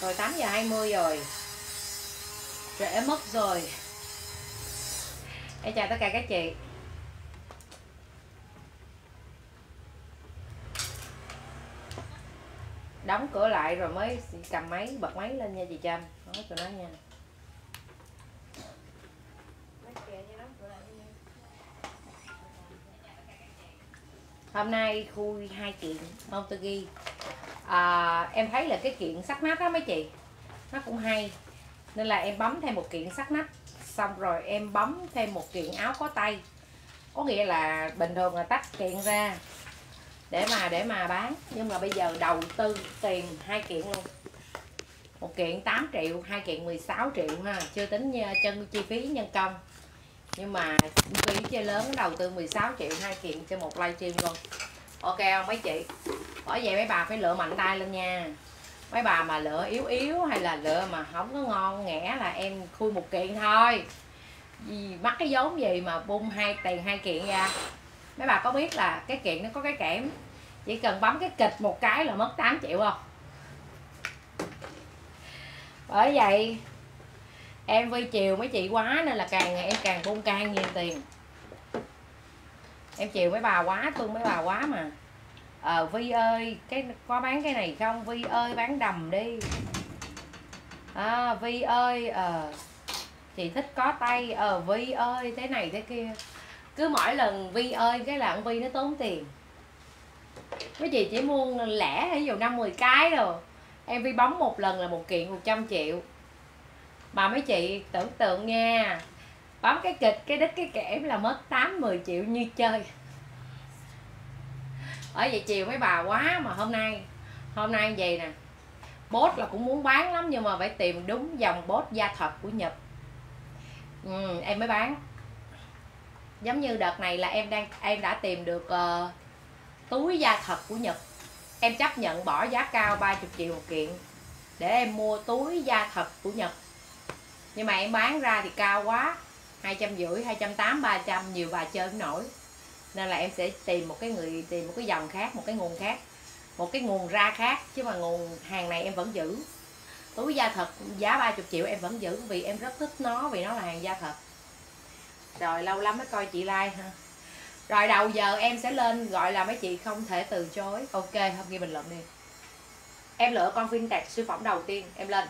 Rồi 8 giờ 20 rồi. Trễ mất rồi. Em chào tất cả các chị. Đóng cửa lại rồi mới cầm máy, bật máy lên nha chị Trâm. Nói tụi nó nha hôm nay khui hai chuyện Không tôi ghi à, em thấy là cái kiện sắt nách đó mấy chị nó cũng hay. Nên là em bấm thêm một kiện sắt nách xong rồi em bấm thêm một kiện áo có tay. Có nghĩa là bình thường là tách kiện ra để mà để mà bán. Nhưng mà bây giờ đầu tư tiền hai kiện luôn. Một kiện 8 triệu hai kiện 16 triệu ha. Chưa tính chân chi phí nhân công. Nhưng mà phí chơi lớn đầu tư 16 triệu hai kiện cho một livestream luôn. Ok không mấy chị? Bởi vậy mấy bà phải lựa mạnh tay lên nha. Mấy bà mà lựa yếu yếu hay là lựa mà không có ngon nghẽ là em khui một kiện thôi. Vì mắc cái vốn gì mà bung hai tiền hai kiện ra? Mấy bà có biết là cái kiện nó có cái kẽm? Chỉ cần bấm cái kịch một cái là mất 8 triệu không? Bởi vậy, em vi chiều mấy chị quá nên là càng ngày em càng bung càng nhiều tiền. Em chiều mấy bà quá thương mấy bà quá mà ờ vi ơi cái có bán cái này không? Vi ơi bán đầm đi. À, vi ơi ờ chị thích có tay. Ờ vi ơi thế này thế kia. Cứ mỗi lần vi ơi cái là vi nó tốn tiền. Mấy chị chỉ mua lẻ ví dụ năm 10 cái rồi em vi bấm một lần là một kiện 100 triệu. Mà mấy chị tưởng tượng nha bấm cái kịch cái đít cái kẽm là mất 8 10 triệu như chơi ở vậy chiều mấy bà quá mà hôm nay hôm nay gì nè. Bốt là cũng muốn bán lắm nhưng mà phải tìm đúng dòng bốt da thật của nhật. Ừ, em mới bán. Giống như đợt này là em đang em đã tìm được uh, túi da thật của nhật. Em chấp nhận bỏ giá cao 30 triệu một kiện để em mua túi da thật của nhật. Nhưng mà em bán ra thì cao quá hai trăm rưỡi hai trăm tám ba trăm nhiều bà chơi không nổi nên là em sẽ tìm một cái người, tìm một cái dòng khác, một cái nguồn khác, một cái nguồn ra khác. Chứ mà nguồn hàng này em vẫn giữ. Túi da thật giá 30 triệu em vẫn giữ vì em rất thích nó, vì nó là hàng da thật. Rồi, lâu lắm mới coi chị like ha. Rồi, đầu giờ em sẽ lên gọi là mấy chị không thể từ chối. Ok, không ghi bình luận đi. Em lựa con fintech siêu phẩm đầu tiên, em lên.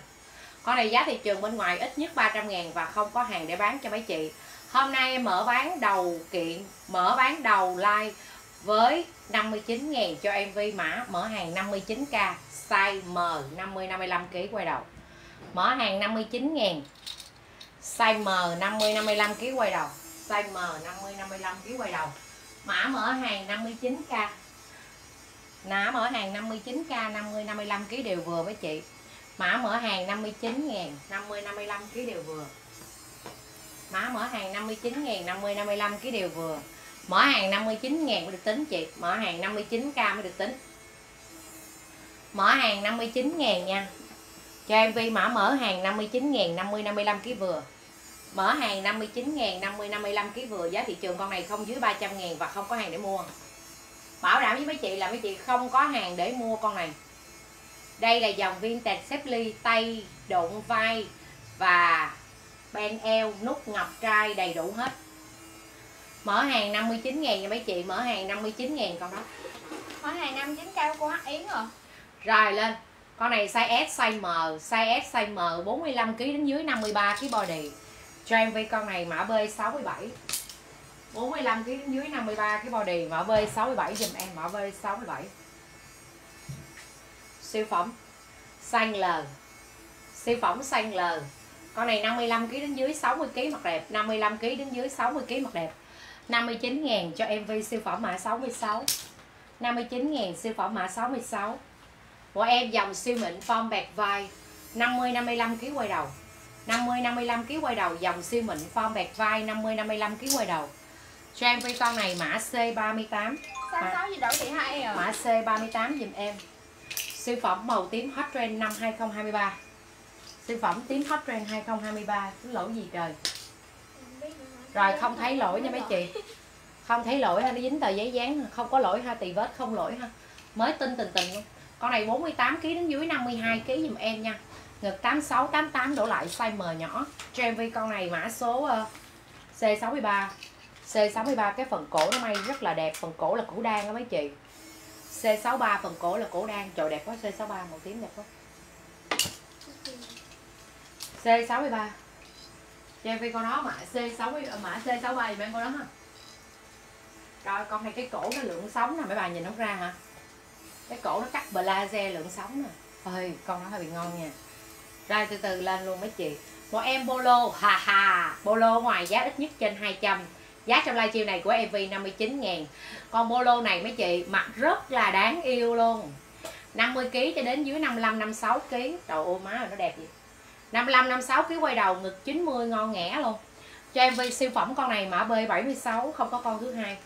Con này giá thị trường bên ngoài ít nhất 300 ngàn và không có hàng để bán cho mấy chị hôm nay em mở bán đầu kiện mở bán đầu like với 59 ngàn cho em vi mã mở hàng 59k size M 50 55 kg quay đầu mở hàng 59 ngàn size M 50 55 kg quay đầu size M 50 55 kg quay đầu mã mở hàng 59k mã mở hàng 59k 50 55 kg đều vừa với chị mã mở hàng 59 ngàn 50 55 kg đều vừa má mở hàng 59 ngàn 50 55 cái đều vừa. Mở hàng 59 ngàn mới được tính chị. Mở hàng 59k mới được tính. Mở hàng 59 ngàn nha. Cho em Vi, mã mở hàng 59 ngàn 50 55 kg vừa. Mở hàng 59 ngàn 50 55 kg vừa. Giá thị trường con này không dưới 300 ngàn và không có hàng để mua. Bảo đảm với mấy chị là mấy chị không có hàng để mua con này. Đây là dòng viên tạc xếp ly tay đụng vai và ben eo nút ngọc trai đầy đủ hết. Mở hàng 59 ngàn nha mấy chị mở hàng 59 ngàn con đó. Mở hàng 59 cao của H Yến rồi. Rồi lên con này size S size M size S size M 45 kg đến dưới 53 kg body. Cho em với con này mã B 67 45 kg đến dưới 53 cái body mã B 67 dùm em mã B 67 siêu phẩm xanh L. Siêu phẩm xanh L con này 55 kg đến dưới 60 kg mặt đẹp 55 kg đến dưới 60 kg mặt đẹp 59 ngàn cho MV siêu phẩm mã 66 59 ngàn siêu phẩm mã 66 của em dòng siêu mịn form bạc vai 50 55 kg quay đầu 50 55 kg quay đầu dòng siêu mịn form bạc vai 50 55 kg quay đầu cho em với con này mã C38 66 gì đổi chị hai à mã C38 dùm em siêu phẩm màu tím hot trend năm 2023 siêu phẩm tím hot trend 2023 cái lỗi gì trời? Rồi không thấy lỗi nha mấy chị. Không thấy lỗi ha nó dính tờ giấy dán không có lỗi ha tì vết không lỗi ha. Mới tin tình tình luôn. Con này 48 kg đến dưới 52 kg dùm em nha. Ngực 86 88 đổ lại size M nhỏ. Cho em vi con này mã số uh, C63 C63 cái phần cổ nó may rất là đẹp phần cổ là cổ đan đó mấy chị. C63 phần cổ là cổ đan. Trời đẹp quá C63 màu tím đẹp quá C63. Cho em vi con đó, mã C60 mã C63 giùm em con đó ha? Rồi con này cái cổ nó lượng sống nè, mấy bà nhìn nó ra hả? Cái cổ nó cắt blazer lượng sống nè. Ơi con nó hơi bị ngon nha. Rồi từ từ lên luôn mấy chị. Một em bolo hà hà bolo ngoài giá ít nhất trên 200 giá trong live chiều này của EV 59 ngàn. Con bolo này mấy chị, mặc rất là đáng yêu luôn. 50 kg cho đến dưới 55 56 kg trời ơi, má nó đẹp vậy. 55 56 kg quay đầu ngực 90 ngon nghẻ luôn. Cho em vi siêu phẩm con này, mã B76 không có con thứ hai.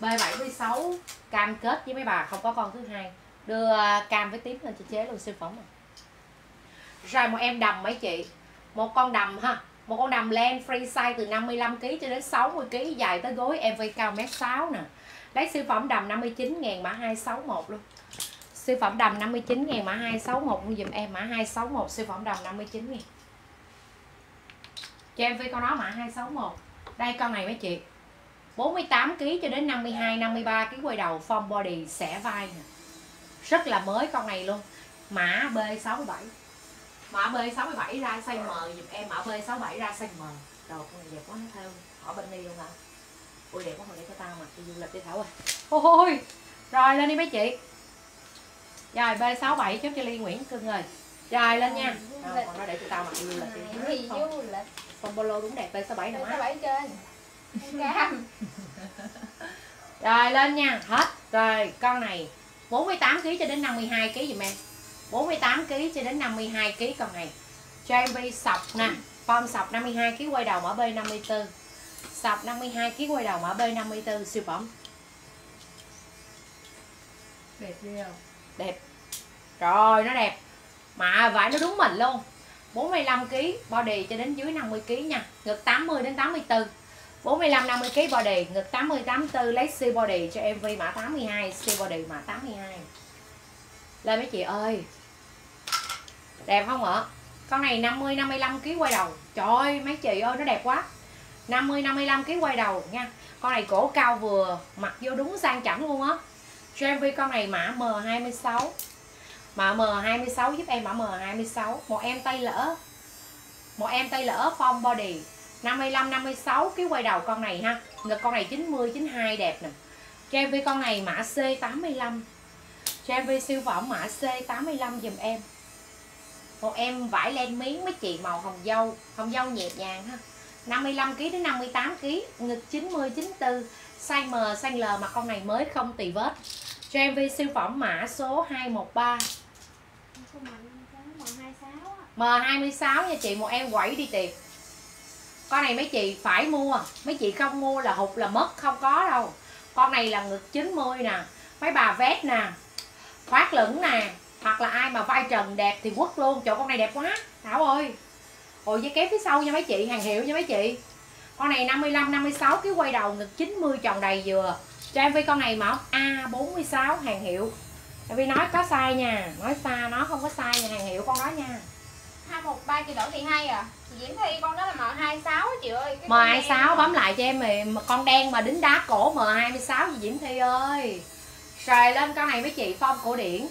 B76 cam kết với mấy bà, không có con thứ hai. Đưa à, cam với tím lên chị chế luôn siêu phẩm này. rồi một em đầm mấy chị? Một con đầm ha. Một con đầm len free size từ 55 kg cho đến 60 kg dài tới gối em vi cao mét 6 nè. Lấy siêu phẩm đầm 59 000 mã 261 luôn siêu phẩm đầm 59 ngàn mã 261 luôn dùm em mã 261 siêu phẩm đầm 59 ngàn. Cho em với con đó mã 261 đây con này mấy chị? 48 kg cho đến 52 53 kg quay đầu form body xẻ vai nè. Rất là mới con này luôn. Mã B67 mã B67 ra size M dùm em mã B67 ra size M. Đồ con này đẹp quá nó theo ở bên đi luôn hả? Ui đẹp quá hồi để cho tao mặc đi du lịch đi thảo ơi. Ôi, ôi, ôi. Rồi lên đi mấy chị rồi B67 chốt cho Ly Nguyễn cưng ơi. Rồi lên nha. Rồi, còn đó để tụi tao mặc du lịch đi du lịch con polo đúng đẹp B67 nè má. B67 trên. Cam rồi lên nha. Hết. Rồi con này 48 kg cho đến 52 kg dùm em. 48 kg cho đến 52 kg con này. Cho em vi sọc nè. Form sọc 52 kg quay đầu mã B54 sọc 52 kg quay đầu mã B54 siêu phẩm. Đẹp đi không đẹp. Rồi, nó đẹp. Mà vải nó đúng mình luôn. 45 kg body cho đến dưới 50 kg nha. Ngực 80 đến 84 45 50 kg body, ngực 80 84 lấy C body cho em Vi mã 82 C body mã 82 lên mấy chị ơi. Đẹp không ạ? Con này 50 55 kg quay đầu. Trời ơi, mấy chị ơi, nó đẹp quá. 50 55 kg quay đầu nha. Con này cổ cao vừa, mặc vô đúng sang chảnh luôn á cho em Vi con này mã M26 mã M26 giúp em mã M26 một em tay lỡ. Một em tay lỡ form body. 55 56 cái quay đầu con này ha. Ngực con này 90 92 đẹp nè. Cho em Vi con này mã C85 cho em Vi siêu phẩm mã C85 dùm em. Một em vải len miếng mấy chị màu hồng dâu. Hồng dâu nhẹ nhàng ha. 55 kg đến 58 kg ngực 90 94 size M, size L mà con này mới không tì vết cho em Vi siêu phẩm mã số 213 M26 nha chị, một em quẩy đi tiệc. Con này mấy chị phải mua, mấy chị không mua là hụt là mất, không có đâu. Con này là ngực 90 nè, mấy bà vét nè khoát lửng nè, hoặc là ai mà vai trần đẹp thì quất luôn. Chỗ con này đẹp quá, Thảo ơi. Ôi, dây kép phía sau nha mấy chị, hàng hiệu nha mấy chị. Con này 55 56 cái quay đầu ngực 90 tròn đầy vừa cho em với con này mẫu A46 hàng hiệu. Tại vì nói có size nha. Nói xa nó không có size nha hàng hiệu con đó nha. 213 chị Đỗ Thị Hay à? Chị Diễm Thi con đó là M26 chị ơi. Cái M26 bấm lại cho em thì con đen mà đính đá cổ M26 chị Diễm Thi ơi. Rồi lên con này mấy chị phong cổ điển.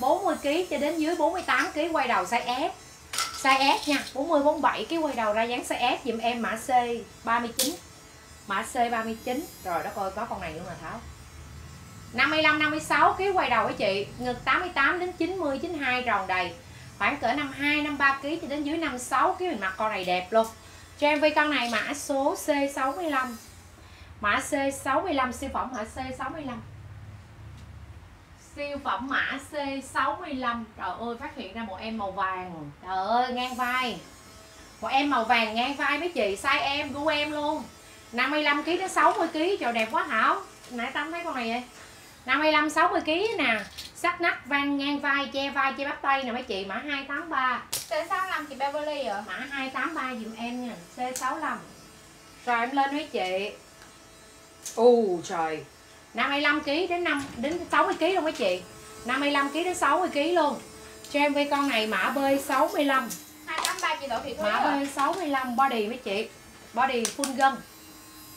40kg cho đến dưới 48kg quay đầu size S. Size S nha 40 47 cái quay đầu ra dáng size S dùm em mã C 39 Mã C 39 Rồi, đó coi có con này luôn mà Thảo. 55 56 kg quay đầu với chị. Ngực 88 đến 90 92 tròn đầy. Khoảng cỡ 52 53 kg cho đến dưới 56 kg mình mặc con này đẹp luôn. Cho em với con này, mã số C65 mã C65 siêu phẩm mã C65 siêu phẩm mã C65 trời ơi, phát hiện ra một em màu vàng. Trời ơi, ngang vai. Một em màu vàng ngang vai với chị? Size em của em luôn. 55 kg đến 60 kg trời đẹp quá Thảo nãy tâm thấy con này vậy? 55 60 kg nè. Sắc nách van ngang vai che vai che bắp tay nè mấy chị. Mã 283 C65 chị Beverly à mã 283 dùm em nha. C65 rồi em lên mấy chị. U trời. 55 kg đến 5 đến 60 kg luôn mấy chị. 55 kg đến 60 kg luôn. Cho em vi con này mã B 65 283 chị Đỗ Thị Thúy mã. B 65 body mấy chị. Body full gân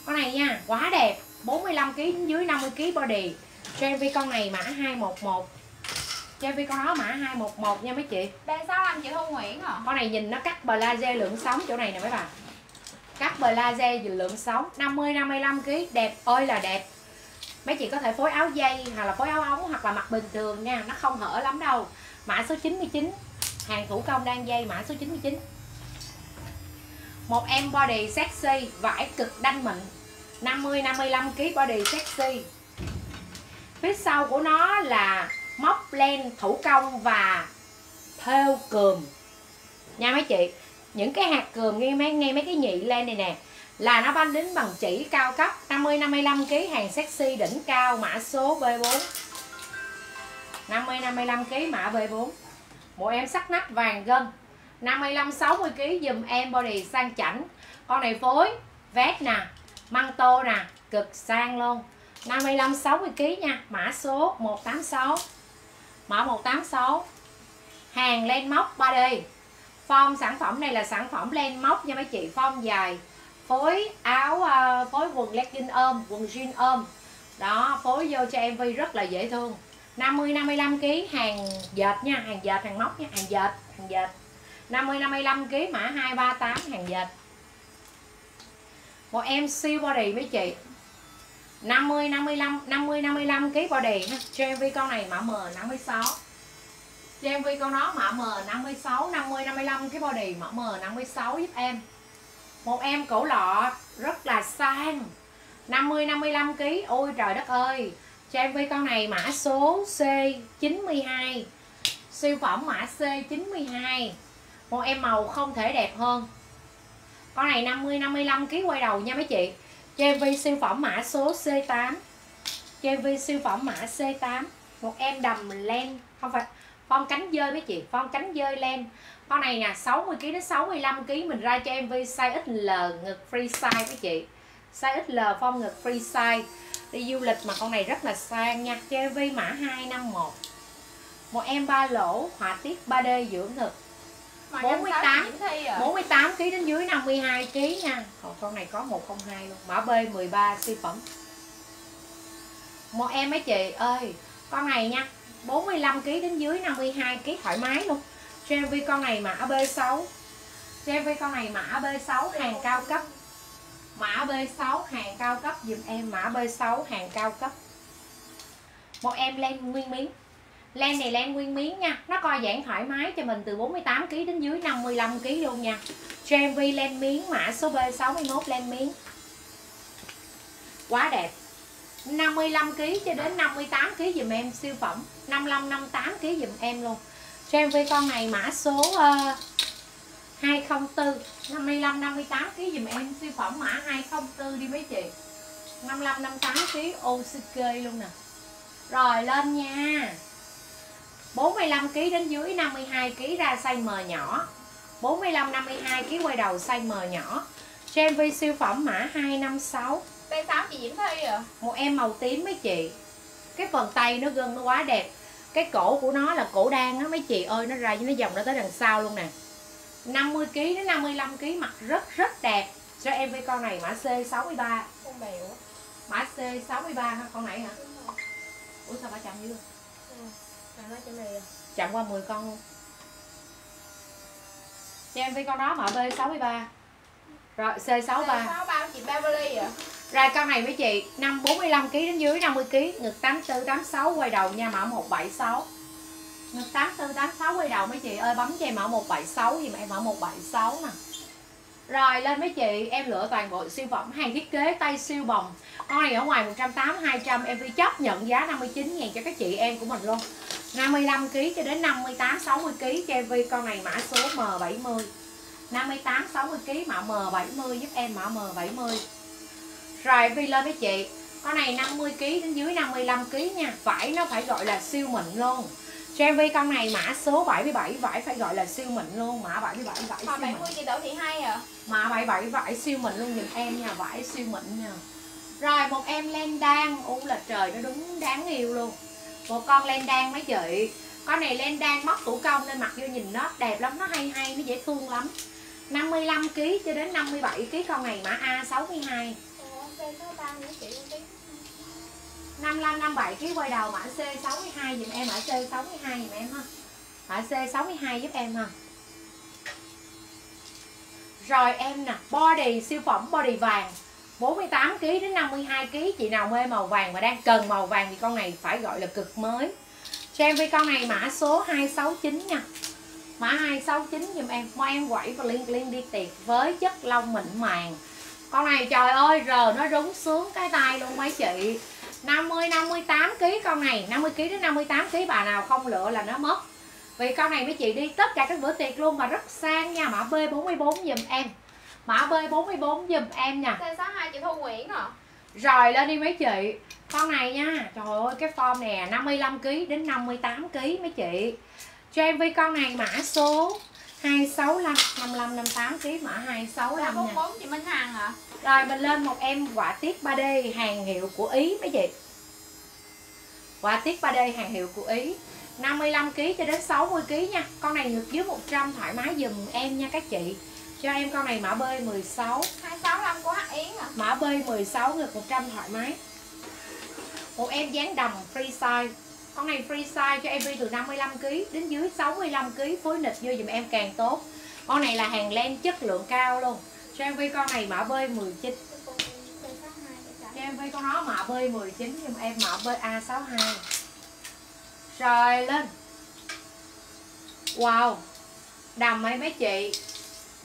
con này nha quá đẹp. 45 kg dưới 50 kg body. Cho em vi con này mã 211 cho em vi con đó mã 211 nha mấy chị. B65 chị Thu Nguyễn hả? con này nhìn nó cắt bờ laser lượng sống chỗ này nè mấy bà. Cắt bờ laser lượng sống 50 55 kg đẹp ơi là đẹp. Mấy chị có thể phối áo dây hoặc là phối áo ống hoặc là mặc bình thường nha. Nó không hở lắm đâu. Mã số 99 hàng thủ công đang dây mã số 99 một em body sexy vải cực đanh mịn 50 55 kg body sexy. Phía sau của nó là móc len thủ công và thêu cườm. Nha mấy chị, những cái hạt cườm nghe mấy nghe mấy cái nhị len này nè, là nó banh đính bằng chỉ cao cấp 50 55 kg hàng sexy đỉnh cao, mã số V4 50 55 kg mã V4 bộ em sắc nách vàng gân. 55 60 kg dùm em body sang chảnh. Con này phối vest nè măng tô nè, cực sang luôn. 55 60 kg nha, mã số 186 mã 186 hàng len móc 3D form sản phẩm này là sản phẩm len móc nha mấy chị, form dài. Phối áo ờ, phối quần legging ôm, quần jean ôm. Đó, phối vô cho em Vi rất là dễ thương. 50 55 kg hàng dệt nha, hàng dệt, hàng móc nha, hàng dệt hàng dệt. 50 55 kg mã 238 hàng dệt một em siêu body mấy chị? 50 55 50 55 kg body ha. Cho em Vi con này mã M 56 cho em Vi con đó mã M 56 50 55 cái body mã M 56 giúp em. Một em cổ lọ rất là sang. 50 55 kg ôi trời đất ơi. Cho em Vi con này mã số C92 siêu phẩm mã C92 một em màu không thể đẹp hơn con này 50 55 kg quay đầu nha mấy chị. JV siêu phẩm mã số C8 JV siêu phẩm mã C8 một em đầm len. Không phải, phong cánh dơi mấy chị. Phong cánh dơi len. Con này nè 60 kg đến 65 kg mình ra cho em Vi size XL ngực free size mấy chị. Size XL phong ngực free size. Đi du lịch mà con này rất là sang nha. Cho em Vi mã 251 một. Em ba lỗ, họa tiết 3D giữa ngực. 48. 56 chị Diễm Thi à. 48 kg đến dưới 52 kg nha. Còn con này có 102 luôn. Mã B 13 siêu phẩm. Một em mấy chị? Ơi con này nha. 45 kg đến dưới 52 kg thoải mái luôn. Cho em Vi con này mã B6 cho em Vi con này mã B6 hàng cao cấp. Mã B6 hàng cao cấp. Dùm em mã B6 hàng cao cấp. Một em len nguyên miếng len này len nguyên miếng nha. Nó co giãn thoải mái cho mình từ 48 kg đến dưới 55 kg luôn nha. GMV len miếng mã số B61 len miếng. Quá đẹp. 55 kg cho đến 58 kg dùm em siêu phẩm. 55 58 kg dùm em luôn. Cho em Vi con này mã số uh, 204 55 58 kg dùm em siêu phẩm mã 204 đi mấy chị. 55 58 kg ok luôn nè. Rồi lên nha. 45 kg đến dưới 52 kg ra size M nhỏ. 45 52 kg quay đầu size M nhỏ. Cho em Vi siêu phẩm mã 256 B6 chị Diễm Thi à. một em màu tím mấy chị. Cái phần tay nó gân nó quá đẹp. Cái cổ của nó là cổ đan á mấy chị ơi nó ra nó vòng nó tới đằng sau luôn nè. 50 kg đến 55 kg mặt rất rất đẹp. Cho em với con này mã C63 Con bèo mã C63 ha con này hả? Ủa sao bà chậm dữ chậm qua 10 con luôn cho em với con đó mã B63 rồi C63 B63 chị Beverly à. Rồi con này mấy chị, 5 45 kg đến dưới 50 kg, ngực 84 86 quay đầu nha mã 176. Ngực 84 86 quay đầu mấy chị ơi bấm cho em mã 176 thì em mã 176 nè. Rồi lên mấy chị, em lựa toàn bộ siêu phẩm hàng thiết kế tay siêu bồng. Con này ở ngoài 180 200 em vi chấp nhận giá 59 ngàn cho các chị em của mình luôn. 55 kg cho đến 58 60 kg cho em vi con này mã số M70. 58 60 kg mã M70 giúp em mã M70. Rồi Vi lên mấy chị Con này 50 kg đến dưới 55 kg nha Vải nó phải gọi là siêu mịn luôn cho em Vi con này mã số 77 Vải phải gọi là siêu mịn luôn. Mã 77 vải Mà siêu mịn. 70 chị Đỗ Thị Hay à. Mã 77 vải siêu mịn luôn. Dùm em nha Vải siêu mịn nha. Rồi một em len đan. U là trời nó đúng đáng yêu luôn. Một con len đan mấy chị? Con này len đan móc thủ công nên mặc vô nhìn nó đẹp lắm nó hay hay nó dễ thương lắm. 55 kg cho đến 57 kg con này mã A62 Ủa, C63 nữa chị 55 57 kg quay đầu mã C62 giùm em mã C62 giùm em ha. Mã C62 giúp em ha. Rồi em nè, body, siêu phẩm body vàng. 48 kg đến 52 kg chị nào mê màu vàng và đang cần màu vàng thì con này phải gọi là cực mới. Cho em với con này mã số 269 nha. Mã 269 giùm em Mà em quẩy và liên liên đi tiệc với chất lông mịn màng. Con này trời ơi rờ nó rúng xuống cái tay luôn mấy chị. 50 58 kg con này. 50 kg đến 58 kg bà nào không lựa là nó mất. Vì con này mấy chị đi tất cả các bữa tiệc luôn mà rất sang nha. Mã B44 giùm em. Mã B44 giùm em nha. C62 chị Thu Nguyễn à rồi lên đi mấy chị. Con này nha. Trời ơi cái form nè 55kg đến 58kg mấy chị. Cho em với con này mã số 265 55 58kg mã 265 nha. 44 chị Minh Hằng à? Rồi mình lên một em họa tiết 3D hàng hiệu của Ý mấy chị? Họa tiết 3D hàng hiệu của Ý. 55kg cho đến 60kg nha. Con này ngược dưới 100 thoải mái dùm em nha các chị. Cho em con này mã B16 265 của H Yến à? Mã B16 ngực 100 thoải mái. Một em dáng đầm free size con này free size cho em đi từ 55kg đến dưới 65kg Phối nịch vô dùm em càng tốt. Con này là hàng len chất lượng cao luôn. Cho em Vi con này mã bơi 19 Cho em Vi con nó mã bơi 19 dùm em mã BA62 Rồi lên. Wow. Đầm ấy mấy chị?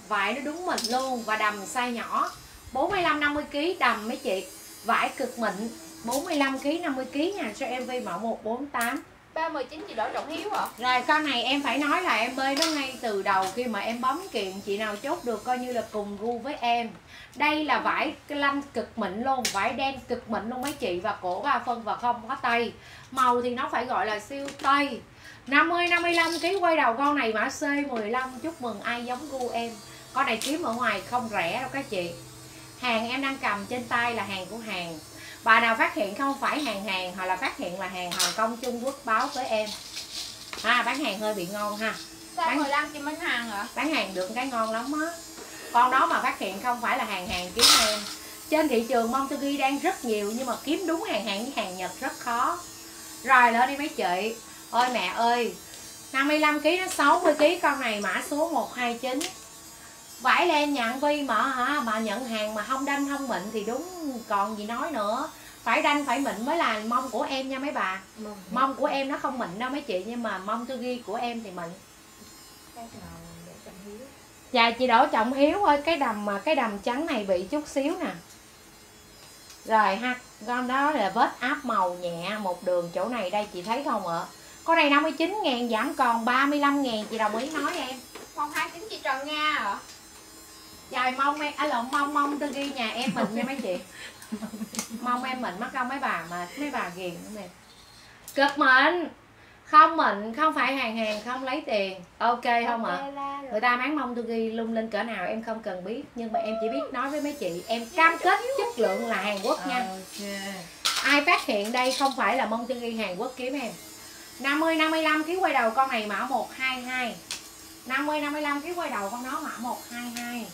Vải nó đúng mình luôn Và đầm size nhỏ. 45-50kg đầm mấy chị? Vải cực mịn. 45kg 50kg nha cho em Vi mẫu 148 B19 chị Đỗ Trọng Hiếu à Rồi con này em phải nói là em bơi nó ngay từ đầu Khi mà em bấm kiện. Chị nào chốt được coi như là cùng gu với em. Đây là vải lanh cực mịn luôn Vải đen cực mịn luôn mấy chị Và cổ ba phân và không có tay. Màu thì nó phải gọi là siêu tây 50 55 kg quay đầu con này mã C15 chúc mừng ai giống gu em. Con này kiếm ở ngoài không rẻ đâu các chị. Hàng em đang cầm trên tay là hàng của hàng bà nào phát hiện không phải hàng hàng hoặc là phát hiện là hàng Hồng Kông Trung Quốc báo với em. À bán hàng hơi bị ngon ha. C15 chị Minh Hằng à bán hàng được cái ngon lắm á. Con đó mà phát hiện không phải là hàng hàng kiếm em. Trên thị trường mông ghi đang rất nhiều nhưng mà kiếm đúng hàng hàng với hàng nhật rất khó. Rồi lên đi mấy chị. Ôi mẹ ơi 55 kg đến 60 kg con này mã số 129 vải len nhận vi mà hả? Mà nhận hàng mà không đanh không mịn thì đúng còn gì nói nữa. Phải đanh phải mịn mới là mông của em nha mấy bà. Mông của em nó không mịn đâu mấy chị nhưng mà mông tôi ghi của em thì mịn. Dạ chị đổ trọng hiếu ơi cái đầm mà cái đầm trắng này bị chút xíu nè. Rồi ha con đó là vết áp màu nhẹ một đường chỗ này đây chị thấy không ạ? Con này 59 ngàn giảm còn 35 ngàn chị đồng ý nói em. 129 chị Trần Nga à dài mong em à lộn mong mong tôi ghi nhà em mình nha mấy chị. Mong em mình mắc công mấy bà mà mấy bà ghiền nữa mẹ. Cực mịn không mịn không phải hàng hàng không lấy tiền. Ok không ạ. người ta bán mong tôi ghi lung linh cỡ nào em không cần biết nhưng mà em chỉ biết nói với mấy chị em cam kết chất lượng là Hàn Quốc nha. Ai phát hiện đây không phải là mong tôi ghi Hàn Quốc kiếm em. 50 55 kg quay đầu con này mã 122 50 55 kg quay đầu con đó mã 122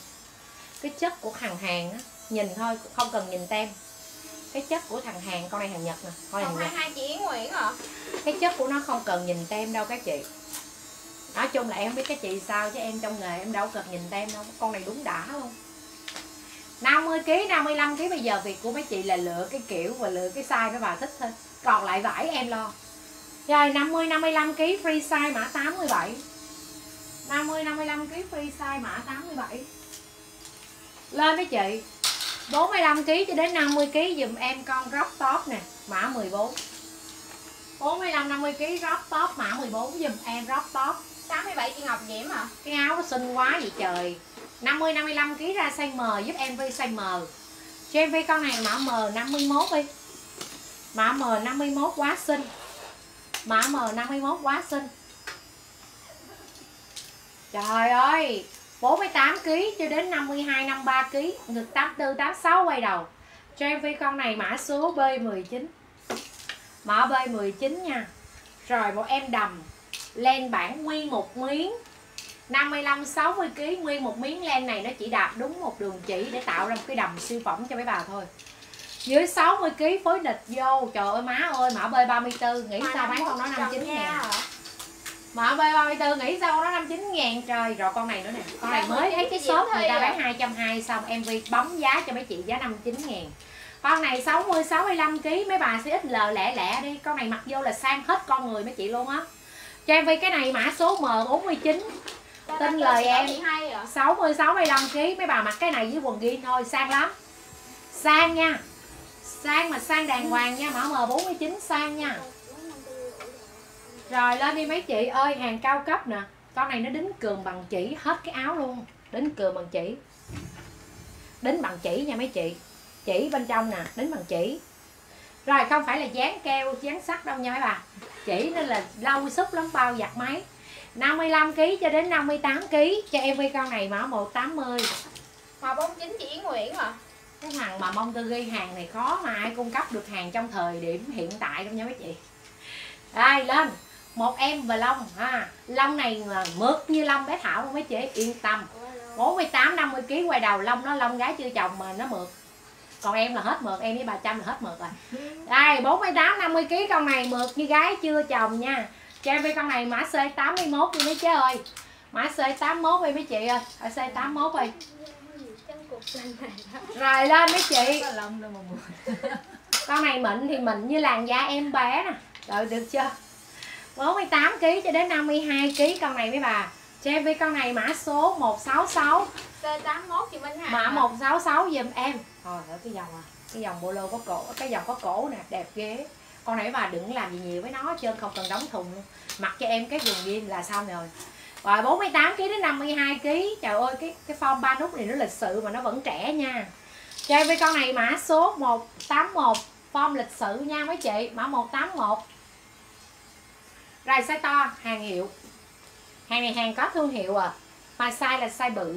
cái chất của thằng hàng á nhìn thôi không cần nhìn tem. Cái chất của thằng hàng con này hàng nhật nè con này hàng nhật. 122 chị Yến Nguyễn à cái chất của nó không cần nhìn tem đâu các chị. Nói chung là em không biết các chị sao chứ em trong nghề em đâu cần nhìn tem đâu. Con này đúng đã luôn. 50 kg 55 kg bây giờ việc của mấy chị là lựa cái kiểu và lựa cái size mấy bà thích thôi. Còn lại vải em lo. Rồi 50 55 kg free size mã 87 50 55 kg free size mã 87 lên mấy chị. 45 kg cho đến 50 kg dùm em con crop top nè mã 14 45 50 kg crop top mã 14 dùm em crop top. 87 chị Ngọc Diễm à cái áo nó xinh quá vậy trời. 50 55 kg ra size M giúp em Vi size M. Cho em Vi con này mã M 51 đi. Mã M 51 quá xinh. Mã M 51 quá xinh. Trời ơi 48 kg cho đến 52 53 kg, ngực 84 86 quay đầu. Cho em Vy con này mã số B19. Mã B19 nha. Rồi một em đầm len bản nguyên một miếng 55 60 kg nguyên một miếng len này nó chỉ đạp đúng một đường chỉ để tạo ra một cái đầm siêu phẩm cho mấy bà thôi. Dưới 60 kg phối nịch vô. Trời ơi má ơi, mã B34 nghĩ Mà sao bán con nó 59 000 mở b 34 nghĩ sao nó 59 ngàn trời. Rồi con này nữa nè. Con này mới thấy cái shop người ta bán 220 xong em vi bấm giá cho mấy chị giá 59 ngàn. Con này 60 65 kg mấy bà sẽ ít XL lẻ lẻ đi. Con này mặc vô là sang hết con người mấy chị luôn á. Cho em vi cái này mã số M49 tin lời em. 60 65 kg mấy bà mặc cái này với quần jean thôi. Sang lắm. Sang nha. Sang mà sang đàng hoàng nha. Mã M49 sang nha rồi lên đi mấy chị ơi hàng cao cấp nè. Con này nó đính cườm bằng chỉ hết cái áo luôn. Đính cườm bằng chỉ. Đính bằng chỉ nha mấy chị. Chỉ bên trong nè đính bằng chỉ. Rồi không phải là dán keo dán sắt đâu nha mấy bà. Chỉ nên là lâu xúc lắm bao giặt máy. 55 kg cho đến 58 kg cho em con này mã 180 mà 49 chị Yến Nguyễn à cái thằng mà mong tư ghi hàng này khó mà ai cung cấp được hàng trong thời điểm hiện tại đâu nha mấy chị. Đây lên một em và lông ha. Lông này mượt như lông bé thảo luôn mấy chị yên tâm. 48 50 kg quay đầu lông nó lông gái chưa chồng mà nó mượt. Còn em là hết mượt em với bà trăm là hết mượt rồi. Đây 48 50 kg con này mượt như gái chưa chồng nha. Cho em với con này mã C 81 đi mấy chế ơi. Mã C 81 đi mấy chị ơi. Ở C 81 đi rồi. Lên mấy chị. Con này mịn thì mịn như làn da em bé nè. Rồi được chưa 48 kg cho đến 52 kg con này mấy bà? Cho em với con này mã số 166 C81 chị Minh Hà mã 166 giùm em. Rồi ở cái dòng à cái dòng bolo có cổ cái dòng có cổ nè đẹp ghế con này bà đừng làm gì nhiều với nó trơn không cần đóng thùng luôn. Mặc cho em cái quần jean là xong rồi. Rồi 48 kg đến 52 kg trời ơi cái cái form ba nút này nó lịch sự mà nó vẫn trẻ nha. Chơi với con này mã số 181 form lịch sự nha mấy chị. Mã 181 rồi size to hàng hiệu. Hàng này hàng có thương hiệu à. Mà size là size bự.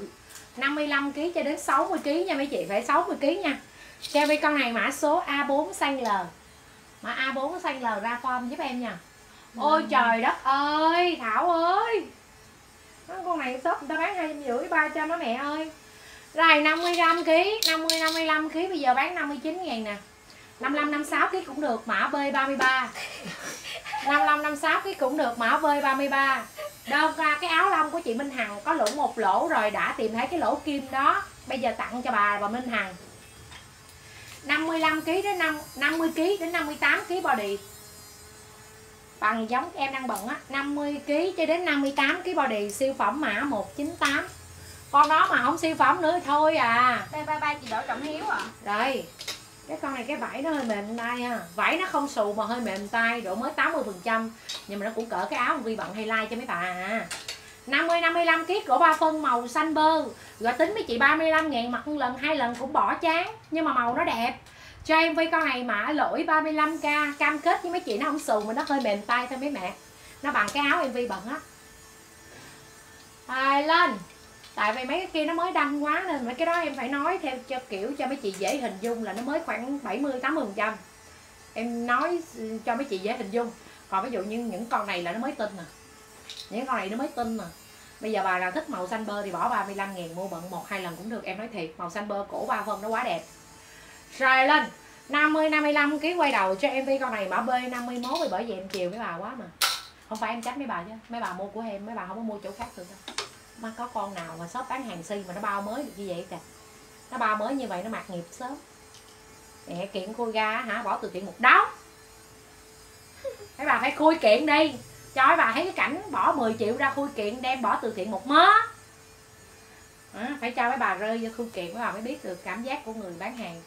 55 kg cho đến 60 kg nha mấy chị phải 60 kg nha. Chơi với con này mã số A4 xanh L. Mã A4 xanh L ra form giúp em nha. Ôi trời đất ơi Thảo ơi. Con này shop người ta bán hai trăm rưỡi ba trăm đó mẹ ơi. Rồi 55 kg 50 55 kg bây giờ bán 59 ngàn nè 55 56 kg cũng được mã B33 55 56 kg cũng được mã B33 đơn ra cái áo lông của chị Minh Hằng có lỗ một lỗ rồi đã tìm thấy cái lỗ kim đó. Bây giờ tặng cho bà bà Minh Hằng. 55 kg đến 5 50 kg đến 58 kg body. Bằng giống em đang bận á 50 kg cho đến 58 kg body siêu phẩm mã 198 con đó mà không siêu phẩm nữa thôi à. Đây ba ba chị đỡ trọng hiếu à rồi cái con này cái vải nó hơi mềm tay ha. Vải nó không xù mà hơi mềm tay, độ mới 80 phần trăm. Nhưng mà nó cũng cỡ cái áo vi bận hay like cho mấy bà. à 50 55 kg của ba phân màu xanh bơ. Gọi tính với chị 35 ngàn mặc một lần, hai lần cũng bỏ chán, nhưng mà màu nó đẹp. Cho em với con này mã lỗi 35k cam kết với mấy chị nó không xù mà nó hơi mềm tay thôi mấy mẹ. Nó bằng cái áo em vi bận á. Rồi lên tại vì mấy cái kia nó mới đăng quá nên mấy cái đó em phải nói theo cho kiểu cho mấy chị dễ hình dung là nó mới khoảng 70 80 phần trăm. Em nói cho mấy chị dễ hình dung. Còn ví dụ như những con này là nó mới tin nè những con này nó mới tin nè bây giờ bà nào thích màu xanh bơ thì bỏ 35 ngàn mua bận một hai lần cũng được, em nói thiệt, màu xanh bơ cổ ba phân nó quá đẹp. Rồi lên 50 55 kg quay đầu cho em con này mã B 51 vì bởi vì em chiều mấy bà quá mà. Không phải em trách mấy bà chứ, mấy bà mua của em, mấy bà không có mua chỗ khác được đâu mà có con nào mà shop bán hàng si mà nó bao mới được như vậy kìa. Nó bao mới như vậy nó mặc nghiệp sớm. Mẹ kiện khui ra hả? Bỏ từ kiện một đống. Mấy bà phải khui kiện đi. Cho mấy bà thấy cái cảnh bỏ 10 triệu ra khui kiện đem bỏ từ kiện một mớ. À, phải cho mấy bà rơi vô khui kiện mấy bà mới biết được cảm giác của người bán hàng.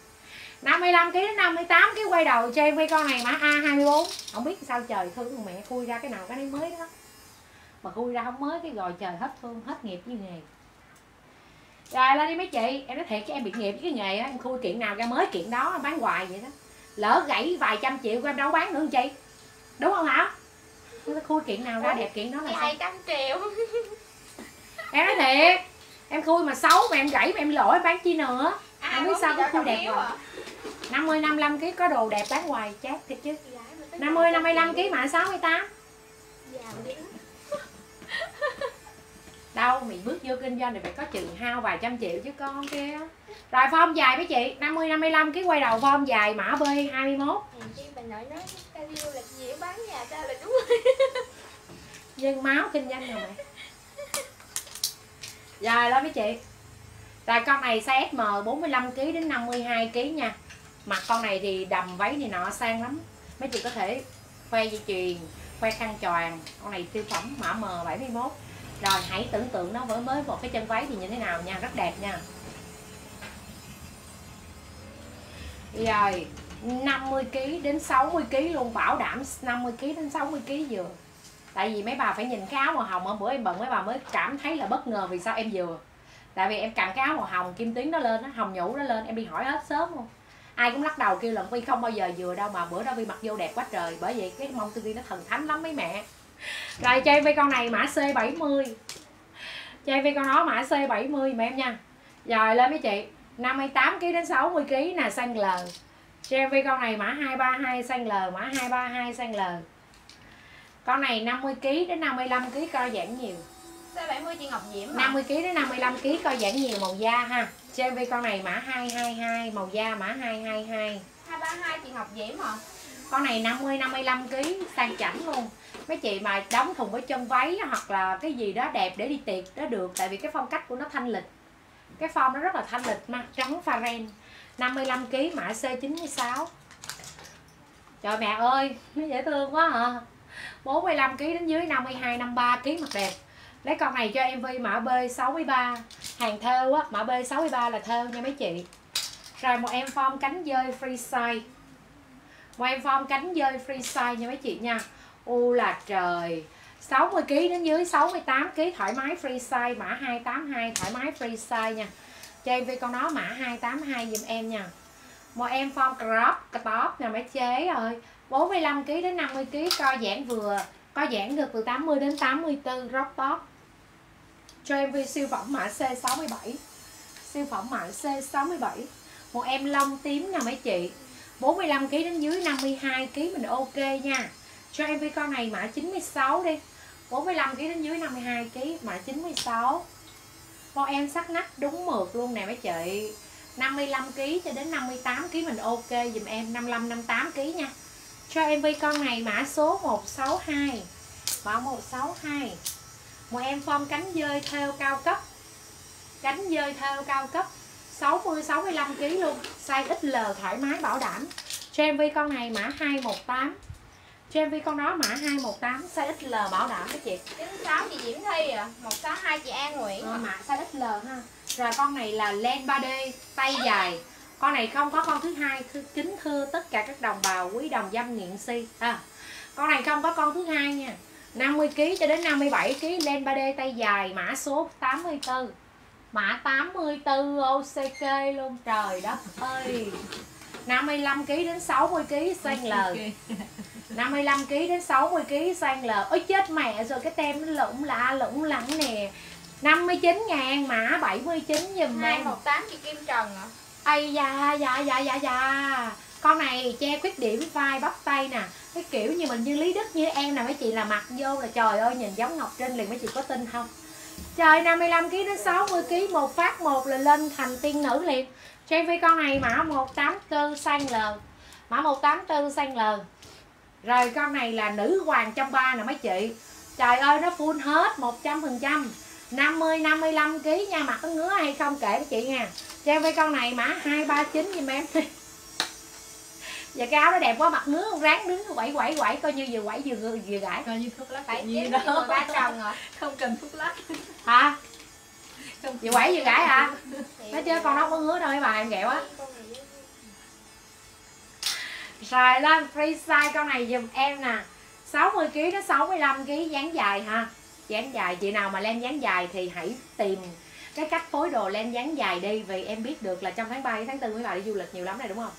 55 kg đến 58 kg quay đầu cho em quay con này mã A24 không biết sao trời thương mẹ khui ra cái nào cái đấy mới đó mà khui ra không mới cái rồi trời hết thương hết nghiệp với nghề. Rồi lên đi mấy chị em nói thiệt chứ em bị nghiệp với cái nghề á em khui kiện nào ra mới kiện đó em bán hoài vậy đó. Lỡ gãy vài trăm triệu của em đâu bán nữa chị đúng không hả khui kiện nào ra đẹp kiện đó là hai trăm triệu. Em nói thiệt em khui mà xấu mà em gãy mà em lỗi em bán chi nữa. À, không biết sao cái khui đẹp rồi. à. 50 55 kg có đồ đẹp bán hoài chát thiệt chứ. 50 55 kg mà 68 vô kinh doanh thì phải có trừ hao vài trăm triệu chứ con kia. Rồi form dài mấy chị 50 55 cái quay đầu form dài mã B 21 Hèn chi bà nội nói ta đi du lịch gì bán nhà ta là đúng rồi. Dân máu kinh doanh rồi mày. Rồi đó mấy chị. Rồi con này size SM 45 kg đến 52 kg nha. Mặt con này thì đầm váy này nọ sang lắm. Mấy chị có thể khoe dây chuyền khoe khăn choàng. Con này siêu phẩm, mã M71 rồi, hãy tưởng tượng nó với mới một cái chân váy thì như thế nào nha, rất đẹp nha. Rồi 50 kg đến 60 kg luôn, bảo đảm 50 kg đến 60 kg vừa. Tại vì mấy bà phải nhìn cái áo màu hồng ở bữa em bận, mấy bà mới cảm thấy là bất ngờ vì sao em vừa. Tại vì em cầm cái áo màu hồng, kim tuyến nó lên nó hồng nhũ nó lên, em đi hỏi hết sớm luôn ai cũng lắc đầu kêu là vi không bao giờ vừa đâu mà bữa đó vi mặc vô đẹp quá trời. Bởi vậy cái mông tư vi nó thần thánh lắm mấy mẹ. Rồi chơi với con này mã c 70 chơi với con đó mã c 70 mẹ em nha. Rồi lên mấy chị 58 kg đến 60 kg nè xanh L. Chơi với con này mã 232 xanh L mã 232 xanh L. Con này 50 kg đến 55 kg co giãn nhiều. Size 70 chị Ngọc Diễm hả? 50 kg đến 55 kg co giãn nhiều màu da ha trên với con này mã 222 màu da mã 222 232 chị Ngọc Diễm hả? con này 50 55 kg sang chảnh luôn. Mấy chị mà đóng thùng với chân váy hoặc là cái gì đó đẹp để đi tiệc đó được tại vì cái phong cách của nó thanh lịch. Cái form nó rất là thanh lịch mặt trắng pha ren. 55 kg mã C96 trời mẹ ơi nó dễ thương quá hả? 45 kg đến dưới 52 53 kg mặt đẹp lấy con này cho em Vi, mã B 63 hàng thêu á, mã B 63 là thêu nha mấy chị. Rồi một em form cánh dơi free size. Một em form cánh dơi free size nha mấy chị nha. U là trời 60 kg đến dưới 68 kg thoải mái free size, mã 282 thoải mái free size nha. Cho em Vi con đó mã 282 giùm em nha. Một em form crop top nè mấy chế ơi. 45 kg đến 50 kg co giãn vừa, co giãn được từ 80 đến 84 crop top cho em Vi siêu phẩm mã C67 siêu phẩm mã C67 một em lông tím nè mấy chị. 45 kg đến dưới 52 kg mình ok nha. Cho em Vi con này mã 96 đi. 45 kg đến dưới 52 kg mã 96 con em sắc nách đúng mượt luôn nè mấy chị. 55 kg cho đến 58 kg mình ok dùm em 55 58 kg nha. Cho em Vi con này mã số 162 mã 162 một em form cánh dơi theo cao cấp. Cánh dơi theo cao cấp 60 65 kg luôn. Size XL thoải mái bảo đảm. Cho em Vi con này mã 218 cho em Vi con đó mã 218 size XL bảo đảm các chị. 96 chị Diễm Thi à. 162 chị An Nguyễn. Ờ, mã size XL ha. Rồi con này là len 3D tay dài. Con này không có con thứ hai thứ kính thưa tất cả các đồng bào quý đồng dâm nghiện si. À, con này không có con thứ hai nha 50 kg cho đến 57 kg len 3D tay dài mã số 84 mã 84 OCK luôn trời đất ơi. 55 kg đến 60 kg xanh L. 55 kg đến 60 kg xanh L. Ôi chết mẹ rồi cái tem nó lủng lạ lủng lẳng nè. 59 ngàn mã 79 giùm em. 218 chị Kim Trần à? Ây da dạ dạ dạ dạ con này che khuyết điểm vai, bắp tay nè, Cái kiểu như mình như Lý Đức, như em nè, mấy chị là mặc vô là trời ơi, nhìn giống Ngọc Trinh liền, mấy chị có tin không? Trời 55kg đến 60kg một phát một là lên thành tiên nữ liền. Cho em con này mã 184 xanh L Mã 184 xanh L Rồi con này là nữ hoàng trong ba nè mấy chị. Trời ơi, nó full hết 100 phần trăm. 50 55 kg nha mặt có ngứa hay không kể với chị nha. Cho em với con này mã 239 giùm em Dạ cái áo nó đẹp quá mặt ngứa con ráng đứng quẩy quẩy quẩy coi như vừa quẩy vừa vừa, vừa gãi. Coi như thuốc lắc Tại tự nhiên đó. 13 Trần rồi. Không cần thuốc lắc. Hả? Vừa quẩy vừa gãi hả? nói chứ con nó có ngứa đâu mấy bà em ghẹo á. Rồi lên free size con này giùm em nè. 60 kg đến 65 kg dáng dài ha dáng dài chị nào mà len dáng dài thì hãy tìm cái cách phối đồ len dáng dài đi vì em biết được là trong tháng 3 với tháng 4 mấy bà đi du lịch nhiều lắm này đúng không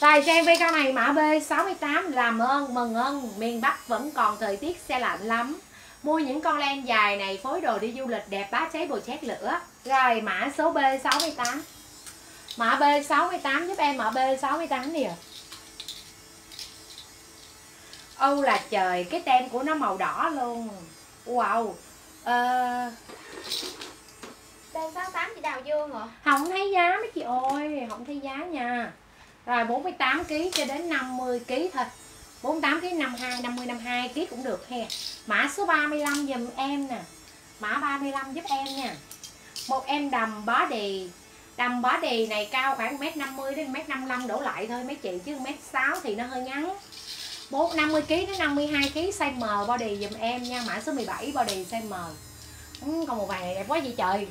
Tài này với con này mã B68 làm ơn mừng ơn. Miền Bắc vẫn còn thời tiết xe lạnh lắm. Mua những con len dài này phối đồ đi du lịch đẹp bá cháy bồ chét lửa. Rồi mã số B68 Mã B68 giúp em mã B68 đi à Âu là trời cái tem của nó màu đỏ luôn. Wow. Ờ, đây 68 chị Đào Dương hả? không thấy giá mấy chị ơi không thấy giá nha. Rồi 48 kg cho đến 50 kg thôi. 48 kg 52 50 52 kg cũng được he. Mã số 35 giùm em nè. Mã 35 giúp em nha. Một em đầm body đầm body này cao khoảng 1m50 đến 1m55 đổ lại thôi mấy chị chứ 1m6 thì nó hơi ngắn. 4 50 kg đến 52 kg size M body giùm em nha. Mã số 17 body size M. Ừ, còn một vài này đẹp quá vậy trời.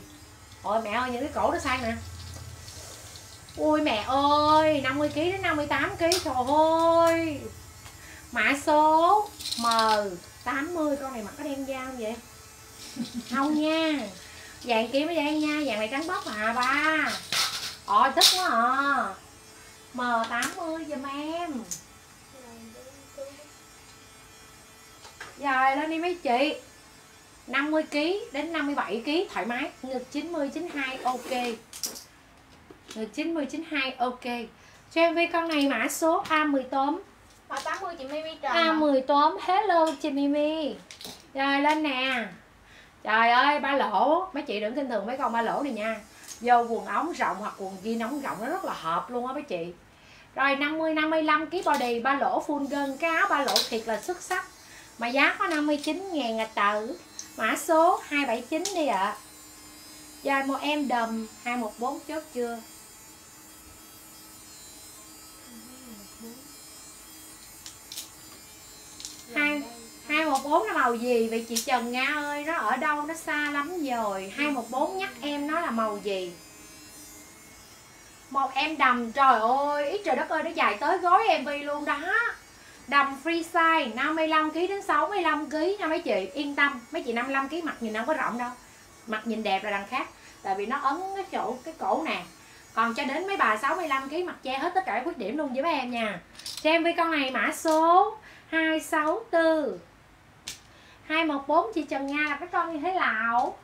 Ôi, mẹ ơi những cái cổ nó sai nè. Ui mẹ ơi 50kg đến 58kg Trời ơi. Mã số M80 Con này mặc có đen dao vậy? Không nha. Vàng kia mới đen nha, Vàng này trắng bóc à ba. Ôi thích quá à. M80 giùm em. Rồi lên đi mấy chị. 50kg đến 57kg thoải mái. Ngực 90, 92 ok. Ngực 90, 92 ok. Cho em với con này mã số A10 tóm Mã 80 chị Mimi Trần A10 tóm Hello chị Mimi. Rồi lên nè. Trời ơi ba lỗ. Mấy chị đừng kinh thường mấy con ba lỗ này nha. Vô quần ống rộng hoặc quần jean ống rộng nó rất là hợp luôn á mấy chị. Rồi 50, 55 kg body ba lỗ full gân Cái áo ba lỗ thiệt là xuất sắc. Mà giá có 59 ngàn ngạch tử Mã số 279 đi ạ. À. Dài một em đầm 214 chốt chưa? Hai hai một bốn nó màu gì? Vậy chị Trần Nga ơi, nó ở đâu? Nó xa lắm rồi. hai một bốn nhắc em nó là màu gì? Một em đầm, trời ơi ít trời đất ơi, nó dài tới gối em vi luôn đó đầm free size 55 kg đến 65 kg nha mấy chị. Yên tâm, mấy chị 55 kg mặt nhìn không có rộng đâu. Mặt nhìn đẹp là đằng khác, tại vì nó ấn cái chỗ, cái cổ nè. Còn cho đến mấy bà 65 kg mặt che hết tất cả khuyết điểm luôn với mấy em nha. Cho em với con này, mã số 264 214 chị Trần Nga là cái con như thế nào?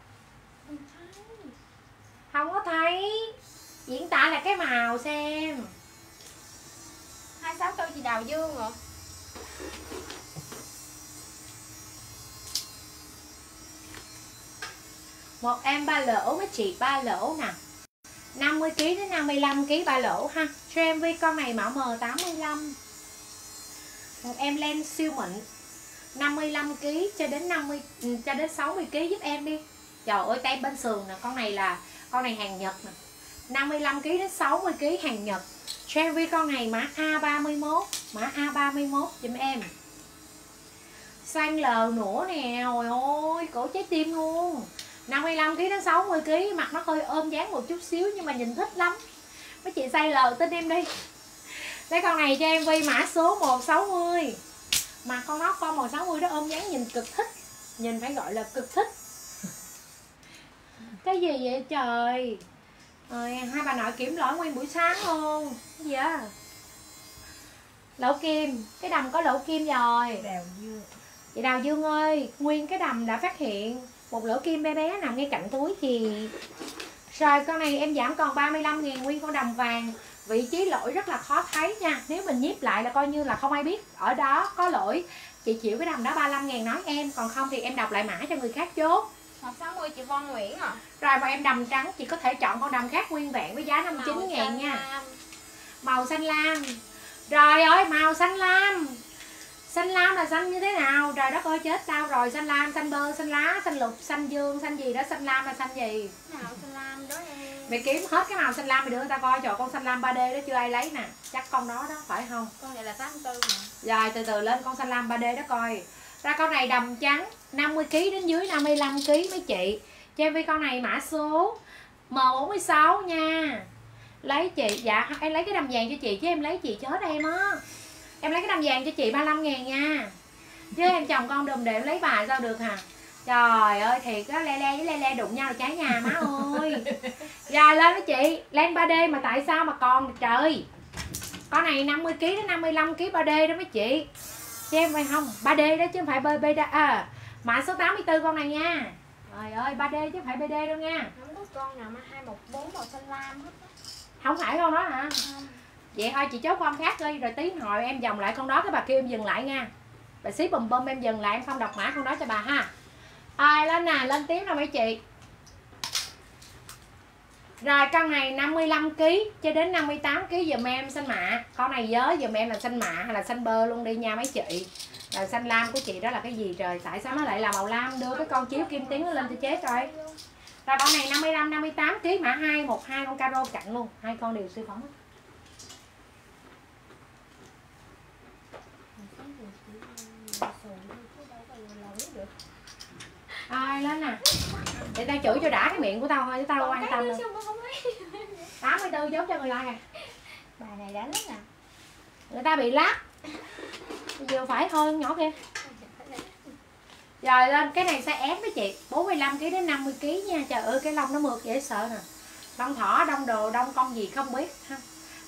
Không có thấy. Diễn tả là cái màu xem. 264 chị Đào Dương hả? Một em ba lỗ với chị ba lỗ nè. 50 kg đến 55 kg ba lỗ ha. Cho em với con này mã M85 một em len siêu mịn. 55 kg cho đến 50 cho đến 60 kg giúp em đi. Trời ơi, tay bên sườn nè, con này là, con này hàng Nhật nè. 55 kg đến 60 kg hàng Nhật cho em con này mã A31 mã A31 giùm em. Xanh lờ nữa nè ôi ôi cổ trái tim luôn. 55 kg đến 60 kg mặt nó hơi ôm dáng một chút xíu nhưng mà nhìn thích lắm. Mấy chị size L tin em đi. Lấy con này cho em Vi, mã số 160 mà con nó con 160 đó ôm dáng nhìn cực thích. Nhìn phải gọi là cực thích. Cái gì vậy trời? Rồi hai bà nội kiểm lỗi nguyên buổi sáng luôn. Gì á? Lỗ kim. Cái đầm có lỗ kim rồi. Đèo dưa. Chị đào dương ơi nguyên cái đầm đã phát hiện một lỗ kim bé bé nằm ngay cạnh túi chị. Rồi con này em giảm còn 35 nghìn nguyên con đầm vàng. Vị trí lỗi rất là khó thấy nha. Nếu mình nhíp lại là coi như là không ai biết. Ở đó có lỗi. Chị chịu cái đầm đó 35 ngàn nói em. Còn không thì em đọc lại mã cho người khác chốt 160 chị Von Nguyễn à? Rồi mà em đầm trắng chị có thể chọn con đầm khác nguyên vẹn với giá 59 ngàn nha. màu xanh lam. Rồi ơi màu xanh lam. Xanh lam là xanh như thế nào? Trời đất ơi chết tao rồi. Xanh lam xanh bơ xanh lá xanh lục xanh dương xanh gì đó. Xanh lam là xanh gì? Màu xanh lam đó em. Mày kiếm hết cái màu xanh lam mày đưa người ta coi. Trời con xanh lam 3D đó chưa ai lấy nè. Chắc con đó đó phải không? Con này là 84 mà. Rồi từ từ lên con xanh lam 3D đó coi ra con này đầm trắng 50 kg đến dưới 55 kg mấy chị. Cho em với con này mã số M46 nha. Lấy chị dạ em lấy cái đầm vàng cho chị chứ em lấy chị chết em á. Em lấy cái đầm vàng cho chị 35 ngàn nha. Chứ em chồng con đùm để em lấy bà sao được hả? Trời ơi, thiệt á, le le với le le đụng nhau là trái nhà má ơi. Dạ lên đó chị, lên 3D mà tại sao mà còn trời? Con này 50 kg đến 55 kg 3D đó mấy chị cho em phải không 3D đó chứ không phải BD à, mã số 84 con này nha. Trời ơi 3D chứ không phải BD đâu nha. Không có con nào mà 214 màu xanh lam hết không phải con đó hả? Không. vậy thôi chị chốt con khác đi rồi tí hồi em vòng lại con đó cái bà kêu em dừng lại nha. Bà xí bùm bum em dừng lại em không đọc mã con đó cho bà ha. Ai lên nè lên tiếng nào mấy chị rồi, con này 55 kg cho đến 58 kg dùm em xanh mạ con này nhớ dùm em là xanh mạ hay là xanh bơ luôn đi nha mấy chị. Rồi, xanh lam của chị đó là cái gì trời? Tại sao nó lại là màu lam? Đưa cái con chiếu kim tuyến nó lên cho chết coi rồi, con này 55 58 kg mã 2 12 con caro cạnh luôn. Hai con đều siêu phóng. Ai lên nè. Để tao chửi cho đã cái miệng của tao thôi chứ tao Còn quan tâm đâu. xong không lấy 84 chốt cho người like à. Bà này đã lắm nè. Người ta bị lát vừa phải thôi nhỏ kia. Rồi lên cái này size S với chị. 45 kg đến 50 kg nha. Trời ơi cái lông nó mượt dễ sợ nè. Lông thỏ đông đồ đông con gì không biết ha.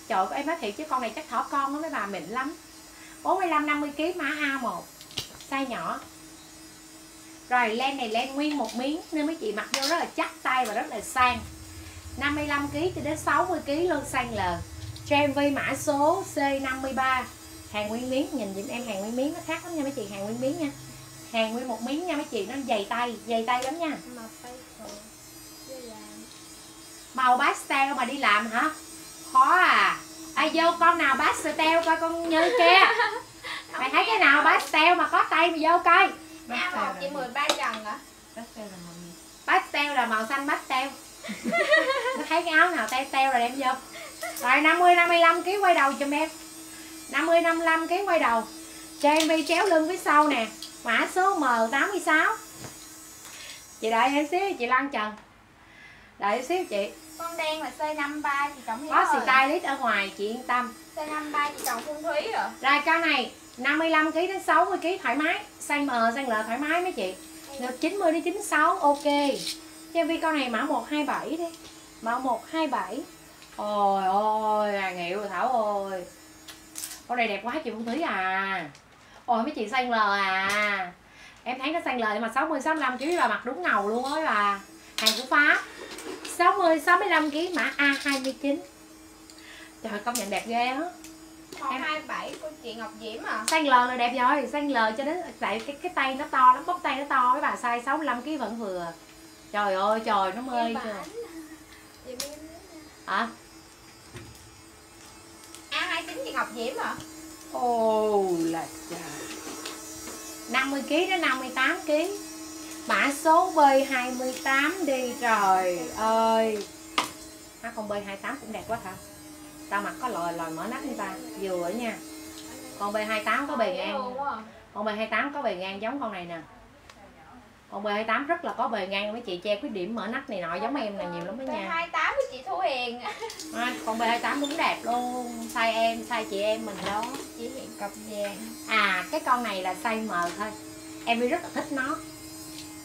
Trời ơi, em nói thiệt chứ con này chắc thỏ con đó mấy bà mịn lắm. 45 50 kg mã A1 size nhỏ rồi len này len nguyên một miếng nên mấy chị mặc vô rất là chắc tay và rất là sang. 55 kg cho đến 60 kg luôn xanh L. Cho em vi mã số C53 hàng nguyên miếng nhìn giùm em hàng nguyên miếng nó khác lắm nha mấy chị hàng nguyên miếng nha. Hàng nguyên một miếng nha mấy chị nó dày tay dày tay lắm nha. Màu pastel mà đi làm hả? Khó à. Ai vô con nào pastel coi con như kia mày thấy cái nào pastel mà có tay mày vô coi A1 chị 13 trần hả Pastel là màu gì? pastel là màu xanh pastel thấy cái áo nào teo teo rồi đem vô. Rồi 50 55 kg quay đầu cho em. 50 55 kg quay đầu. Em vi chéo lưng phía sau nè. Mã số M86 chị đợi em xíu chị lăn trần đợi xíu chị. Con đen là size 53 chị trọng hiếu có stylist ở ngoài chị yên tâm. Size 53 chị trọng phun thúy rồi rồi con này 55 kg đến 60 kg thoải mái size M size L thoải mái mấy chị. Được 90 đến 96 ok. Cho em vi con này mã 127 đi. Mã 127 ôi ôi à nghịu rồi Thảo ơi. Con này đẹp quá, chị Phương Thúy à. Ôi, mấy chị size L à. Em thấy nó size L nhưng mà 60 65 kg là mặc đúng ngầu luôn á, bà. Hàng của Pháp. 60 65 kg mã A29 trời công nhận đẹp ghê á. 127 của chị Ngọc Diễm à. Xanh lờ là đẹp rồi xanh lờ cho đến tại cái cái tay nó to lắm bóc tay nó to mấy bà size 65 kg vẫn vừa. Trời ơi trời nó mê chưa? hả? A29 chị Ngọc Diễm à. Ồ là trời 50 kg đến 58 kg mã số B28 đi trời ơi. À, con B28 cũng đẹp quá hả tao mặc có lòi lòi mở nắp đi ta vừa nha. Con B28 có bề ngang. Con B28 có bề ngang giống con này nè. Con B28 rất là có bề ngang. Mấy chị che khuyết điểm mở nắp này nọ giống em là nhiều lắm đó nha. 28 của chị Thu Hiền. À, con B28 đúng đẹp luôn. Size em size chị em mình đó. Chị Hiền cọc vàng. À cái con này là size M thôi. Em rất là thích nó.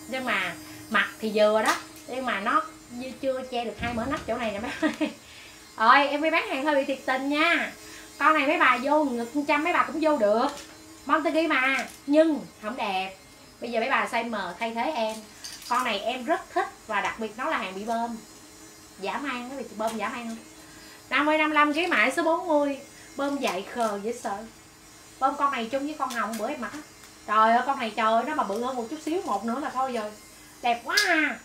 Nhưng mà mặt thì vừa đó. Nhưng mà nó như chưa che được hai mở nắp chỗ này nè mấy rồi em mới bán hàng hơi bị thiệt tình nha. Con này mấy bà vô ngực trăm mấy bà cũng vô được. Mong tôi ghi mà nhưng không đẹp. Bây giờ mấy bà size M thay thế em. Con này em rất thích và đặc biệt nó là hàng bị bơm. Giả mang nó bị bơm giả mang không? 50 55 kg mại số 40 bơm dại khờ dễ sợ. Bơm con này chung với con hồng bữa em mặc trời ơi con này trời ơi, nó mà bự hơn một chút xíu một nữa là thôi rồi. Đẹp quá à.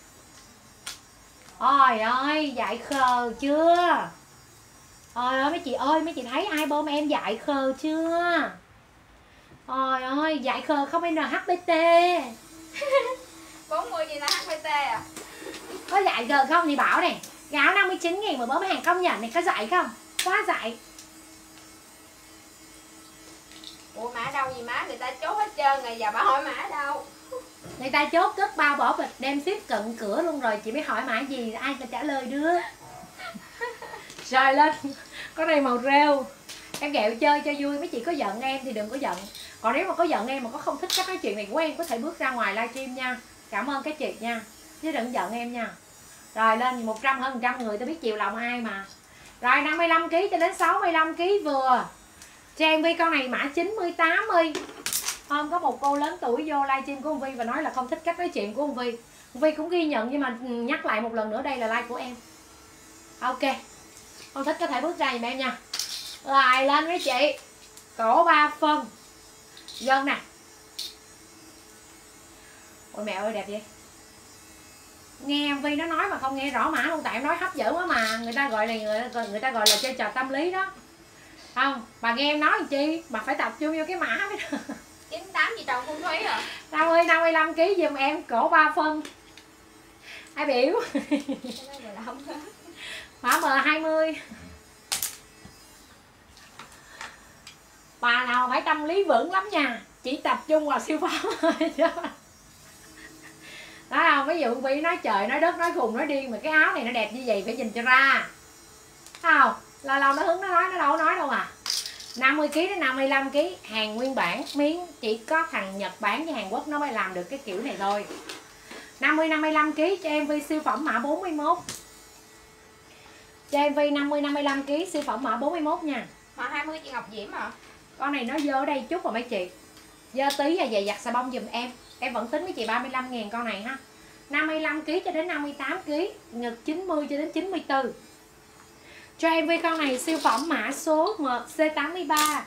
Ôi ơi dại khờ chưa? Ôi ơi mấy chị ơi mấy chị thấy ai bơm em dại khờ chưa? Ôi ơi dại khờ không NHBT 40 chị là HPT à? Có dại khờ không thì bảo này gáo 59 nghìn mà bơm hàng công nhận này có dại không? Quá dại. Ủa mã đâu gì má người ta chốt hết trơn rồi giờ bà hỏi mã đâu? Người ta chốt cất bao bỏ bịch đem ship cận cửa luôn rồi chị mới hỏi mã gì ai mà trả lời đưa rồi lên, có này màu rêu. Em ghẹo chơi, cho vui, mấy chị có giận em thì đừng có giận. Còn nếu mà có giận em mà có không thích cách nói chuyện này của em, có thể bước ra ngoài livestream nha. Cảm ơn các chị nha. Chứ đừng giận em nha. Rồi, lên 100 hơn 100 người tôi biết chiều lòng ai mà. Rồi 55 kg cho đến 65 kg vừa. Trang Vi, con này mã 90 80 Hôm có một cô lớn tuổi vô livestream của ông Vi và nói là không thích cách nói chuyện của ông Vi. Ông Vi cũng ghi nhận nhưng mà nhắc lại một lần nữa, đây là like của em. Ok. Không thích có thể bước ra giùm em nha. Lại lên với chị. Cổ 3 phân. Dân nè. Ôi mẹ ơi đẹp vậy. Nghe Vi nó nói mà không nghe rõ mã luôn tại em nói hấp dẫn quá mà. Người ta gọi là người, người ta gọi là chơi trò tâm lý đó. Không bà nghe em nói làm chi? Bà phải tập trung vô cái mã mới được. 98 chị Trần Phương Thúy à 50 55 kg giùm em cổ 3 phân. Ai biểu mã M20 bà nào phải tâm lý vững lắm nha. Chỉ tập trung vào siêu phẩm thôi. Chứ đó không ví dụ vy nói, trời nói đất nói khùng nói điên, mà cái áo này nó đẹp như vậy phải nhìn cho ra. Thấy không? Lâu lâu nó hứng, nó nói, nó đâu nói đâu à. 50 kg đến 55 kg hàng nguyên bản miếng chỉ có thằng Nhật Bản với Hàn Quốc nó mới làm được cái kiểu này thôi. 50 55 kg cho em Vi siêu phẩm mã 41 cho em Vi 50 55 kg siêu phẩm mã 41 nha. Mà 20 chị Ngọc Diễm à con này nó dơ ở đây chút rồi mấy chị. Dơ tí và về giặt xà bông giùm em. Em vẫn tính với chị 35 ngàn con này ha. 55 kg cho đến 58 kg ngực 90 cho đến 94 cho em với con này siêu phẩm mã số C83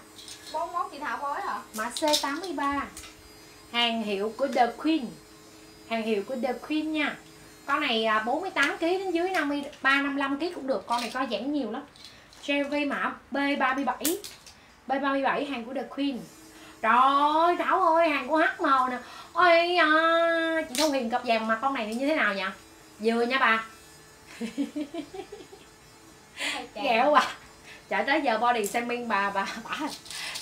41 chị Thảo Phối à mã C83 hàng hiệu của The Queen. Hàng hiệu của The Queen nha con này à, 48 kg đến dưới 53 55 kg cũng được. Con này có giãn nhiều lắm. Cherry mã B37 B37 hàng của The Queen. Trời ơi Thảo ơi hàng của HM nè. Ôi à, chị Thu Huyền cặp vàng mà con này như thế nào vậy? Vừa nha bà. Ghẹo à. Chạy tới giờ body shaming bà bà bà.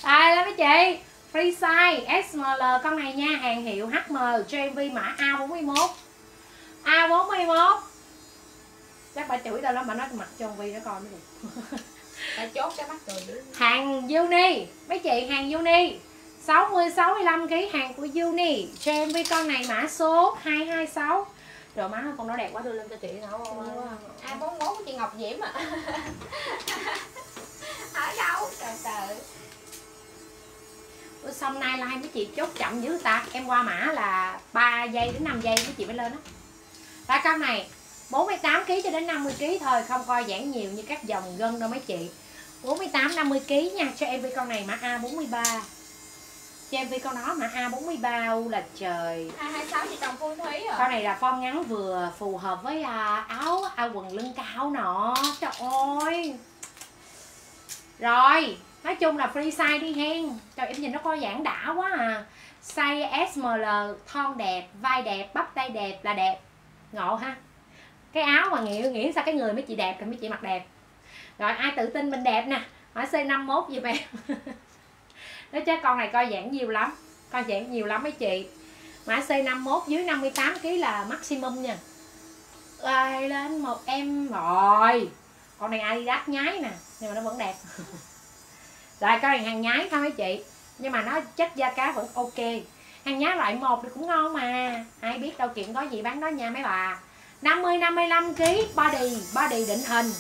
Đây là mấy chị? Free size SML con này nha. Hàng hiệu HM JV mã A41 A41 Chắc bà chửi tao lắm bà nói mặt cho Vi nó coi mới được. Đã chốt cái mắt đi Hàng Uni Mấy chị hàng Uni 60 65 kg hàng của Uni Cho em với con này mã số 226 Rồi má con nó đẹp quá đưa lên cho chị nào Ai 41 của chị Ngọc Diễm à Ở đâu? Trời trời. Bữa xong nay like mấy chị chốt chậm dữ ta. Em qua mã là 3 giây đến 5 giây mấy chị mới lên á Ba con này 48 kg cho đến 50 kg thôi Không coi giãn nhiều như các dòng gân đâu mấy chị. 48 50 kg nha Cho em với con này mã A43 Cho em với con đó mã A43 U là trời. 226 chị Trần Phương Thúy à? Con này là form ngắn vừa phù hợp với à, áo áo quần lưng cao nọ. Trời ơi. Rồi nói chung là free size đi hen. Trời em nhìn nó coi giãn đã quá à. Size SML thon đẹp vai đẹp bắp tay đẹp là đẹp ngộ ha. Cái áo mà nghĩ nghĩ sao cái người mấy chị đẹp thì mấy chị mặc đẹp. Rồi ai tự tin mình đẹp nè, hỏi C51 gì em. Nói chứ con này coi giảng nhiều lắm, coi giảng nhiều lắm mấy chị. Mã C51 dưới 58 kg là maximum nha. Ai lên một em rồi. Con này Adidas nhái nè, nhưng mà nó vẫn đẹp. Rồi con này hàng nhái thôi mấy chị. Nhưng mà nó chất da cá vẫn ok hàng nhái loại một thì cũng ngon mà. Ai biết đâu chuyện có gì bán đó nha mấy bà. 50 55 kg body body định hình.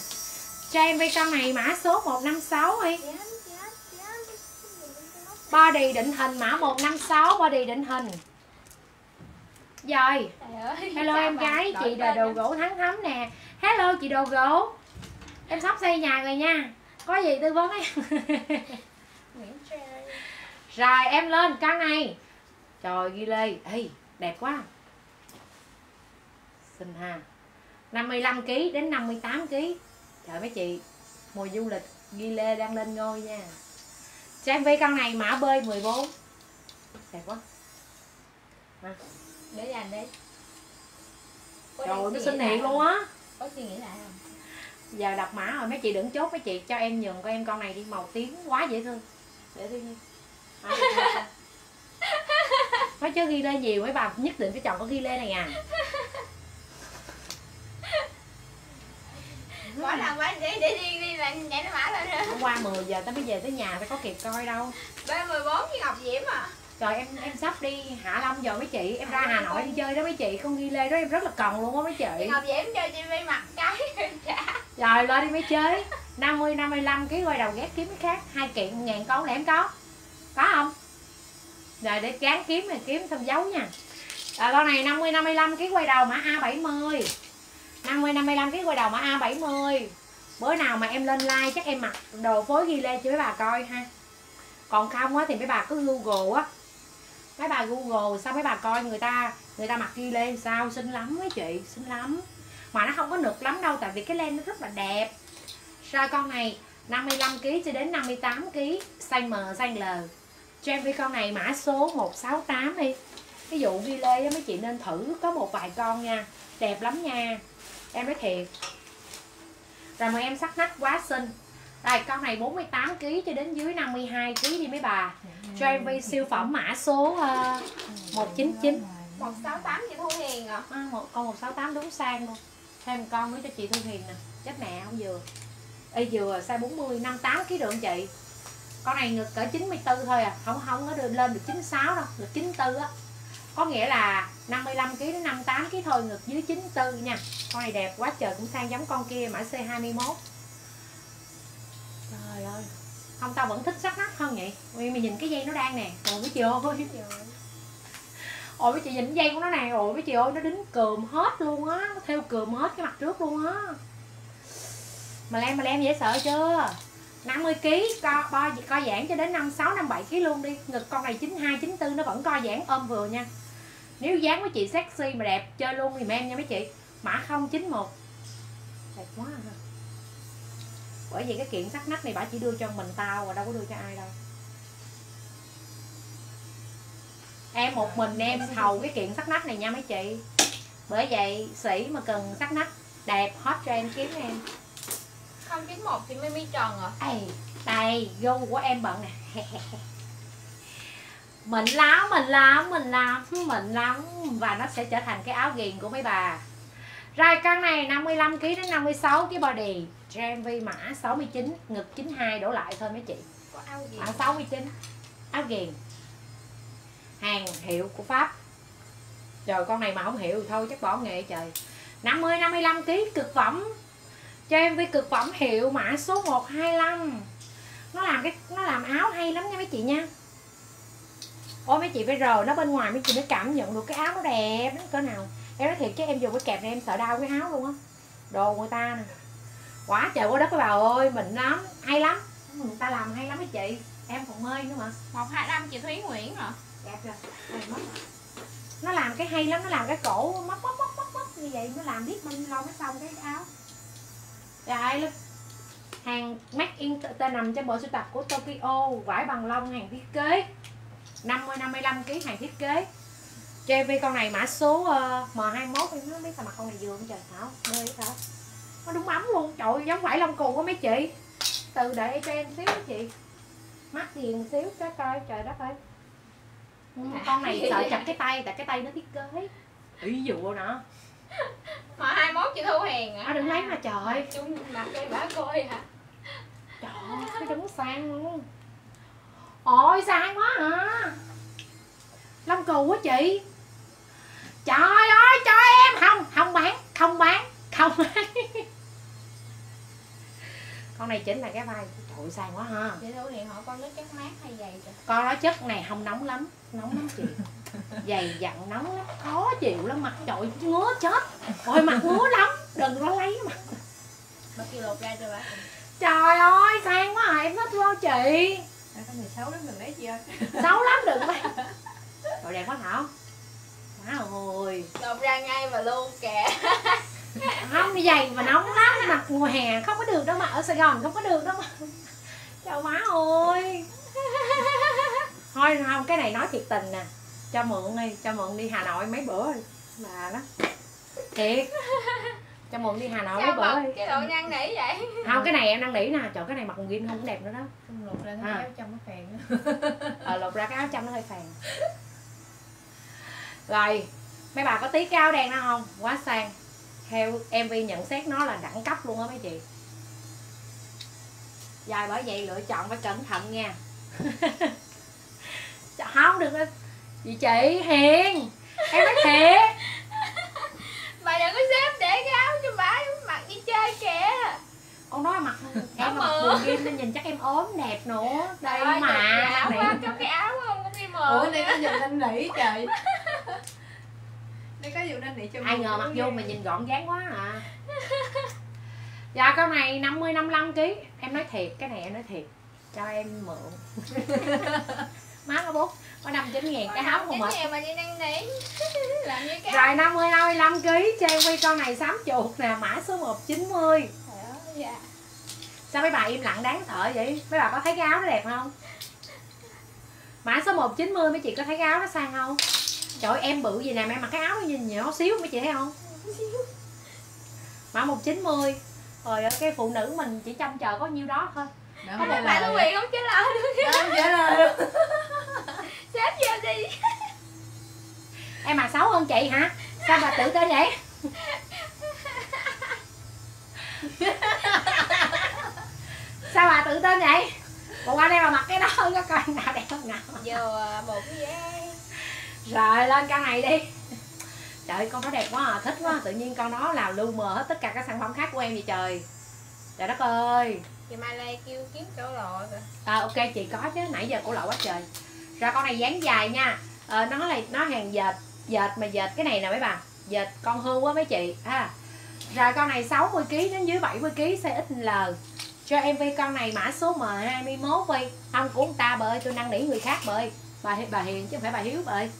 Cho em với con này mã số 156 đi. Body định hình mã 156 body định hình. Rồi. Hello em gái chị là đồ gỗ thắng thấm nè. Hello chị đồ gỗ. Em sắp xây nhà rồi nha. Có gì tư vấn ấy rồi em lên căn này trời ghi lê ê đẹp quá. Xinh ha. 55 kg đến 58 kg trời mấy chị mùa du lịch ghi lê đang lên ngôi nha. Cho em con này mã b 14 đẹp quá. Để dành đi. Có trời nó xinh thiệt luôn á? Có suy nghĩ lại không? giờ đọc mã rồi mấy chị đừng chốt mấy chị. Cho em nhường của em con này đi màu tím quá dễ thương. Để đi đi nói chứ ghi lê nhiều mấy bà nhất định phải chọn có ghi lê này à. Mỗi lần quá để để đi đi là nhảy nó mã lên. Hôm qua 10 giờ tao mới về tới nhà tao có kịp coi đâu. B14 chị Ngọc Diễm à. Trời em em sắp đi hạ long giờ mấy chị em ra hà nội em chơi đó mấy chị con ghi lê đó em rất là cần luôn á mấy Chị. Ngọc Diễm cho chị Vi mặc cái rồi lên đi mấy chơi. 50 55 kg quay đầu ghét kiếm cái khác hai kiện ngàn con lẻ em có. Có không rồi để gán kiếm này kiếm xong dấu nha. Rồi con này 50 55 kg quay đầu mã A70 50 55 kg quay đầu mã A70 bữa nào mà em lên like chắc em mặc đồ phối ghi lê cho mấy bà coi ha. Còn không á thì mấy bà cứ google á. Mấy bà google sao mấy bà coi người ta người ta mặc ghi lê sao? Xinh lắm mấy chị, xinh lắm. Mà nó không có nực lắm đâu, tại vì cái len nó rất là đẹp. Rồi con này 55 kg cho đến 58 kg size M, size L cho em với con này mã số 168 đi. Ví dụ ghi lê á, mấy chị nên thử có một vài con nha. Đẹp lắm nha. Em nói thiệt. Rồi mời em sắc nách quá xinh. Rồi con này 48 kg cho đến dưới 52 kg đi mấy bà. Cho em vi siêu phẩm mã số uh, 199 168 chị Thu Hiền à à, một con 168 đúng sang luôn. Thêm một con nữa cho chị Thu Hiền nè. Chất nè không vừa. Ê vừa size 40 58 kg được không chị con này ngực cỡ 94 thôi à. Không không có được lên được 96 đâu được 94 á. Có nghĩa là 55 kg đến 58 kg thôi ngực dưới 94 nha. Con này đẹp quá trời cũng sang giống con kia mã C21 trời ơi. Không tao vẫn thích sắc nách hơn vậy. Mày, mày nhìn cái dây nó đang nè. Ôi với chị ơi. Ôi với chị nhìn dây của nó nè. Ôi với chị ơi nó đính cườm hết luôn á. Theo cườm hết cái mặt trước luôn á. Mà lem mà lem dễ sợ chưa? 50 kg co, bo, co giãn cho đến 56 57 kg luôn đi. Ngực con này 92 94 nó vẫn co giãn, ôm vừa nha. Nếu dáng với chị sexy mà đẹp, chơi luôn thì em nha mấy chị. Mã 091 đẹp quá à. bởi vì cái kiện sắc nách này bà chỉ đưa cho mình tao và đâu có đưa cho ai đâu. Em một mình em thầu cái kiện sắc nách này nha mấy chị. Bởi vậy, sĩ mà cần sắc nách, đẹp, hot cho em kiếm em. 091 chị Mimi Trần à. Ê, đây gu của em bận nè. Mình lắm mình lắm mình lắm mình lắm. Và nó sẽ trở thành cái áo ghiền của mấy bà. Rồi con này 55 kg đến 56 cái body. Jam V mã 69 ngực 92 đổ lại thôi mấy chị. Có áo gì mã 69 áo ghiền. Hàng hiệu của Pháp. Trời con này mà không hiểu thì thôi chắc bỏ nghề trời. 50 55 kg cực phẩm cho em với cực phẩm hiệu mã số 125 nó làm cái nó làm áo hay lắm nha mấy chị nha. Ôi mấy chị bây giờ nó bên ngoài mấy chị mới cảm nhận được cái áo nó đẹp. Đến cỡ nào? Em nói thiệt chứ em dùng cái kẹp này em sợ đau cái áo luôn á. Đồ người ta nè. Quá trời quá đất các bà ơi mình lắm hay lắm. Người ta làm hay lắm mấy chị. Em còn mê nữa mà. 125 chị Thúy Nguyễn hả? Đẹp rồi. nó làm cái hay lắm nó làm cái cổ móc móc móc móc móc như vậy nó làm biết bao nhiêu lâu mới xong cái áo Đấy luôn hàng Mac in ta nằm trong bộ sưu tập của Tokyo vải bằng lông hàng thiết kế. 50 55 kg hàng thiết kế. Cho em con này mã số ờ, uh, M21 em nó biết sao mặt con này vừa không trời. Thảo mê thảo nó đúng ấm luôn. Trời ơi, giống vải lông cù của mấy chị. Từ để cho em xíu mấy chị. Mắt tiền xíu cái coi trời đất ơi. Con này sợ chặt cái tay tại cái tay nó thiết kế. Ý dụ nữa mà 21 chị Thu Hiền à, à đừng lấy mà trời. Chung mặt đây bả coi hả? Trời ơi, cái đúng sang luôn. Ôi sang quá hả lông cù quá chị. Trời ơi cho em. Không không bán không bán không bán. Con này chính là cái vai trời sang quá ha. Chị Thu Hiền hỏi con nước chất mát hay dày trời con nói chất này không nóng lắm nóng lắm chị dày dặn nóng lắm khó chịu lắm mặt trời ngứa chết. Ôi mặt ngứa lắm đừng có lấy mặt. Bà kêu lột ra cho bà? Trời ơi sang quá à em thích vô chị. Cái này xấu lắm đừng lấy chị ơi xấu lắm đừng lấy. Rồi đẹp quá thảo. Má ơi. Lột ra ngay và luôn kìa. Không đi giày mà nóng lắm mặt mùa hè không có được đâu mà ở sài gòn không có được đâu mà. Trời má ơi. Thôi không cái này nói thiệt tình nè cho mượn đi cho mượn đi hà nội mấy bữa mà đó. Thiệt. Cho mượn đi hà nội mấy bữa đi cái độ nhăn nỉ vậy? Không cái này em đang nghĩ nè. Trời cái này mặc quần jean không đẹp nữa đó. Không lột ra À. nó kéo trong nó phèn ờ lột ra cái áo trong nó hơi phèn. Rồi mấy bà có tí cái áo đen đó không? Quá sang. Theo mv nhận xét nó là đẳng cấp luôn á mấy chị. Dài bởi vậy lựa chọn phải cẩn thận nha. Không được chị chị hiền em nói thiệt. Bà đừng có xếp để cái áo cho bà mặc đi chơi kìa. Con nói mặt em mặc quần jean nên nhìn chắc em ốm đẹp nữa. Đây ơi, mà áo quá có cái áo không? Có đi mờ Ủa đây có vụ năn nỉ trời Đây có vụ năn nỉ cho ai ngờ mặc vô mà nhìn gọn gàng quá à. Dạ con này 50 55 kg em nói thiệt cái này em nói thiệt. Cho em mượn má nó bút. Có năm chín ngàn cái háo không mệt mà đi năn nỉ làm như cái rồi 50 55 kg cho em quy con này sám chuột nè mã số 190 Trời ơi, dạ. sao mấy bà im lặng đáng sợ vậy? Mấy bà có thấy cái áo nó đẹp không? Mã số 190 mấy chị có thấy cái áo nó sang không? Trời ơi, em bự gì nè em mặc cái áo nó nhìn nhỏ xíu mấy chị thấy không? Mã 190 rồi cái phụ nữ mình chỉ trông chờ có nhiêu đó thôi Đó không một bạn nó quyền không? Trả lời được. Đó không trả lời được. sếp giờ đi em mặc xấu hơn chị hả? Sao bà tự tin vậy? Sao bà tự tin vậy? Bộ qua đây bà mặc cái đó có coi nào đẹp không nào. Giờ một cái rồi lên con này đi. Trời ơi, con nó đẹp quá à thích quá. À. tự nhiên con nó làm lu mờ hết tất cả các sản phẩm khác của em vậy trời. Trời đất ơi chị mai lê kêu kiếm chỗ lộ rồi. À, ok chị có chứ. Nãy giờ cổ lộ quá trời. Ra con này dáng dài nha. À, nó là nó hàng dệt dệt mà dệt cái này nè mấy bà. Dệt con hư quá mấy chị. Ha rồi con này 60 kg đến dưới 70 kg size XL cho em vi con này mã số M21 vi ông của ông ta bơi, tôi năn nỉ người khác bơi. bà bà hiền chứ không phải bà hiếu bơi.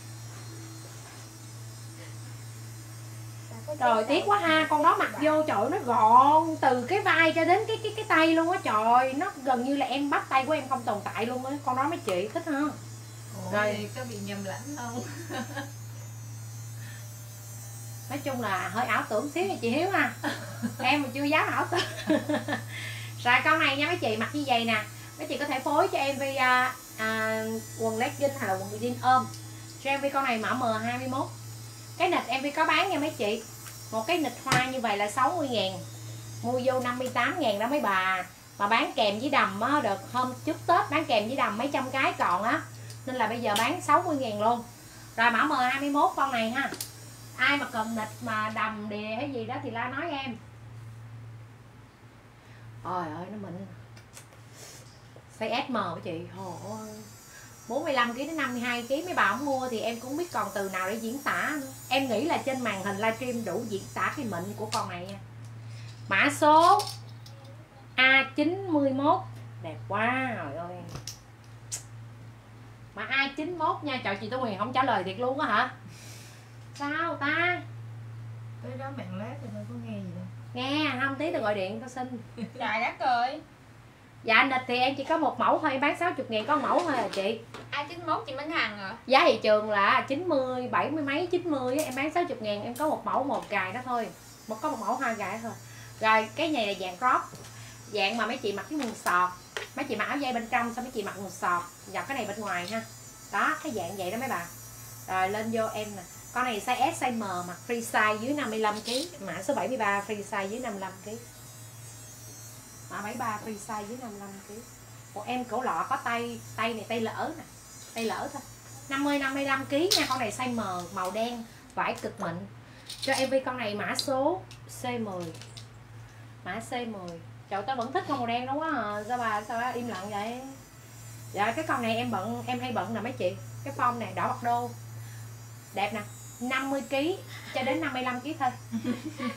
Trời tiếc quá ha, con đó mặc vô trời nó gọn từ cái vai cho đến cái cái cái tay luôn á trời, nó gần như là em bắt tay của em không tồn tại luôn á, con đó mấy chị thích? Ủa, Rồi. có bị nhầm lẫn không? Nói chung là hơi ảo tưởng xíu nha chị Hiếu ha. em mà chưa dám ảo tưởng. Rồi con này nha mấy chị mặc như vậy nè, mấy chị có thể phối cho em với à, à, quần legging hay là quần jean ôm. Cho em với con này mã M21. Cái nịch em có bán nha mấy chị. Một cái nịch hoa như vậy là 60 ngàn. Mua vô 58 ngàn đó mấy bà. Mà bán kèm với đầm á, được hôm trước Tết bán kèm với đầm mấy trăm cái còn á. Nên là bây giờ bán 60 ngàn luôn. Rồi mã M21 con này ha. Ai mà cần nịch mà đầm đìa hay gì đó thì la nói em. Ôi ơi nó mình Size SM của chị? Hồ ơi. 45 kg đến 52 kg mấy bà không mua thì em cũng biết còn từ nào để diễn tả nữa. Em nghĩ là trên màn hình livestream đủ diễn tả cái mịn của con này nha. Mã số A91 đẹp quá rồi ơi. Mà A91 nha, trời chị Tô Huyền không trả lời thiệt luôn á hả? Sao ta? Tới đó bạn lát thì đâu có nghe gì đâu. Nghe không tí tao gọi điện tao xin. trời đất ơi Dạ nịch thì em chỉ có một mẫu thôi, em bán 60 ngàn có mẫu thôi à chị. ai chín mốt chị Minh Hằng à? Giá thị trường là 90 70 mấy 90 á, em bán 60 ngàn em có một mẫu một gài đó thôi. Một có một mẫu hai gài thôi. Rồi cái này là dạng crop. Dạng mà mấy chị mặc cái quần sọt. Mấy chị mặc áo dây bên trong xong mấy chị mặc quần sọt. Dọc cái này bên ngoài ha. Đó cái dạng vậy đó mấy bà rồi lên vô em nè. Con này size S size M mặc free size dưới 55 kg mã số 73 free size dưới 55 kg mã 73 free size dưới 55 kg một em cổ lọ có tay tay này tay lỡ nè tay lỡ thôi. 50 55 kg nha con này size M màu đen vải cực mịn. Cho em con này mã số C10 mã C10 trời tao vẫn thích con màu đen đó quá à. sao bà sao bà im lặng vậy? Dạ cái con này em bận em hay bận nè mấy chị. Cái form này đỏ bạc đô. Đẹp nè 50 kg cho đến 55 kg thôi.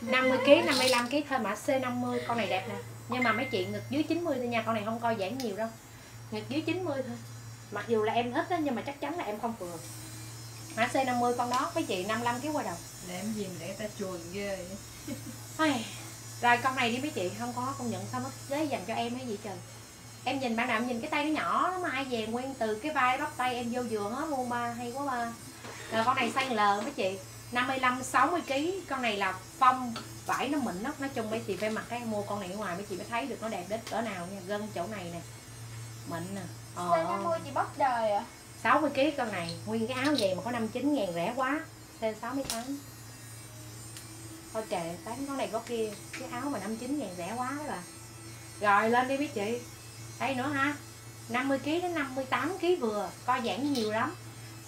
50 kg 55 kg thôi mã C50 con này đẹp nè nhưng mà mấy chị ngực dưới 90 thôi nha con này không coi giãn nhiều đâu. Ngực dưới 90 thôi. Mặc dù là em thích đó, nhưng mà chắc chắn là em không phù mã C50 con đó mấy chị 55 kg qua đầu. Làm gì mà để ta chuồn ghê. Rồi con này đi mấy chị không có công nhận sao mất giấy dành cho em hay gì trời. Em nhìn bạn nào em nhìn cái tay nó nhỏ nó mà ai về nguyên từ cái vai bắp tay em vô vừa hết luôn ba hay quá ba. Rồi con này size L mấy chị 55 60 kg con này là phong vải nó mịn lắm. Nói chung mấy chị phải mặc cái mua con này ở ngoài mấy chị mới thấy được nó đẹp đến cỡ nào nha. Gân chỗ này nè. Mịn nè. Sao ờ. 50 chị bóc đời à? 60 kg con này. Nguyên cái áo về mà có 59 ngàn rẻ quá. C 68 thôi kệ bán con này có kia. Cái áo mà 59 ngàn rẻ quá đó bà. Rồi lên đi mấy chị. Đây nữa ha. 50 kg đến 58 kg vừa. Co giãn nhiều lắm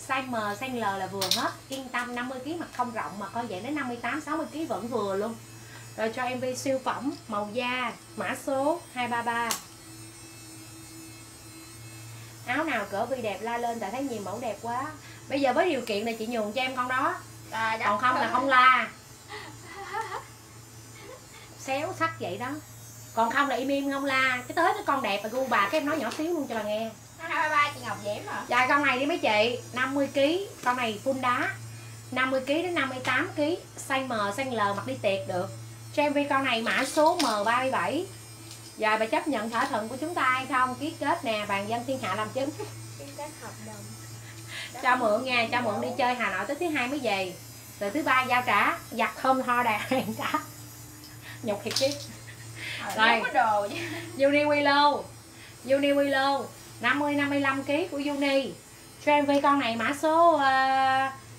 size M size L là vừa hết. Yên tâm 50 kg mặt không rộng mà co giãn đến 58 60 kg vẫn vừa luôn. Rồi cho em vi siêu phẩm màu da mã số 233 áo nào cỡ vi đẹp la lên tại thấy nhiều mẫu đẹp quá. Bây giờ với điều kiện này chị nhường cho em con đó. Đất còn không là không la. Xéo sắc vậy đó. Còn không là im im không la. Cái tới cái con đẹp mà gu bà cái em nói nhỏ xíu luôn cho bà nghe nó 233 chị Ngọc Diễm hả Dài con này đi mấy chị? 50 kg Con này full đá. 50 kg đến 58 kg Size M, size L mặc đi tiệc được. Cho em con này mã số M37 Giờ bà chấp nhận thỏa thuận của chúng ta hay không? Ký kết nè, bàn dân thiên hạ làm chứng. Ký kết hợp đồng. Cho mượn nha, cho mượn đi chơi Hà Nội tới thứ hai mới về. Rồi thứ ba giao trả Giặt hôm ho đà hàng trả Nhục thiệt chứ. Rồi. Rồi đồ Uni Willow Uni Willow 50 55 kg của Uni cho em Vi con này mã số uh,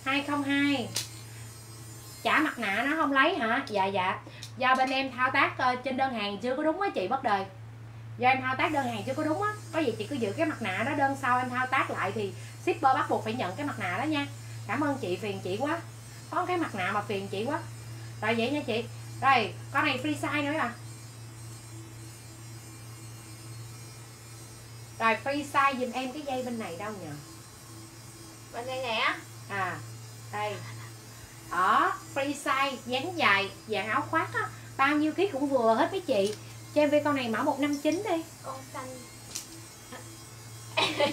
202 trả mặt nạ nó không lấy hả? Dạ dạ. Do bên em thao tác uh, trên đơn hàng chưa có đúng á chị bất đời. Do em thao tác đơn hàng chưa có đúng á. Có gì chị cứ giữ cái mặt nạ đó đơn sau em thao tác lại thì shipper bắt buộc phải nhận cái mặt nạ đó nha. Cảm ơn chị phiền chị quá. Có cái mặt nạ mà phiền chị quá. Rồi vậy nha chị. Rồi con này free size nữa à? Rồi free size giùm em cái dây bên này đâu nhờ? Bên đây nè. À đây. Đó free size dáng dài dạng áo khoác á. Bao nhiêu ký cũng vừa hết mấy chị. Cho em với con này mã 159 đi. Con xanh.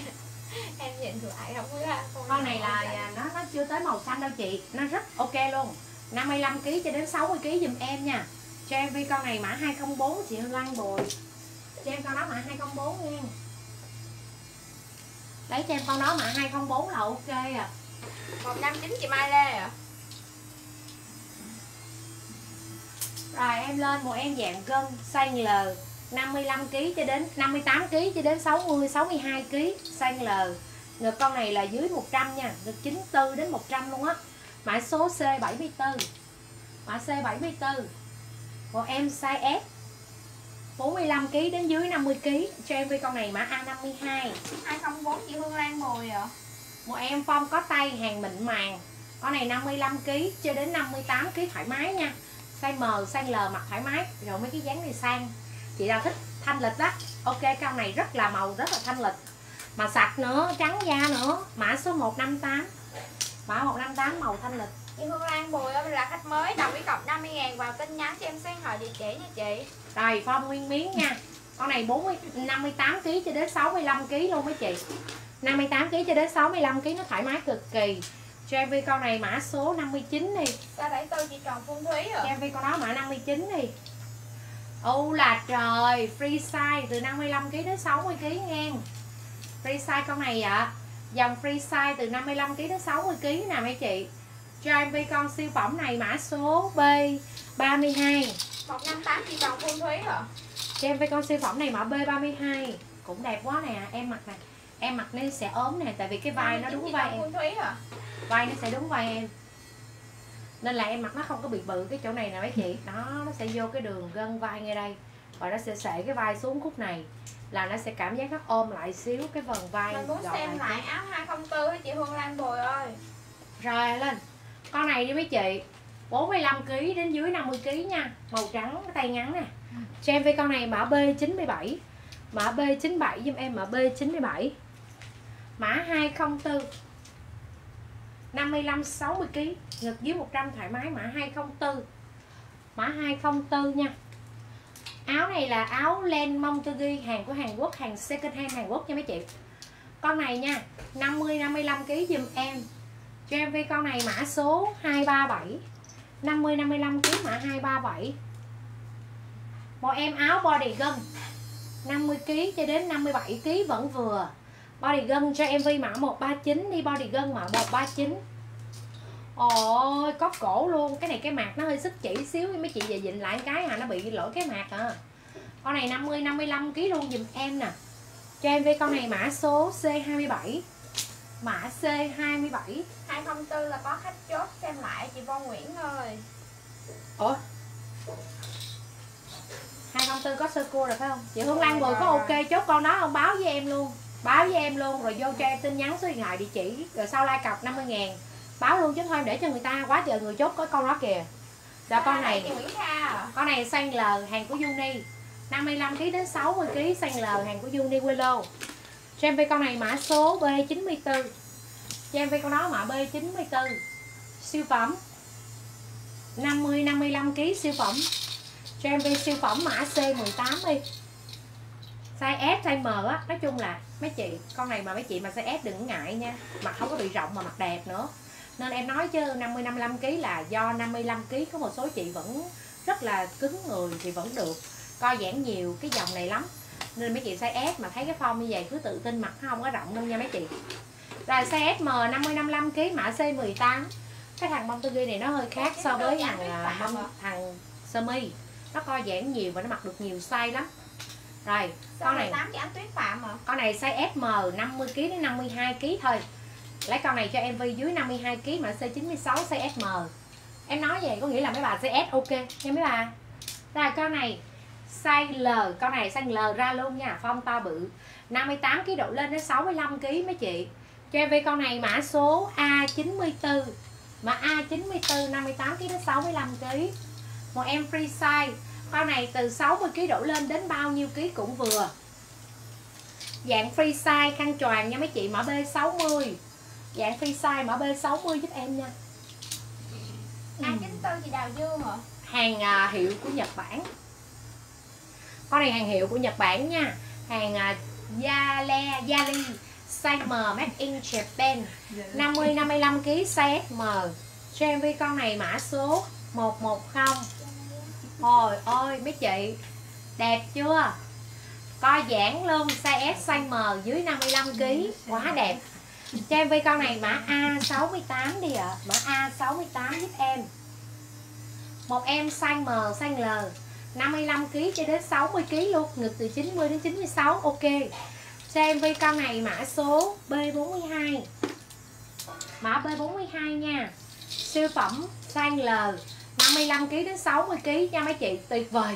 Em nhìn lại không có ra con này là à, nó nó chưa tới màu xanh đâu chị. Nó rất ok luôn. 55 kg cho đến 60 kg giùm em nha. Cho em với con này mã 204 chị Hương Lan Bùi cho em con đó mã 204 nha lấy cho em con đó mã 204 là ok à 159 chị Mai Lê à Rồi em lên một em dạng gân size L 55 kg cho đến 58 kg cho đến 60 62 kg size L. Ngực con này là dưới 100 nha, ngực 94 đến 100 luôn á. Mã số C74. Mã C74. Một em size S 45 kg đến dưới 50 kg cho em với con này mã A52. 204 chị Hương Lan Bùi à Một em form có tay hàng mịn màng. Con này 55 kg cho đến 58 kg thoải mái nha. Size M, size L mặc thoải mái. Rồi mấy cái dáng này sang. Chị nào thích thanh lịch đó ok con này rất là màu rất là thanh lịch. Mà sạch nữa trắng da nữa. Mã số 158 mã 158 màu thanh lịch Chị Hương Lan Bùi ơi là khách mới đồng với cọc 50 ngàn vào tin nhắn cho em số điện thoại địa chỉ nha chị. Rồi form nguyên miếng nha. Con này 40 58 kg cho đến 65 kg luôn mấy chị. 58 kg cho đến 65 kg nó thoải mái cực kỳ. Cho em con này mã số 59 đi. Ra 74 chị Tròn Phương Thúy cho à em con đó mã 59 đi. Ô là trời Free size từ 55kg đến 60kg ngang. Free size con này ạ. Dòng free size từ 55kg đến 60kg nè mấy chị Cho em con siêu phẩm này mã số B32 158 chị Tròn Phương Thúy à Cho em con siêu phẩm này mã B32 Cũng đẹp quá nè Em mặc nè. Em mặc nên sẽ ốm nè Tại vì cái vai nó 59 đúng vai em. vai nó sẽ đúng vai em. Nên là em mặc nó không có bị bự cái chỗ này nè mấy chị. Đó nó sẽ vô cái đường gân vai ngay đây. Và nó sẽ sệ cái vai xuống khúc này. Là nó sẽ cảm giác nó ôm lại xíu cái phần vai Mình muốn xem lại lại áo 204 hả chị Hương Lan Bùi ơi? Rồi lên con này đi mấy chị? 45 kg đến dưới 50 kg nha. Màu trắng tay ngắn nè. Cho em với con này mã B97 mã B97 giùm em, mã B97 mã 204 55 60 kg ngực dưới 100 thoải mái, mã 204 mã 204 nha. Áo này là áo len Montugi hàng của Hàn Quốc, hàng second hand Hàn Quốc nha mấy chị. Con này nha 50 55 kg giùm em cho em với con này mã số 237 50 55 kg mã 237 một em áo body gân. 50 kg cho đến 57 kg vẫn vừa. Body gân cho em Vi mã 139 đi body gân mã 139 Ôi, có cổ luôn. Cái này cái mặt nó hơi sức chỉ xíu, Mấy chị về dịnh lại cái à nó bị lỗi cái mặt à. Con này 50 55 kg luôn dùm em nè. Cho em với con này mã số C27 Mã C27 204 là có khách chốt xem lại chị Võ Nguyễn ơi. Ủa? 204 có sơ cua rồi phải không? Chị Hương Lan Bùi có ok chốt con đó không? Báo với em luôn. Báo với em luôn Rồi vô cho em tin nhắn số điện thoại địa chỉ Rồi sau like cọc 50 ngàn. Báo luôn chứ thôi để cho người ta quá trời người chốt có con đó kìa. Rồi con này à? Con này xanh L hàng của Uni 55kg đến 60kg xanh L hàng của Uni Willow cho em với con này mã số B94. Cho em với con đó mã B94. Siêu phẩm. 50 55kg siêu phẩm. Cho em với siêu phẩm mã C18 đi. Size S, size M á, nói chung là mấy chị, con này mà mấy chị mà size S đừng ngại nha, mặt không có bị rộng mà mặt đẹp nữa. Nên em nói chứ 50 55 kg là do 55 kg có một số chị vẫn rất là cứng người thì vẫn được. Co giãn nhiều, cái dòng này lắm nên mấy chị size S mà thấy cái form như vậy cứ tự tin mặt không có rộng đâu nha mấy chị. Rồi size SM 50 55 kg mã C18 cái thằng bông tư ghi này nó hơi khác so với thằng à, bông thằng sơ mi nó co giãn nhiều và nó mặc được nhiều size lắm. Rồi con này 8 cho anh Tuyết Phạm à con này size SM 50 kg đến 52 kg thôi. Lấy con này cho em Vi dưới 52 kg mã C96 size SM em nói vậy có nghĩa là mấy bà size S ok nha mấy bà. Rồi con này size L con này size L ra luôn nha phong to bự. 58 kg độ lên đến 65 kg mấy chị. Cho em Vi con này mã số A94 mã A94 58 kg đến 65 kg một em free size. Con này từ 60 kg đổ lên đến bao nhiêu kg cũng vừa. Dạng free size khăn choàng nha mấy chị mã B60 dạng free size mã B60 giúp em nha. A94 chị Đào Dương hả? Hàng à, hiệu của Nhật Bản con này hàng hiệu của Nhật Bản nha. Hàng à, Yale Yali size M made in Japan. 50 55 kg size M cho em Vi con này mã số 110 Trời ơi mấy chị. Đẹp chưa? Co giãn luôn size S size M dưới 55kg Quá đẹp. Cho em Vi con này mã A68 đi ạ. À. Mã A68 giúp em. Một em size M size L 55kg cho đến 60kg luôn Ngực từ 90 đến 96 Ok. Cho em Vi con này mã số B42 Mã B42 nha. Siêu phẩm size L 55 kg đến 60 kg nha mấy chị tuyệt vời.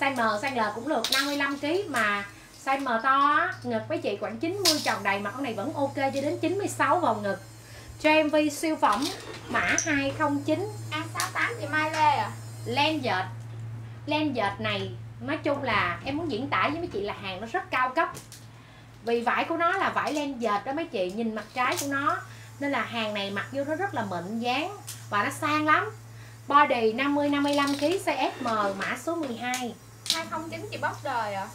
Size M size L cũng được 55 kg mà size M to á, ngực mấy chị khoảng 90 tròn đầy mà con này vẫn ok cho đến 96 vòng ngực. Cho em Vi siêu phẩm mã 209 A68 chị Mai Lê à? Len dệt len dệt này nói chung là em muốn diễn tả với mấy chị là hàng nó rất cao cấp vì vải của nó là vải len dệt đó mấy chị nhìn mặt trái của nó nên là hàng này mặc vô nó rất là mịn dáng và nó sang lắm Body 50 55 kg size SM mã số 12. 209 chị bóc đời à.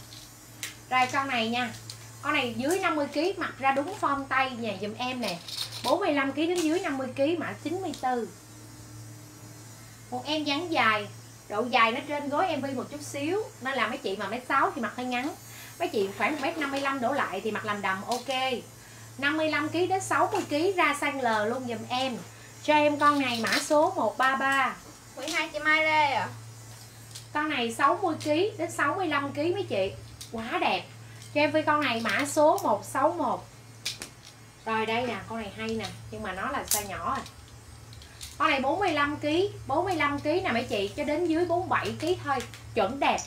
Rồi con này nha. Con này dưới 50 kg mặc ra đúng form tay nhà dùm em nè. 45 kg đến dưới 50 kg mã 94. Một em dáng dài, độ dài nó trên gối em vi một chút xíu nên là mấy chị mà mét 6 thì mặc hơi ngắn. Mấy chị khoảng 1 m 55 đổ lại thì mặc làm đầm ok. 55 kg đến 60 kg ra size L luôn dùm em. Cho em con này mã số 133 12 chị Mai Lê à Con này 60kg đến 65kg mấy chị Quá đẹp Cho em với con này mã số 161 Rồi đây nè Con này hay nè Nhưng mà nó là size nhỏ à Con này 45kg 45kg nè mấy chị Cho đến dưới 47kg thôi Chuẩn đẹp.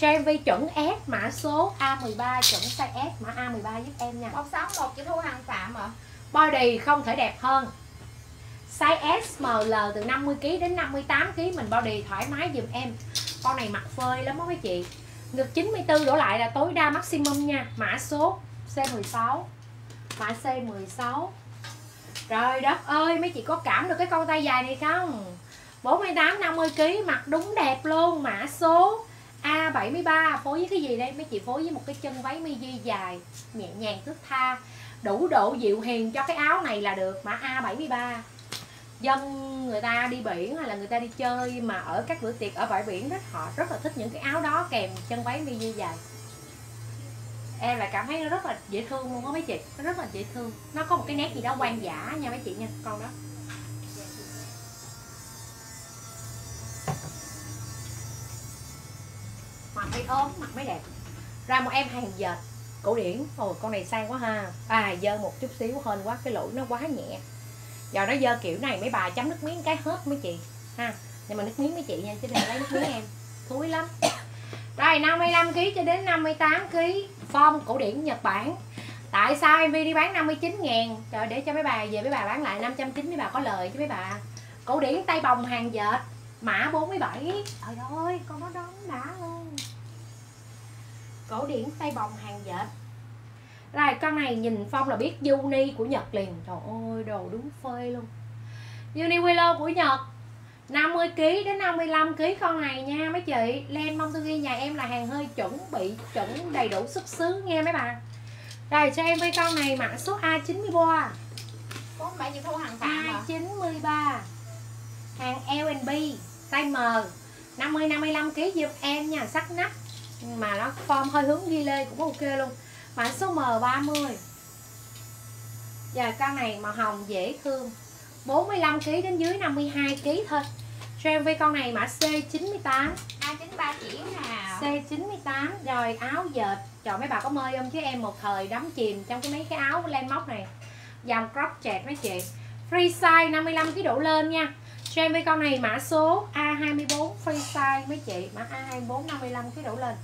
Cho em vi chuẩn S mã số A13 chuẩn size S mã A13 giúp em nha. 161 chị Thu Hằng Phạm à Body không thể đẹp hơn. Size S, ML từ 50kg đến 58kg mình body thoải mái dùm em. Con này mặc phơi lắm đó mấy chị. Ngực 94 đổ lại là tối đa maximum nha. Mã số C16 mã C16 trời đất ơi, mấy chị có cảm được cái con tay dài này không? 48 50kg mặc đúng đẹp luôn, mã số A73 phối với cái gì đây? Mấy chị phối với một cái chân váy midi dài, nhẹ nhàng thướt tha, đủ độ dịu hiền cho cái áo này là được, mã A73 dân người ta đi biển hay là người ta đi chơi mà ở các bữa tiệc ở bãi biển rất họ rất là thích những cái áo đó kèm chân váy midi dài em lại cảm thấy nó rất là dễ thương luôn á mấy chị. Nó rất là dễ thương. Nó có một cái nét gì đó quan giả nha mấy chị nha, con đó. Mặt mới ốm mặt mới đẹp. Ra một em hàng dệt, cổ điển. Ôi, con này sang quá ha. À dơ một chút xíu hên quá, cái lũi nó quá nhẹ. Giờ nó dơ kiểu này, mấy bà chấm nước miếng cái hết mấy chị. Ha nhưng mà nước miếng mấy chị nha, chứ đừng lấy nước miếng em. Thúi lắm. Rồi 55 kg cho đến 58 kg form cổ điển Nhật Bản. Tại sao em đi bán 59 ngàn? Rồi để cho mấy bà, về mấy bà bán lại 590 mấy bà có lời chứ mấy bà. Cổ điển tay bồng hàng dệt, mã 47 trời ơi, con nó đón đã luôn. Cổ điển tay bồng hàng dệt. Rồi, con này nhìn phong là biết uni của nhật liền. Trời ơi, đồ đúng phê luôn. Uni willow của nhật. 50 kg đến 55 kg con này nha mấy chị. Len mong tôi ghi nhà em là hàng hơi chuẩn bị chuẩn đầy đủ xuất xứ nghe mấy bạn rồi cho em với con này mã số A93 Bốn bảy chị thu hàng tạm à A93 hàng L&B size M. 50 55 kg giùm em nha sắc nách. Mà nó form hơi hướng ghi lê cũng ok luôn. Mã số M30 Giờ con này màu hồng dễ thương 45 kg đến dưới 52 kg thôi. Cho em với con này mã C98 A93 chỉ nào? C98 rồi áo dệt. Trời mấy bà có mơ không? Chứ em một thời đắm chìm trong cái mấy cái áo len móc này. Dòng crop chẹt mấy chị. Free size 55 kg đổ lên nha. Cho em với con này mã số A24 free size mấy chị? Mã A24 55 kg đổ lên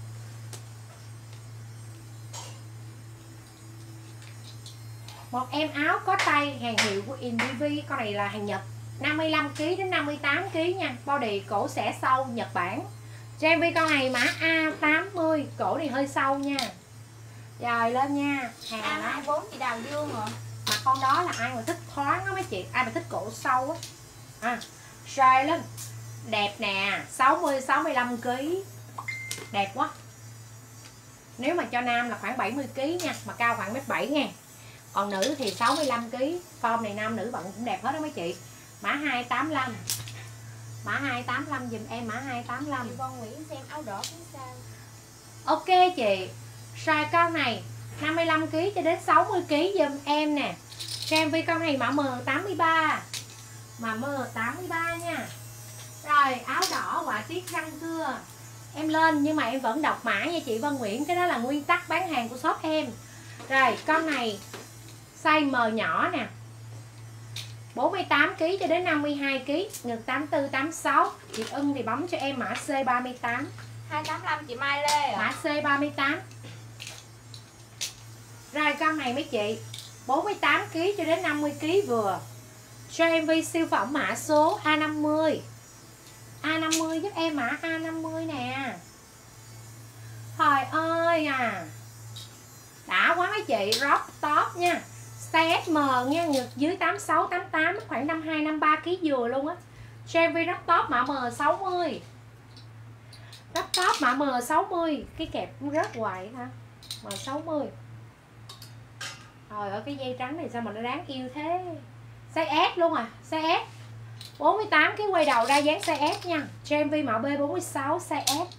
Một em áo có tay hàng hiệu của Indivi Con này là hàng Nhật. 55kg đến 58kg nha. Body cổ sẽ sâu Nhật Bản. Cho em con này mã A80 Cổ này hơi sâu nha. Rồi lên nha. Hàng đó A24 chị Đào Dương rồi. Mà con đó là ai mà thích thoáng á mấy chị? Ai mà thích cổ sâu á? À, Rồi lên. Đẹp nè 60 65 kg Đẹp quá. Nếu mà cho nam là khoảng 70 kg nha Mà cao khoảng mét 7 nha Còn nữ thì 65 kg Form này nam nữ bận cũng đẹp hết đó mấy chị. Mã 285 Mã 285 dùm em mã 285 Chị Von Nguyễn xem áo đỏ phía sau Ok chị. Size con này 55kg cho đến 60kg dùm em nè. Cho em với con này mã M83 Mà M83 nha. Rồi áo đỏ họa tiết răng cưa. Em lên nhưng mà em vẫn đọc mã nha chị Vân Nguyễn. Cái đó là nguyên tắc bán hàng của shop em. Rồi con này Size M nhỏ nè. 48kg cho đến 52kg Ngực 84, 86 Chị ưng thì bấm cho em mã C38 285 chị Mai Lê à Mã C38 Rồi con này mấy chị? 48kg cho đến 50kg vừa. Cho em vi siêu phẩm mã số A50 A50 giúp em mã A50 nè. Trời ơi à. Đã quá mấy chị Crop top nha Size SM nha Ngực dưới 86, 88 Khoảng 52, 53 kg vừa luôn á. Vi crop top mã M60 Crop top mã M60 Cái kẹp cũng rớt hoài hả M60 Trời ơi cái dây trắng này sao mà nó đáng yêu thế? Size S luôn à Size S. 48 cái quay đầu ra dáng size S nha. Vi mã B46 size S.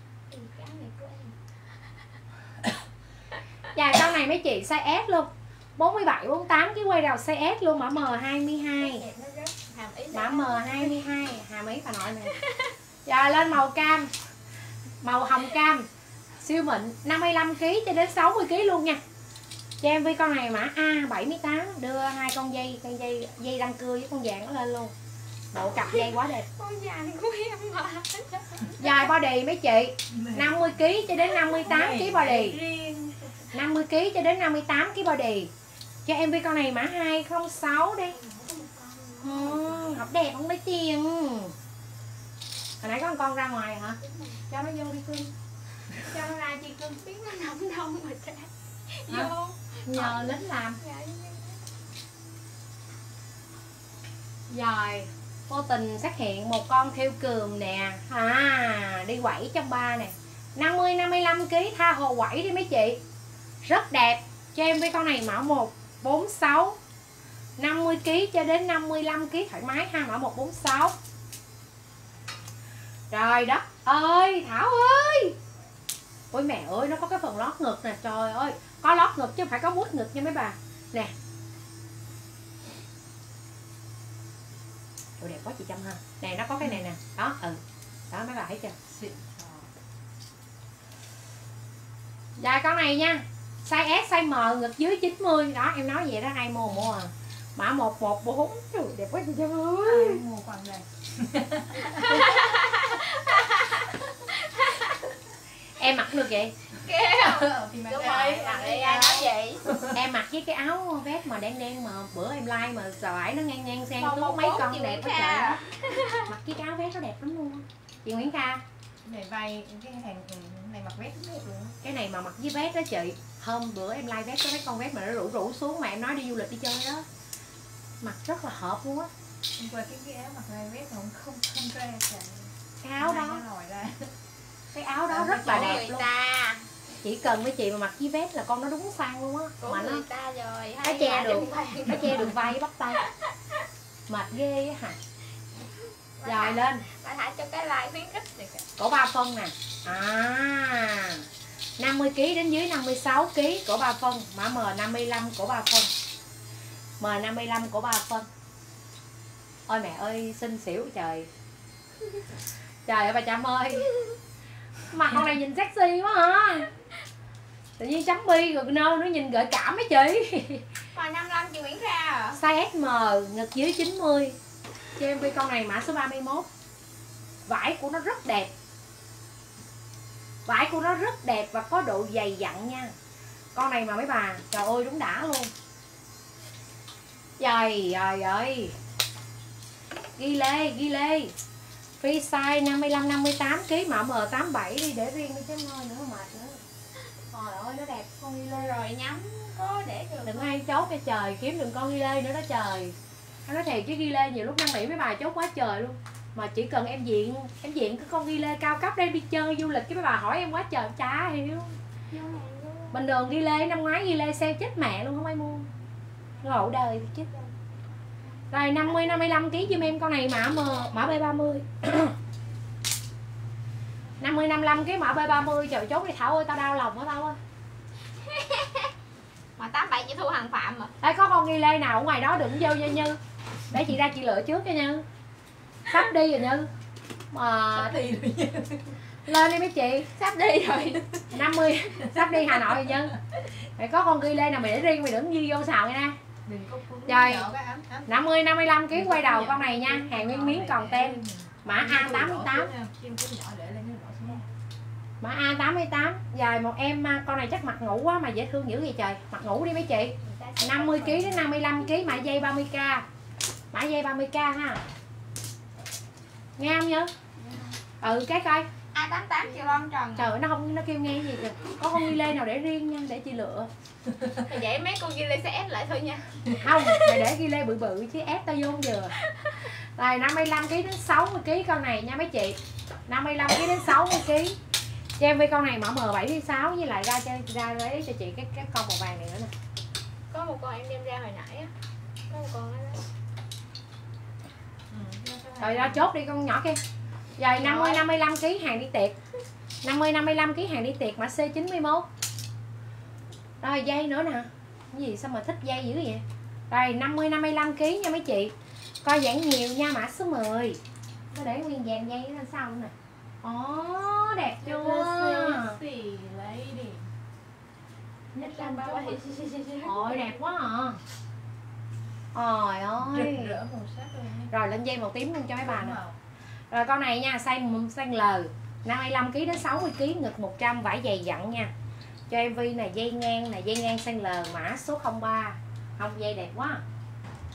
Dài con này mấy chị size S luôn 47, 48 cái quay đầu size S luôn mã M22 Đẹp nó rớt hàm ý Mã là M22 Hàm ý bà nội này Rồi lên màu cam. Màu hồng cam. Siêu mịn 55kg cho đến 60kg luôn nha. Cho em với con này mã A78 Đưa hai con dây Con dây dây răng cưa với con vàng nó lên luôn. Bộ cặp dây quá đẹp. Con dài của em mà. Dài body mấy chị? 50kg cho đến 58kg body. Riêng. 50kg cho đến 58kg body Cho em với con này mã 206 đi. Ừ, Học đẹp không lấy tiền Hồi nãy có một con ra ngoài hả? Cho nó vô đi cưng. Cho nó ra chị cưng. Biết nó nóng đông mà Hả? Vô. Nhờ lính làm. Dạ, Rồi Vô tình phát hiện một con theo cườm nè. À đi quẩy trong ba nè. 50-55kg tha hồ quẩy đi mấy chị. Rất đẹp. Cho em với con này mã 146 50kg cho đến 55kg thoải mái ha mã 146 Rồi đất ơi Thảo ơi! Ôi mẹ ơi nó có cái phần lót ngực nè Trời ơi. Có lót ngực chứ không phải có bút ngực nha mấy bà. Nè. Ủa đẹp quá chị Trâm ha. Nè nó có cái này nè. Đó ừ. Đó mấy bà thấy chưa? Xịn. Dạ con này nha Size S, size M, ngực dưới 90 Đó em nói vậy đó ai mua mua à. Mã 114 Trời, Đẹp quá chị Trâm ơi. Ai mua quần này? Em mặc được vậy? Kêu. Thì mà Đúng đây rồi, mặc đi ai nói vậy. Em mặc với cái áo vest mà đen đen mà Bữa em like mà sợi nó ngang ngang sang một mấy con đẹp quá trời Mặc với cái áo vest nó đẹp lắm luôn. Chị Nguyễn Kha. Này vay cái hàng này mặc vest cũng đẹp luôn. Cái này mà mặc với vest đó chị hôm bữa em like vest có mấy con vest mà nó rủ rủ xuống mà em nói đi du lịch đi chơi đó. Mặc rất là hợp luôn á. Hôm qua cái cái áo mặc này vest không không không ra trời cái áo đó. ra. Cái áo đó rất là đẹp luôn. ta. Chỉ cần mấy chị mà mặc với vest là con nó đúng fan luôn á. Mà nó ta rồi nó che được nó che được vai với bắp tay. Mệt ghê á hả? Rồi lên. Bà thả cho cái like khuyến khích kìa. cổ 3 phân nè. À 50 kg đến dưới 56 kg cổ 3 phân. Mã M55 cổ 3 phân. M55 cổ 3 phân. Ôi mẹ ơi xinh xỉu trời. Trời ơi bà chăm ơi. Mặt con này nhìn sexy quá hả tự nhiên chấm bi rồi nơ nó nhìn gợi cảm mấy chị. Mà 55 chị Nguyễn ra à? Size SM ngực dưới 90 cho em con này mã số 31 vải của nó rất đẹp vải của nó rất đẹp và có độ dày dặn nha. Con này mà mấy bà trời ơi đúng đã luôn. Trời trời ơi. Ghi lê ghi lê. Free size 55 58 kg mã M87 đi để riêng đi chứ ơi nữa mệt nữa. Trời ơi nó đẹp con ghi lê rồi nhắm có để được đừng hay chốt cái trời kiếm đừng con ghi lê nữa đó trời. Anh nói thiệt chứ ghi lê nhiều lúc năn nỉ mấy bà chốt quá trời luôn mà chỉ cần em diện em diện cái con ghi lê cao cấp đây đi chơi du lịch cái mấy bà hỏi em quá trời chả hiểu bình thường ghi lê năm ngoái ghi lê sale chết mẹ luôn không ai mua. Ngộ đời chết. Rồi 50 55 kg giùm em con này mã M mã B30 50 55 kg mã B30 trời chốt đi Thảo ơi tao đau lòng quá tao ơi. Mà 87 chị thu hàng phạm mà. Ê, có con ghi lê nào ở ngoài đó đừng vô nha Như? Để chị ra chị lựa trước cho Như Sắp đi rồi Như mà đi rồi lên đi mấy chị. Sắp đi rồi. 50 Sắp đi Hà Nội rồi Như Mày có con ghi lê nào mày để riêng mày đừng ghi vô xào nha Trời. cái ấm ấm. 50 55 kg quay đầu con này nha. Hàng nguyên miếng còn tem Mã A88 Kim cái nhỏ để lên nó đỏ xuống Mã A88 Dài một em à, con này chắc mặt ngủ quá mà dễ thương dữ vậy trời. Mặt ngủ đi mấy chị. 50 kg đến 55 kg mã dây 30k mã dây 30k ha nghe không nhớ ừ cái coi. A88 chị Loan Trần trời ơi, nó không nó kêu nghe gì kìa. Có con ghi lê nào để riêng nha để chị lựa. Thì vậy mấy con ghi lên sẽ ép lại thôi nha. Không mày để ghi lê bự bự chứ ép tao vô không vừa. Rồi 55 kg đến 60 kg con này nha mấy chị. 55 kg đến 60 kg cho em với con này mã M76 với lại ra cho ra lấy cho chị cái cái con màu vàng này nữa nè. Có một con em đem ra hồi nãy á. Có một con đó. Rồi ra chốt đi con nhỏ kia. Rồi 50 55 kg hàng đi tiệc. 50 55 kg hàng đi tiệc mã C91 rồi dây nữa nè. Cái gì sao mà thích dây dữ vậy? Rồi 50 55 kg nha mấy chị. Coi giảng nhiều nha mã số 10 nó để nguyên dàn dây lên sau nè. Ồ, đẹp chưa? Ôi đẹp quá à Trời rực ơi rỡ màu sắc luôn. Rồi lên dây màu tím luôn cho mấy bà nè. Rồi con này nha, size size L 55 kg đến 60 kg, ngực 100 vải dày dặn nha. Cho em Vi này dây ngang này, dây ngang size L mã số 03. Không dây đẹp quá.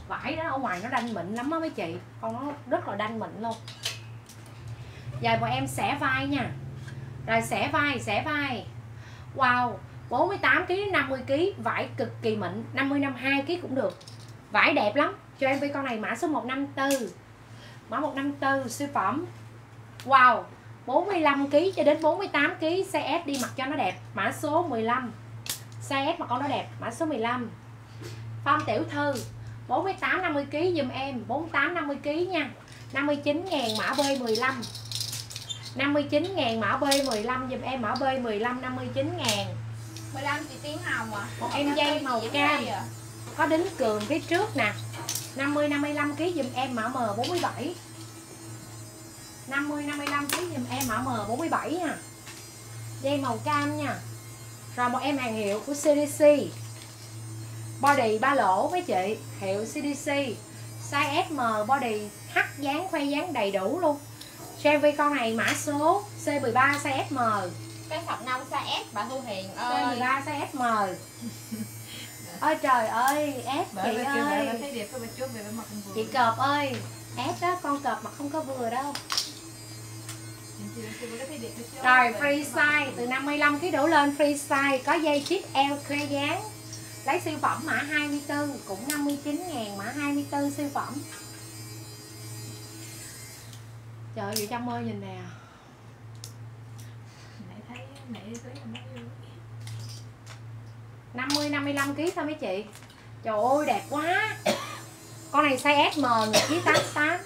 Vải đó ở ngoài nó đanh mịn lắm á mấy chị. Con nó rất là đanh mịn luôn. Giờ bọn em xẻ vai nha. Rồi xẻ vai, xẻ vai. Wow, 48 kg đến 50 kg, vải cực kỳ mịn, 50 52 kg cũng được. Vải đẹp lắm. Cho em Vi con này mã số 154 mã 154 siêu phẩm. Wow 45 kg cho đến 48 kg size S đi mặc cho nó đẹp. Mã số 15 size S mà con nó đẹp. Mã số 15 Phong tiểu thư 48 50 kg giùm em. 48 50 kg nha. 59 ngàn mã B15 59 ngàn mã B15 giùm em. Mã B15 59 ngàn. 15 chị Tiến Hồng à? Một em dây màu cam. Có đính cường phía trước nè. 50 55 kg giùm em mã M47 50 55 kg giùm em mã M47 nha dây màu cam nha. Rồi một em hàng hiệu của CDC body ba lỗ mấy chị hiệu CDC size SM body H dáng khoe dáng đầy đủ luôn. Cho em với con này mã số C13 size SM cái sọc nâu size S bà Thu Hiền ơi. C13 size SM ôi trời ơi Bởi chị ơi. thấy đẹp tôi bà chốt về bà mặc vừa. chị cọp ơi ép đó con cọp mà không có vừa đâu. Rồi free size từ 55 kg đổ lên free size có dây chip eo khoe dáng. Lấy siêu phẩm mã 24 cũng 59 ngàn mã 24 siêu phẩm. Trời ơi chị trâm ơi nhìn nè. Nãy thấy nãy thấy. 50 55 kg thôi mấy chị. Trời ơi đẹp quá. Con này size SM ngực ký 88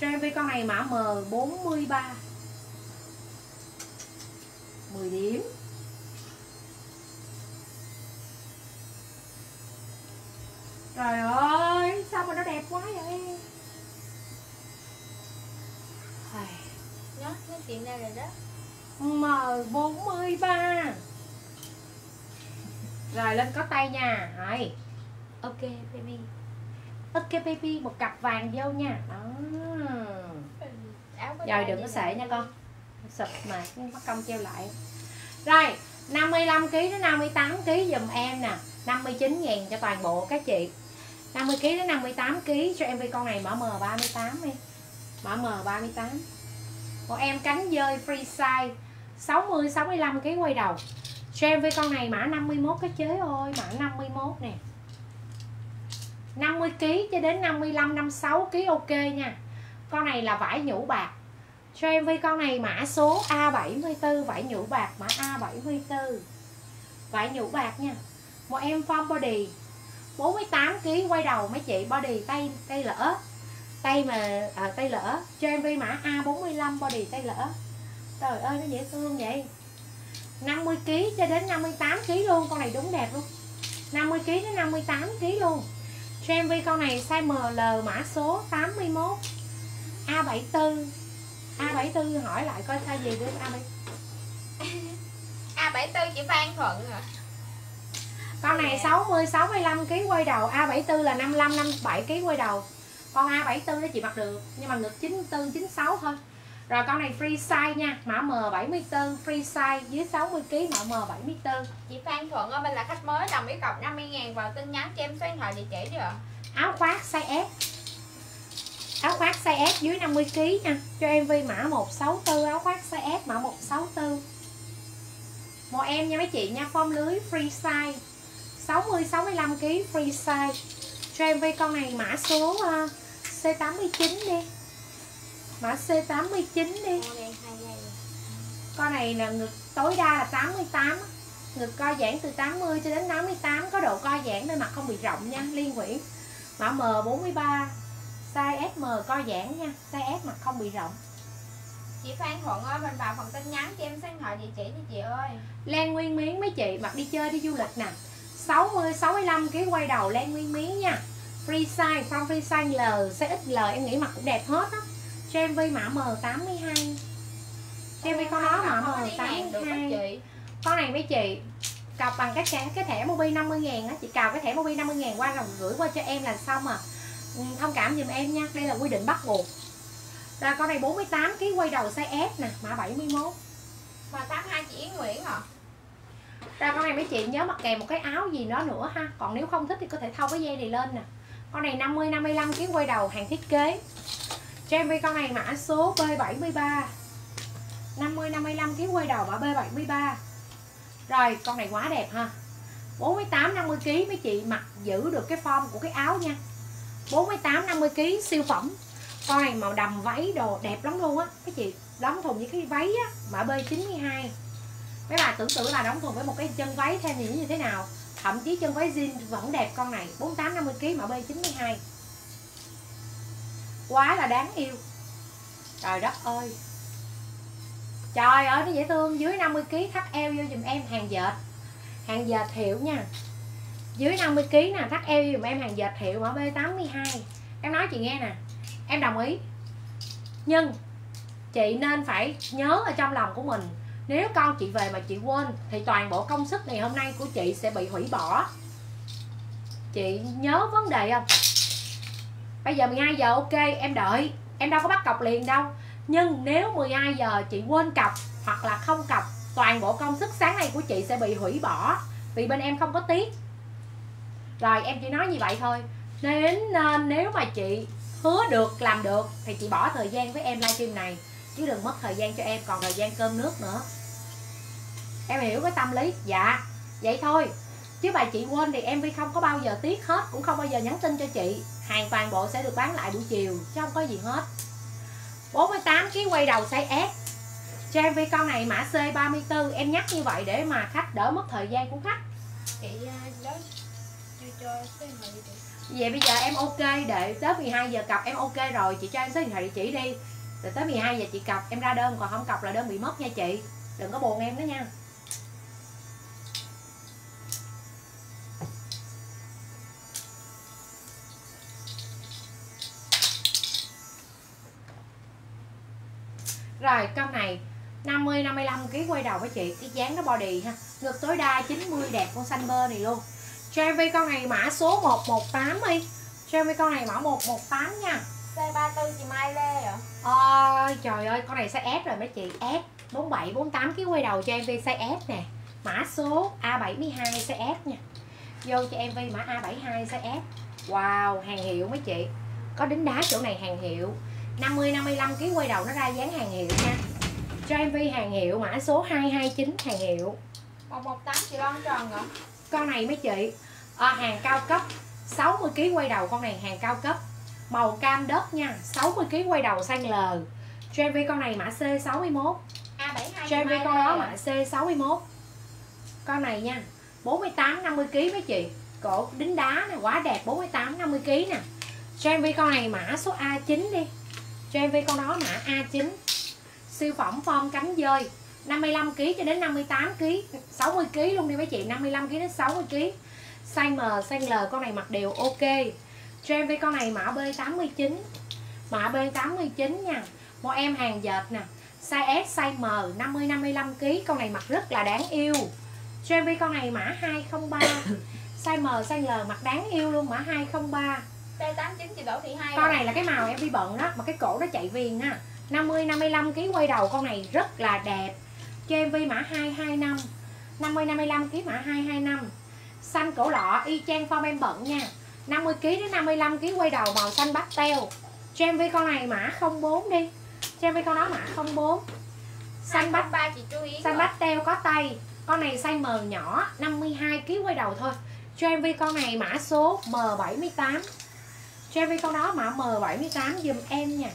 cho em con này mã M43 10 điểm. Trời ơi, sao mà nó đẹp quá vậy? Nó, nó tìm ra rồi đó. M43 Rồi lên có tay nha. Rồi. Ok baby. Ok baby, một cặp vàng vô nha. Đó. Rồi đừng có đâu. nha con. Sụp mà mất công treo lại. Rồi 55kg đến 58kg dùm em nè. 59 ngàn cho toàn bộ các chị. 50kg đến 58kg cho em với con này mở M38 đi. Mở M38 Một em cánh dơi free size 60 65 kg quay đầu cho em với con này mã 51 cái chế ơi mã 51 nè. 50 kg cho đến 55 56 kg ok nha. Con này là vải nhũ bạc. Cho em với con này mã số A74 vải nhũ bạc mã A74 vải nhũ bạc nha. Một em form body. 48 kg quay đầu mấy chị body tay tay lỡ. Tay mà à, tay lỡ. Cho em vi mã A45 body tay lỡ. Trời ơi nó dễ thương vậy. 50 kg cho đến 58 kg luôn con này đúng đẹp luôn. 50 kg đến 58 kg luôn. Cho em với con này size ML mã số 81 A74 A74 hỏi lại coi size gì nữa A74 A74 chị Phan Thuận à. Con này 60 65 kg quay đầu, A74 là 55 57 kg quay đầu. Con A74 đó chị mặc được, nhưng mà ngực 94 96 thôi. Rồi con này free size nha, mã M74 free size dưới 60 kg mã M74. Chị Phan Thuận ơi, mình là khách mới đồng ý cọc 50 ngàn vào tin nhắn cho em số điện thoại địa chỉ đi ạ Áo khoác size S. Áo khoác size S dưới 50 kg nha. Cho em Vi mã 164 áo khoác size S mã 164. Một em nha mấy chị nha, form lưới free size 60 65 kg free size. Cho em Vi con này mã số uh, C89 đi. Mã C89 đi. Con này là ngực tối đa là 88 á. Ngực co giãn từ 80 cho đến 88 Có độ co giãn nên mặt không bị rộng nha Liên Nguyễn Mã M43 Size SM co giãn nha Size S mặt không bị rộng. Chị Phan Thuận ơi, mình vào phần tin nhắn cho em số điện thoại địa chỉ đi chị ơi. Len nguyên miếng mấy chị Mặc đi chơi đi du lịch nè. 60 65 kg quay đầu len nguyên miếng nha. Free size From free size L Size XL em nghĩ mặt cũng đẹp hết á Cho em Vi mã M82 Cho em Vi con đó mã Không có đi hàng được đó M82 chị? Con này mấy chị cọc bằng cái cái, cái thẻ mobi 50 ngàn á. Chị cào cái thẻ mobi 50 ngàn qua rồi gửi qua cho em là xong à ừ, thông cảm giùm em nha. Đây là quy định bắt buộc. Rồi con này 48 kg quay đầu size S nè mã 71 M82 chị Yến Nguyễn à? Rồi con này mấy chị nhớ mặc kèm một cái áo gì đó nữa ha. Còn nếu không thích thì có thể thâu cái dây này lên nè. Con này 50 55 kg quay đầu hàng thiết kế cho em con này mã số B73 50 55 kg quay đầu mã B73 rồi, con này quá đẹp ha. 48 50 kg mấy chị mặc giữ được cái form của cái áo nha. 48 50 kg siêu phẩm. Con này màu đầm váy đồ đẹp lắm luôn á. Các chị đóng thùng với cái váy á, mã B92 mấy bà tưởng tượng là đóng thùng với một cái chân váy theo thì như thế nào. Thậm chí chân váy jean vẫn đẹp con này. 48 50 kg mã B92 quá là đáng yêu. Trời đất ơi. Trời ơi, nó dễ thương. Dưới 50 kg thắt eo vô dùm em, hàng dệt. Hàng dệt hiệu nha. Dưới 50 kg nè, thắt eo dùm em, hàng dệt hiệu ở B82 em nói chị nghe nè, em đồng ý. Nhưng chị nên phải nhớ ở trong lòng của mình, nếu con chị về mà chị quên, thì toàn bộ công sức này hôm nay của chị sẽ bị hủy bỏ. Chị nhớ vấn đề không? Bây giờ 12 giờ, ok, em đợi. Em đâu có bắt cọc liền đâu. Nhưng nếu 12 giờ chị quên cọc hoặc là không cọc, toàn bộ công sức sáng nay của chị sẽ bị hủy bỏ, vì bên em không có tiết. Rồi, em chỉ nói như vậy thôi. Nên nên ờ, nếu mà chị hứa được, làm được, thì chị bỏ thời gian với em livestream này. Chứ đừng mất thời gian cho em, còn thời gian cơm nước nữa. Em hiểu cái tâm lý? Dạ vậy thôi. Chứ bà chị quên thì em vi không có bao giờ tiếc hết, cũng không bao giờ nhắn tin cho chị hàng toàn bộ sẽ được bán lại buổi chiều chứ không có gì hết. 48 kg quay đầu size S cho em Vi con này mã C34 em nhắc như vậy để mà khách đỡ mất thời gian của khách. Chị đó chưa cho số điện thoại địa chỉ vậy bây giờ em ok để tới 12 giờ cọc em ok rồi chị cho em số điện thoại địa chỉ đi. Rồi tới 12 giờ chị cọc em ra đơn còn không cọc là đơn bị mất nha chị. Đừng có buồn em đó nha Rồi con này 50 55 kg quay đầu với chị, cái dáng nó body ha. Ngực tối đa 90 đẹp con xanh bơ này luôn. Cho em với con này mã số 118 đi. Cho em với con này mã 118 nha. C34 chị Mai Lê ạ Ôi trời ơi, con này size S rồi mấy chị. S 47 48 kg quay đầu cho em Vi size S nè. Mã số A72 size S nha. Vô cho em Vi mã A72 size S. Wow, hàng hiệu mấy chị. Có đính đá chỗ này hàng hiệu. 50 55 kg quay đầu nó ra dáng hàng hiệu nha. Cho em Vi hàng hiệu mã số 229 hàng hiệu. 118 chị Loan Trần ạ Con này mấy chị à, hàng cao cấp 60 kg quay đầu con này hàng cao cấp. Màu cam đất nha, 60 kg quay đầu xanh L. Cho em Vi con này mã C61. A72 Cho em Vi con đó mã C61 Con này nha 48 50 kg mấy chị Cổ đính đá này quá đẹp 48 50 kg nè Cho em Vi con này mã số A9 đi cho em Vi con đó mã A9 Siêu phẩm form cánh dơi 55 kg cho đến 58 kg 60 kg luôn đi mấy chị 55 kg đến 60 kg Size M, size L con này mặc đều ok Cho em Vi con này mã B89 Mã B89 nha Một em hàng dệt nè size S, size M 50 55 kg, con này mặc rất là đáng yêu. Cho em với con này mã 203. size M, size L mặc đáng yêu luôn mã 203. T89 chị Đỗ Thị Hai Con này là cái màu em đi bận đó, mà cái cổ nó chạy viền ha. 50 55 kg quay đầu con này rất là đẹp. Cho em Vi mã 225. 50 55 kg mã 225. Xanh cổ lọ y chang form em bận nha. 50 kg đến 55 kg quay đầu màu xanh pastel. Cho em Vi con này mã 04 đi. Cho em Vi con đó mã 04. Xanh bách 203 chị Chu Yến Xanh pastel có tay Con này size M nhỏ 52 kg quay đầu thôi Cho em Vi con này mã số M78 Vi con đó mã M78 dùm em nha.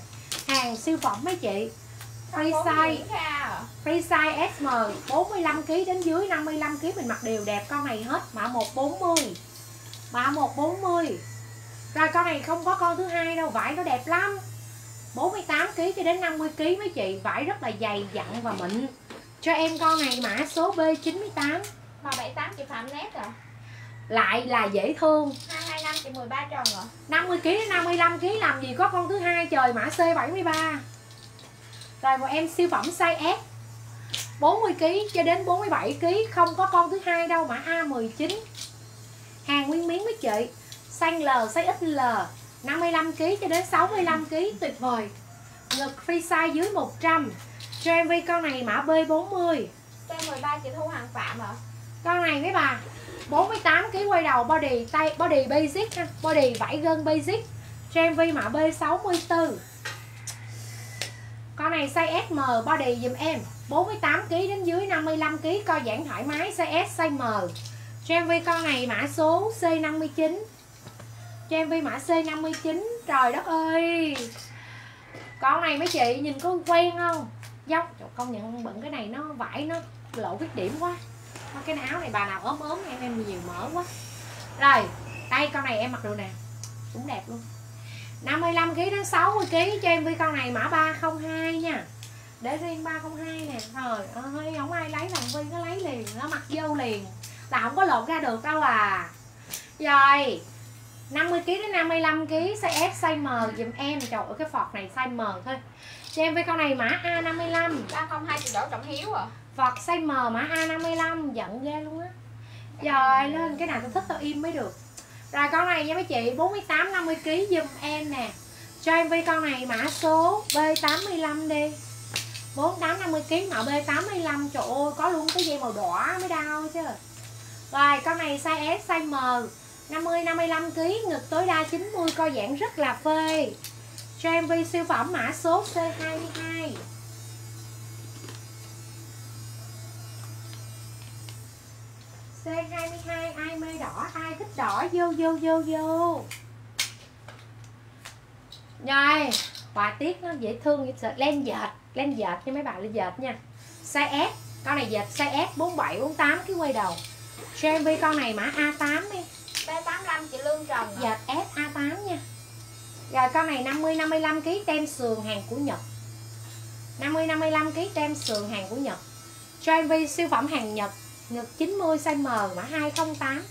Hàng siêu phẩm mấy chị? Free size. Free size SM 45 kg đến dưới 55 kg mình mặc đều đẹp con này hết mã 140 mã 140 rồi con này không có con thứ hai đâu vải nó đẹp lắm. 48 kg cho đến 50 kg mấy chị vải rất là dày dặn và mịn. Cho em con này mã số B98 M78 chị Phạm Nét ạ. Lại là dễ thương. 225 chị 13 Trần ạ. 50 kg đến 55 kg làm gì có con thứ hai trời mã C73 rồi một em siêu phẩm size S 40 kg cho đến 47 kg không có con thứ hai đâu mã A19 hàng nguyên miếng mấy chị? Xanh L size XL 55 kg cho đến 65 kg tuyệt vời. Ngực free size dưới 100 cho em Vi con này mã B40 T13 chị Thu Hằng Phạm ạ. con này mấy bà 48 kg quay đầu body tay body basic ha. Body vải gân basic. Cho em Vi mã B64 con này size SM body dùm em. 48 kg đến dưới 55 kg co giãn thoải mái size S size M. Cho em Vi con này mã số C59 cho em Vi mã C59 trời đất ơi. Con này mấy chị nhìn có quen không? Dốc, công nhận bận cái này nó vải nó lộ khuyết điểm quá. Thôi, cái áo này bà nào ốm ốm, em em nhiều mỡ quá. Rồi, đây, con này em mặc được nè. Cũng đẹp luôn. 55 kg đến 60 kg cho em với con này, mã 302 nha. Để riêng 302 nè. Trời ơi, không ai lấy thằng Vi nó lấy liền, nó mặc vô liền. Là không có lột ra được đâu à. Rồi 50 kg đến 55 kg size S size M dùm em. Trời ơi, cái phọt này size M thôi. Cho em với con này mã A55 302 chị Đỗ Trọng Hiếu à. Phọt size M mã A55 giận ghê luôn á. Trời, lên cái nào tôi thích tôi im mới được. Rồi con này nha mấy chị 48 50 kg giùm em nè. Cho em Vi con này mã số B85 đi. 48 50 kg mã B85 Trời ơi, có luôn cái dây màu đỏ mới đau chứ. Rồi, con này size S, size M 50 55 kg ngực tối đa 90 co giãn rất là phê. Cho em Vi siêu phẩm mã số C22 C22 ai mê đỏ ai thích đỏ vô vô vô vô. Rồi họa tiết nó dễ thương dễ sợ. Len dệt len dệt nha mấy bạn len dệt nha. Size S con này dệt size S 47 48 cái quay đầu. Cho em con này mã A8 đi. B85 chị Lương Trần dệt S A8 nha. Rồi con này 50 55 kg tem sườn hàng của Nhật. 50 55 kg tem sườn hàng của Nhật. Cho em siêu phẩm hàng Nhật ngực 90 size M mã 208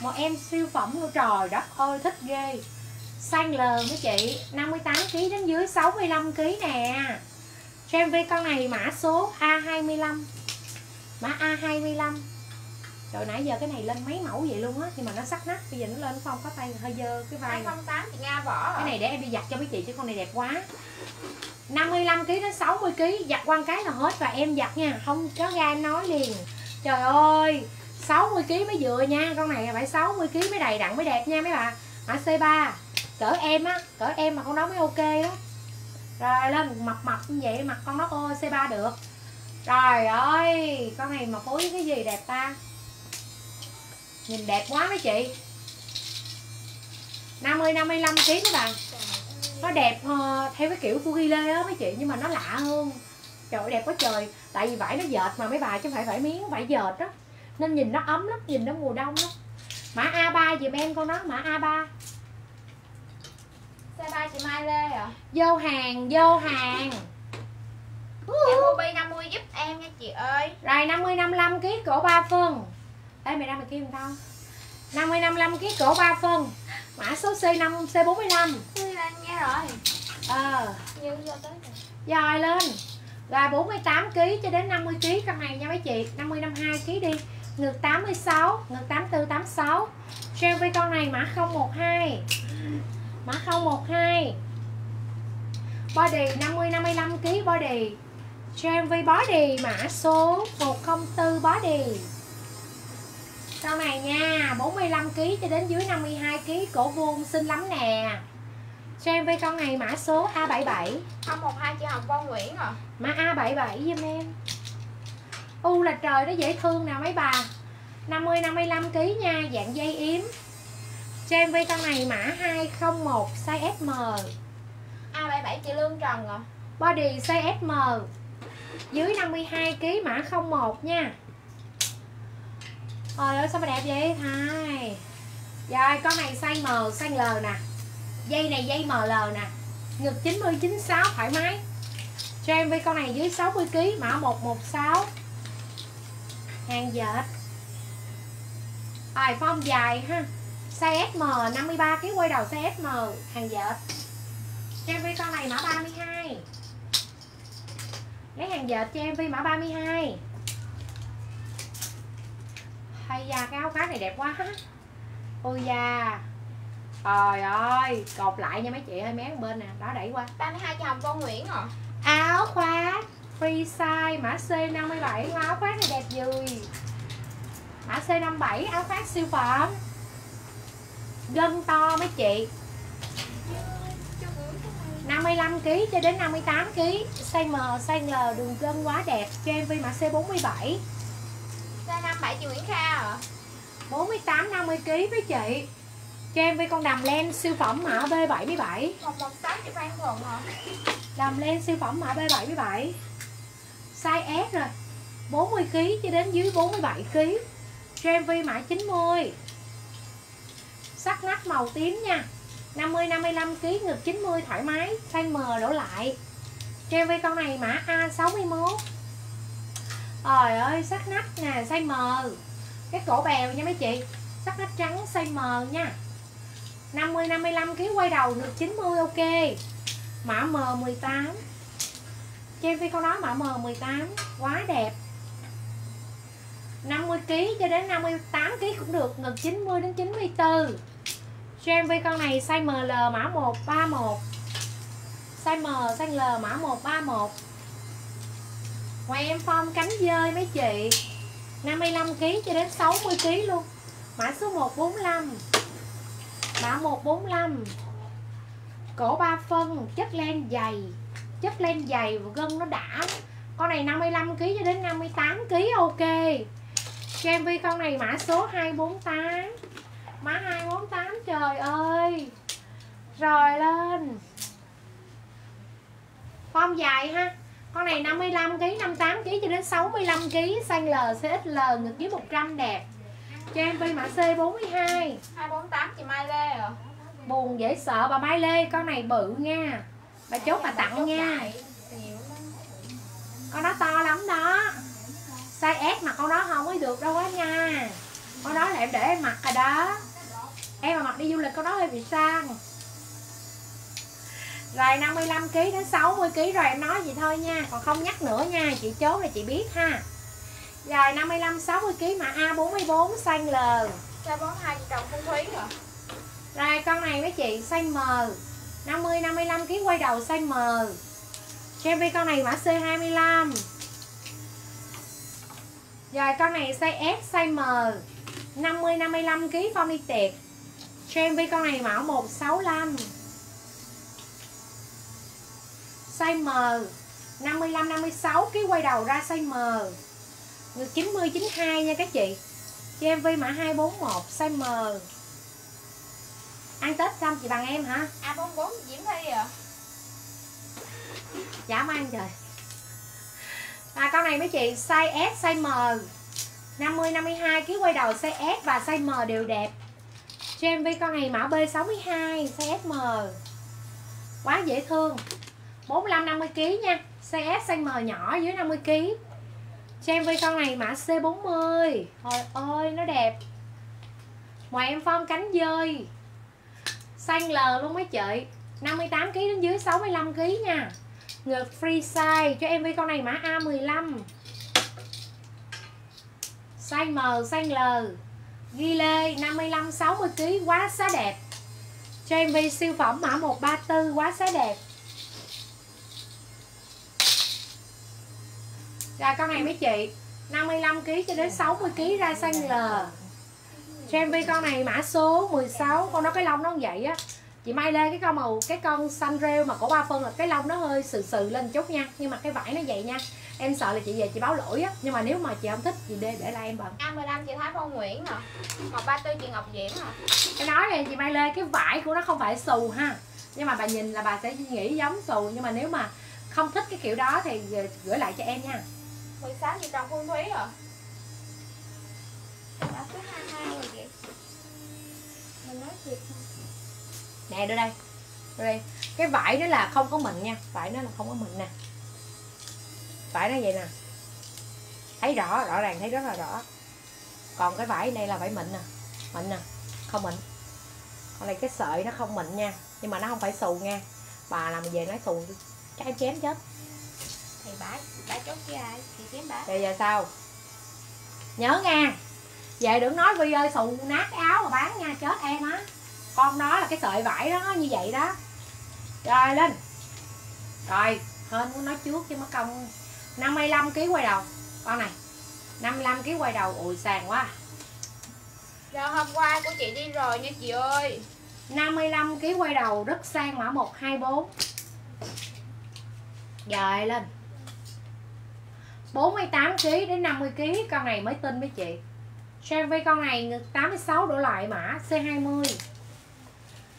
một em siêu phẩm luôn trời đất ơi thích ghê. Xanh L mấy chị 58 kg đến dưới 65 kg nè. Cho em với con này mã số A25 mã A25 rồi nãy giờ cái này lên mấy mẫu vậy luôn á nhưng mà nó sắc nách bây giờ nó lên phong có tay hơi dơ cái vai này. 208 chị Nga vỏ cái à? này để em đi giặt cho mấy chị chứ con này đẹp quá. 55 kg đến 60 kg giặt quan cái là hết và em giặt nha. Không có ra em nói liền. Trời ơi 60 kg mới vừa nha con này phải 60 kg mới đầy đặn mới đẹp nha mấy bạn mã C3 cỡ em á cỡ em mà con đó mới ok đó rồi lên mập mập như vậy mặt con ô C3 được. Trời ơi con này mà phối cái gì đẹp ta nhìn đẹp quá mấy chị. 50 55 kg các bạn. Nó đẹp ờ, theo cái kiểu Fugile á mấy chị nhưng mà nó lạ hơn. Trời ơi, đẹp quá trời. Tại vì vải nó dệt mà mấy bà chứ không phải vải miếng vải dệt đó nên nhìn nó ấm lắm nhìn nó mùa đông lắm. Mã A3 dùm em con đó mã A3 C3 chị Mai Lê à? vô hàng vô hàng. Em mua bi 50 giúp em nha chị ơi. Rồi 50 55 kg cổ 3 phân Ê mày ra mày kêu tao 50 55 kg cổ 3 phân. Mã số C5 C45 Tươi lên nghe rồi. Ờ. Như vô tới rồi. Rồi lên. Rồi 48 kg cho đến 50 kg con này nha mấy chị. 50 52 kg đi. Ngực 86 Ngực 84 86 Treo với con này mã 012 Mã 012 Body 50 55 kg body. Treo với body mã số 104 body Con này nha 45 kg cho đến dưới 52 kg cổ vuông xinh lắm nè. Cho em với con này mã số A77 012 chị Hồng Vân Nguyễn à Mã A77 giùm em. U là trời nó dễ thương nè mấy bà. 50 55 kg nha dạng dây yếm. Cho em với con này mã 201 size SM A77 chị Lương Trần à Body size SM Dưới 52 kg mã 01 nha Ôi ơi sao mà đẹp vậy? Hai. Rồi, con này size M, size L nè. Dây này dây ML nè. Ngực 90 96 thoải mái. Cho em với con này dưới 60 kg mã 116 Hàng dệt. Rồi phong dài ha. Size SM 53 kg quay đầu size SM hàng dệt. Cho em với con này mã 32 Lấy hàng dệt cho em với mã 32 hay da cái áo khoác này đẹp quá Ôi da. Trời ơi Cột lại nha mấy chị ơi mé bên nè Đó đẩy qua. 32 chị Hồng Vân Nguyễn à áo khoác free size mã C57 áo khoác này đẹp dùi. Mã C57 áo khoác siêu phẩm. Gân to mấy chị. 55 kg cho đến 58 kg size M size L đường gân quá đẹp. Cho em vi mã C47 C57 chị Nguyễn Kha à? 48 50 kg với chị. Cho em vi con đầm len siêu phẩm mã B77 116 chị Phan Thuận à Đầm len siêu phẩm mã B77 Size S rồi. 40kg cho đến dưới 47kg Cho em vi mã 90 Sắc nách màu tím nha. 50-55kg ngực 90 thoải mái. Size M đổ lại. Cho em vi con này mã A61 Trời ơi, sắc nách nè size M Cái cổ bèo nha mấy chị. Sắc nách trắng size M nha. 50-55kg quay đầu được 90 ok. Mã M18 cho em phi con đó, mã M18 quá đẹp. 50kg cho đến 58kg cũng được ngực 90 đến 94 cho em phi con này size ML mã 131 size M size L mã 131 ngoài em form cánh dơi mấy chị 55kg cho đến 60kg luôn. Mã số 145 mã 145 cổ 3 phân, chất len dày, chất len dày và gân nó đã. Con này 55 kg cho đến 58 kg ok. Cho em vi con này mã số 248 mã 248 trời ơi. Rồi lên. Form dài ha con này 55 kg 58 kg cho đến 65 kg size L CXL ngực dưới 100 đẹp. Cho em Vi mã C 42 248 chị Mai Lê à? Buồn dễ sợ bà Mai Lê con này bự nha. Bà chốt bà tặng nha. con đó to lắm đó. Size S mà con đó không có được đâu á nha. Con đó là em để em mặc rồi đó. Em mà mặc đi du lịch con đó hơi bị sang rồi 55 kg đến 60 kg rồi em nói vậy thôi nha. Còn không nhắc nữa nha chị chốt là chị biết ha. Rồi 55 60 kg mà A44 size L. Xe 42 chị chồng Phương Thúy à rồi con này mấy chị size M. 50 55 kg quay đầu size M. Đi con này mã C25 Rồi con này size S size M. 50 55 kg phong đi tiệc đi con này mã 165 Size M. 55 56 kg quay đầu ra size M. Ngực 90 92 nha các chị. Cho em Vi mã 241 size M. Ăn Tết xong chị bằng em hả? A44 chị Diễm Thi à Dám ăn trời. À con này mấy chị size S, size M. 50, 52 kg quay đầu size S và size M đều đẹp. Cho em Vi con này mã B62 size SM Quá dễ thương 45, 50 kg nha. Size S, size M nhỏ dưới 50 kg Cho em Vi con này mã C40 Trời ơi nó đẹp. Ngoài em form cánh dơi. Xanh L luôn mấy chị. 58kg đến dưới 65kg nha. Ngực free size. Cho em với con này mã A15 Size M, size L. Ghi lê 55 60kg quá xá đẹp. Cho em Vi siêu phẩm mã 134 quá xá đẹp. Rồi con này mấy chị? 55kg cho đến 60kg ra size L. Vi con này mã số 16 Con đó cái lông nó như vậy á. Chị Mai Lê cái con màu Cái con xanh rêu mà cổ ba phân là cái lông nó hơi sự sự lên chút nha. Nhưng mà cái vải nó vậy nha. Em sợ là chị về chị báo lỗi á. Nhưng mà nếu mà chị không thích chị để, để lại em bận. A15 chị Thái Phong Nguyễn à 134 chị Ngọc Diễm à Em nói này chị Mai Lê cái vải của nó không phải xù ha. Nhưng mà bà nhìn là bà sẽ nghĩ giống xù. Nhưng mà nếu mà không thích cái kiểu đó thì gửi lại cho em nha 16 chị chồng Phương Thúy à Đã số 22 rồi chị Mình nói thiệt không? Nè đưa đây. Đưa đây. Cái vải nó là không có mịn nha. Vải nó là không có mịn nè. Vải nó vậy nè. Thấy rõ, rõ ràng thấy rất là rõ. Còn cái vải này là vải mịn nè. Mịn nè, không mịn. Còn này cái sợi nó không mịn nha. Nhưng mà nó không phải xù nha. Bà làm về nói xù Chắc em chém chết Thì bả, bả chốt với ai? Chị chém bả Bây giờ sao? Nhớ nha. Về đừng nói Vi ơi xù nát cái áo mà bán nha Chết em á. Con đó là cái sợi vải đó như vậy đó. Rồi lên. Rồi Hên muốn nói trước chứ mất công. 55 kg quay đầu. Con này 55 kg quay đầu. Ui sàn quá. Rồi hôm qua của chị đi rồi nha chị ơi. 55 kg quay đầu rất sang mã 124 Rồi lên 48 kg đến 50 kg con này mới tin với chị. Trang Vi con này ngực 86 đổ lại mã C20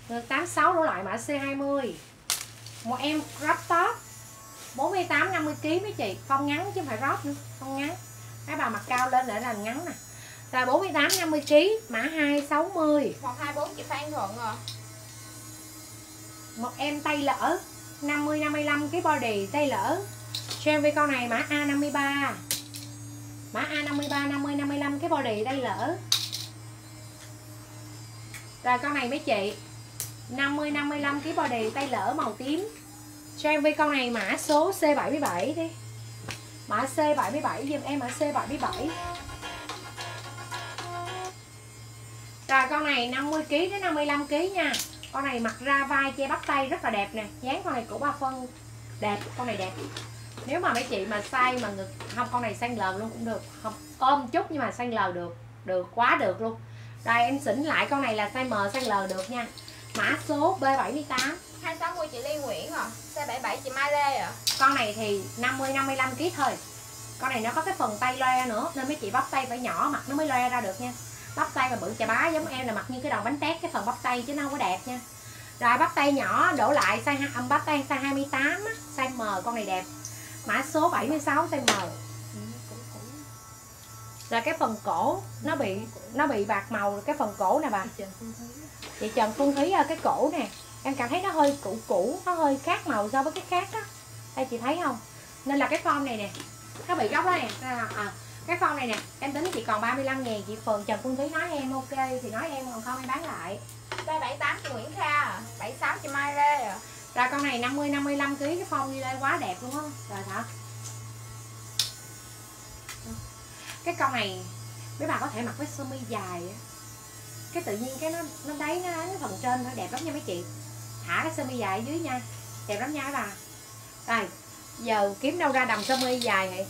Ngực 86 đổ lại mã C20 Một em crop top 48 50 kg mấy chị. Không ngắn chứ không phải crop nữa Không ngắn. Cái bà mặc cao lên để làm ngắn nè. Rồi 48 50 kg mã 260 124 chị Phan Thuận à? Một em tay lỡ 50 55 cái body tay lỡ cho em với con này mã A53 mã A53 50 55 cái body đây lỡ rồi con này mấy chị 50 55 cái body tay lỡ màu tím cho em với con này mã số C77 đi mã C77 dùm em mã C77 Rồi con này 50 kg đến 55 kg nha. Con này mặc ra vai che bắp tay rất là đẹp nè. Dáng con này của ba phân đẹp, con này đẹp. Nếu mà mấy chị mà size mà ngực không con này xanh lờ luôn cũng được. Không ôm chút nhưng mà xanh lờ được. Được quá được luôn. Rồi em xỉn lại con này là size M xanh lờ được nha. Mã số B78. 260 chị Ly Nguyễn à C77 chị Mai Lê à Con này thì 50 55 kg thôi. Con này nó có cái phần tay loe nữa nên mấy chị bắp tay phải nhỏ mặt nó mới loe ra được nha bắp tay mà bự chà bá giống em là mặc như cái đầu bánh tét cái phần bắp tay chứ nó không có đẹp nha rồi bắp tay nhỏ đổ lại size âm bắp tay size 28 á, size M con này đẹp mã số 76 size M là cái phần cổ nó bị nó bị bạc màu cái phần cổ nè bà. Chị Trần Phương Thúy ở cái cổ nè em cảm thấy nó hơi cũ cũ nó hơi khác màu so với cái khác á. Đây chị thấy không? Nên là cái form này nè nó bị góc đó nè à, à, cái form này nè em tính chị còn 35 ngàn chị Phường Trần Phương Thúy nói em ok thì nói em còn không em bán lại. Đây 78 chị Nguyễn Kha à 76 chị Mai Lê à rồi con này 50 55 kg cái phong đi đây quá đẹp luôn á. Rồi hả cái con này mấy bà có thể mặc với sơ mi dài á. Cái tự nhiên cái nó nó đáy nó cái phần trên nó đẹp lắm nha mấy chị. Thả cái sơ mi dài ở dưới nha. Đẹp lắm nha mấy bà. Rồi giờ kiếm đâu ra đầm sơ mi dài vậy?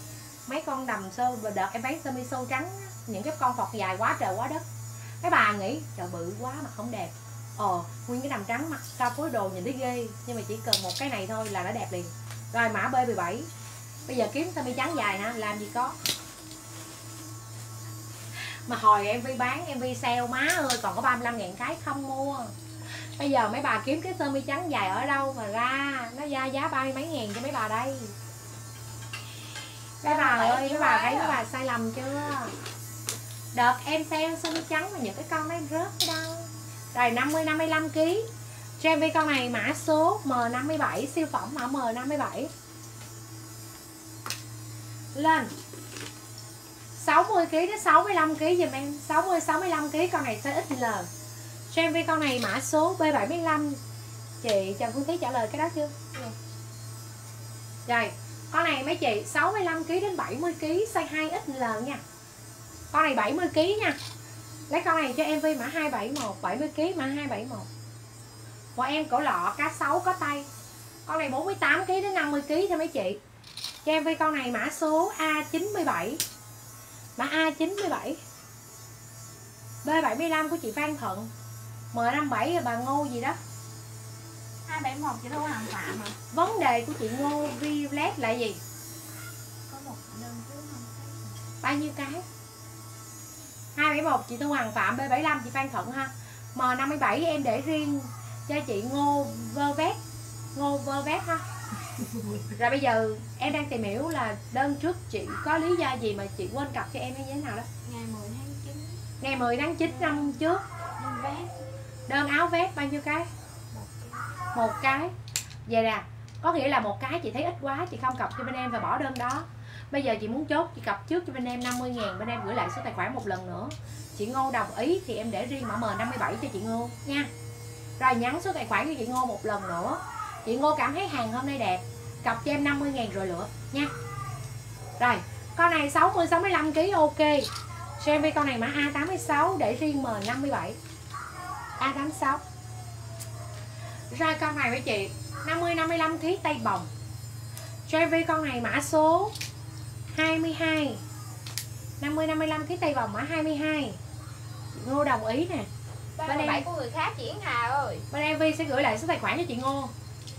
Mấy con đầm sơ đợt em bán sơ mi sâu trắng á, những cái con phọt dài quá trời quá đất. Mấy bà nghĩ trời bự quá mà không đẹp ờ nguyên cái đầm trắng mặc cao phối đồ nhìn thấy ghê nhưng mà chỉ cần một cái này thôi là nó đẹp liền. Rồi mã b 17 bây giờ kiếm sơ mi trắng dài hả? Làm gì có. Mà hồi em vi bán em vi sale má ơi còn có 35 ngàn cái không mua. Bây giờ mấy bà kiếm cái sơ mi trắng dài ở đâu mà ra? Nó ra giá ba mươi mấy ngàn cho mấy bà đây. Mấy bà ơi mấy bà thấy mấy bà sai lầm chưa? Đợt em sale sơ mi trắng mà những cái con đấy rớt đâu rồi 50 55 kg cho em con này mã số M57 siêu phẩm mã M57 lên. 60 kg đến 65 kg giùm em. 60 65 kg con này size XL cho em con này mã số B75 chị Trần Phương Thí trả lời cái đó chưa? Rồi con này mấy chị? 65 kg đến 70 kg size 2 XL nha. Con này 70 kg nha lấy con này cho em Vi mã 271 70 kg mã 271 của em cổ lọ cá sấu có tay. Con này 48 kg đến 50 kg thôi mấy chị. Cho em Vi con này mã số A97 mã A97 B75 của chị Phan Thuận. M57 là bà Ngô gì đó. 271 chị Thu Hằng Phạm à vấn đề của chị Ngô Violet là gì? Có một đơn trước không bao nhiêu cái 271 chị Thu Hằng Phạm B75 chị Phan Thuận ha. M57 em để riêng cho chị Ngô Vơ Vét. Ngô Vơ Vét ha. Rồi bây giờ em đang tìm hiểu là đơn trước chị có lý do gì mà chị quên cặp cho em hay như thế nào đó? Ngày 10 tháng 9 ngày 10 tháng 9 năm trước. Đơn vé đơn áo vest bao nhiêu cái? Một cái. Vậy nè có nghĩa là một cái chị thấy ít quá chị không cọc cho bên em và bỏ đơn đó bây giờ chị muốn chốt, chị cọc trước cho bên em 50 ngàn, bên em gửi lại số tài khoản một lần nữa. Chị Ngô đồng ý thì em để riêng mã M57 cho chị Ngô nha. Rồi nhắn số tài khoản cho chị Ngô một lần nữa. Chị Ngô cảm thấy hàng hôm nay đẹp cọc cho em 50 ngàn rồi lựa nha. Rồi, con này 60 65 kg ok. Cho em với con này mã A86 để riêng M57 A86 Rồi con này với chị 50 55 kg tay bồng. Cho em với con này mã số. 22 50 55 kg tay bồng mã 22 chị Ngô đồng ý nè. Bên em- bảy của người khác chị Yến Hà ơi. bên em Vi sẽ gửi lại số tài khoản cho chị Ngô.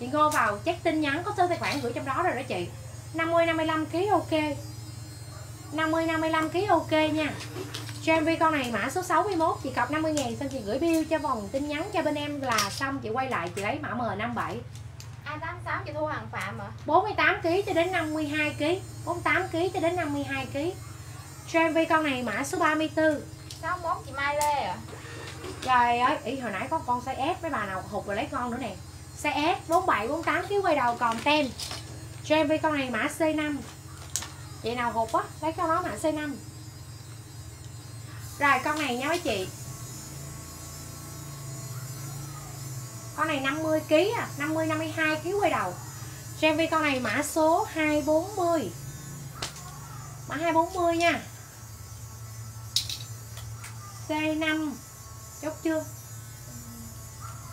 Chị Ngô vào check tin nhắn có số tài khoản gửi trong đó rồi đó chị. 50 55 kg ok. 50 55 kg ok nha. Cho em Vi con này mã số 61 chị cọc 50 ngàn xong chị gửi bill cho vòng tin nhắn cho bên em là xong chị quay lại chị lấy mã M57 A86 chị Thu Hằng Phạm à 48 kg cho đến 52 kg 48 kg cho đến 52 kg cho em con này mã số 34 61 chị Mai Lê à? Trời ơi, ý hồi nãy có con size S mấy bà nào hụt rồi lấy con nữa nè. Size S 47, 48 kg quay đầu còn tem. Cho em con này mã C5 Chị nào hụt á, lấy con đó mã C5 Rồi con này nha mấy chị Con này 50 kg à, 50 52 kg quay đầu. Cho em với con này mã số 240 Mã 240 nha. C5 chốt chưa?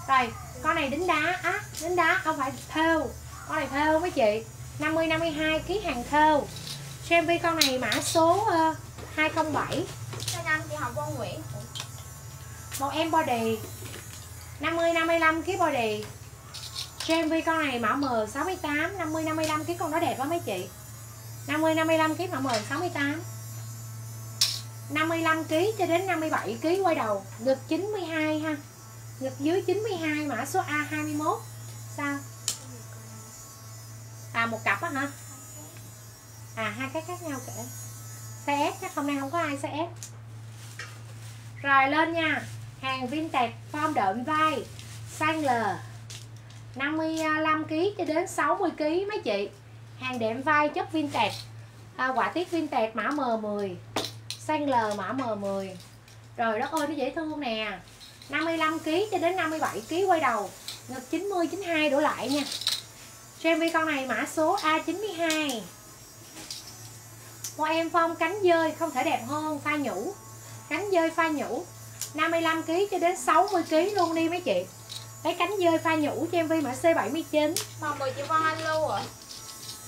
Rồi con này đính đá á đính đá không phải thêu. Con này thêu mấy chị? 50 52 kg hàng thêu. Cho em với con này mã số uh, 207 Cái năm chị Hồng Vân Nguyễn. Một em body 50 55 kg body. Cho con này mã M68 50 55 kg con đó đẹp lắm mấy chị. 50 55 kg mã M68 55 kg cho đến 57 kg quay đầu. Ngực 92 ha. Ngực dưới 92 mã số A21 sao? À một cặp á hả? À hai cái khác nhau kệ size S chắc hôm nay không có ai size S. Rồi, lên nha hàng vintage form đệm vai size L 55kg cho đến 60kg mấy chị? Hàng đệm vai chất vintage à, quả tiết vintage mã M10 size L mã M10 rồi đất ơi nó dễ thương nè. 55kg cho đến 57kg quay đầu. Ngực 90 92 đổ lại nha. Cho em con này mã số A92 một em phong cánh dơi không thể đẹp hơn pha nhũ. Cánh dơi pha nhũ. 55kg cho đến 60kg luôn đi mấy chị. Cái cánh dơi pha nhũ cho em Vi mã C79 Còn 10 triệu con anh lưu ạ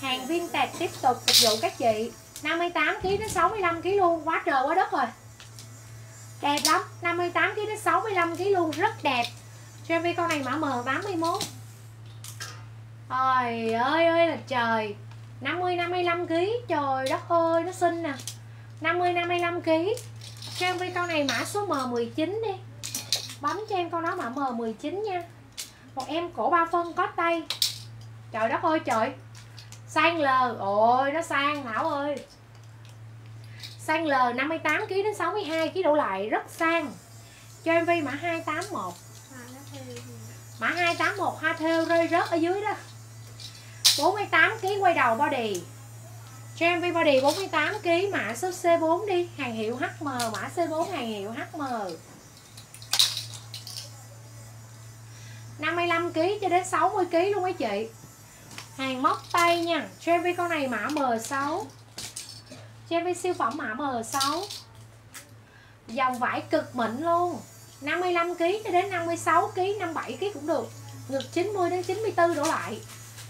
hàng vintage tiếp tục phục vụ các chị. 58kg đến 65kg luôn quá trời quá đất rồi. Đẹp lắm 58kg đến 65kg luôn rất đẹp. Cho em Vi con này mã M81 Trời ơi ơi là trời. 50 55 kg trời đất ơi nó xinh nè. 50 55 kg cho em Vi con này mã số M19 đi. Bấm cho em con đó mã M19 nha. Một em cổ ba phân có tay. Trời đất ơi, trời. Sang L. Ôi, nó sang, Thảo ơi. Sang L 58 kg đến 62 kg đổ lại, rất sang. Cho em Vi mã 281 mã 281 hoa theo rơi rớt ở dưới đó. 48 kg quay đầu body cho em Vi body 48 kg mã số C4 đi. Hàng hiệu HM mã C4 hàng hiệu HM 55 kg cho đến 60 kg luôn mấy chị. Hàng móc tay nha. Cho em con này mã M6 cho em siêu phẩm mã M6 dòng vải cực mịn luôn. 55 kg cho đến 56 kg 57 kg cũng được. Ngực 90 đến 94 đổ lại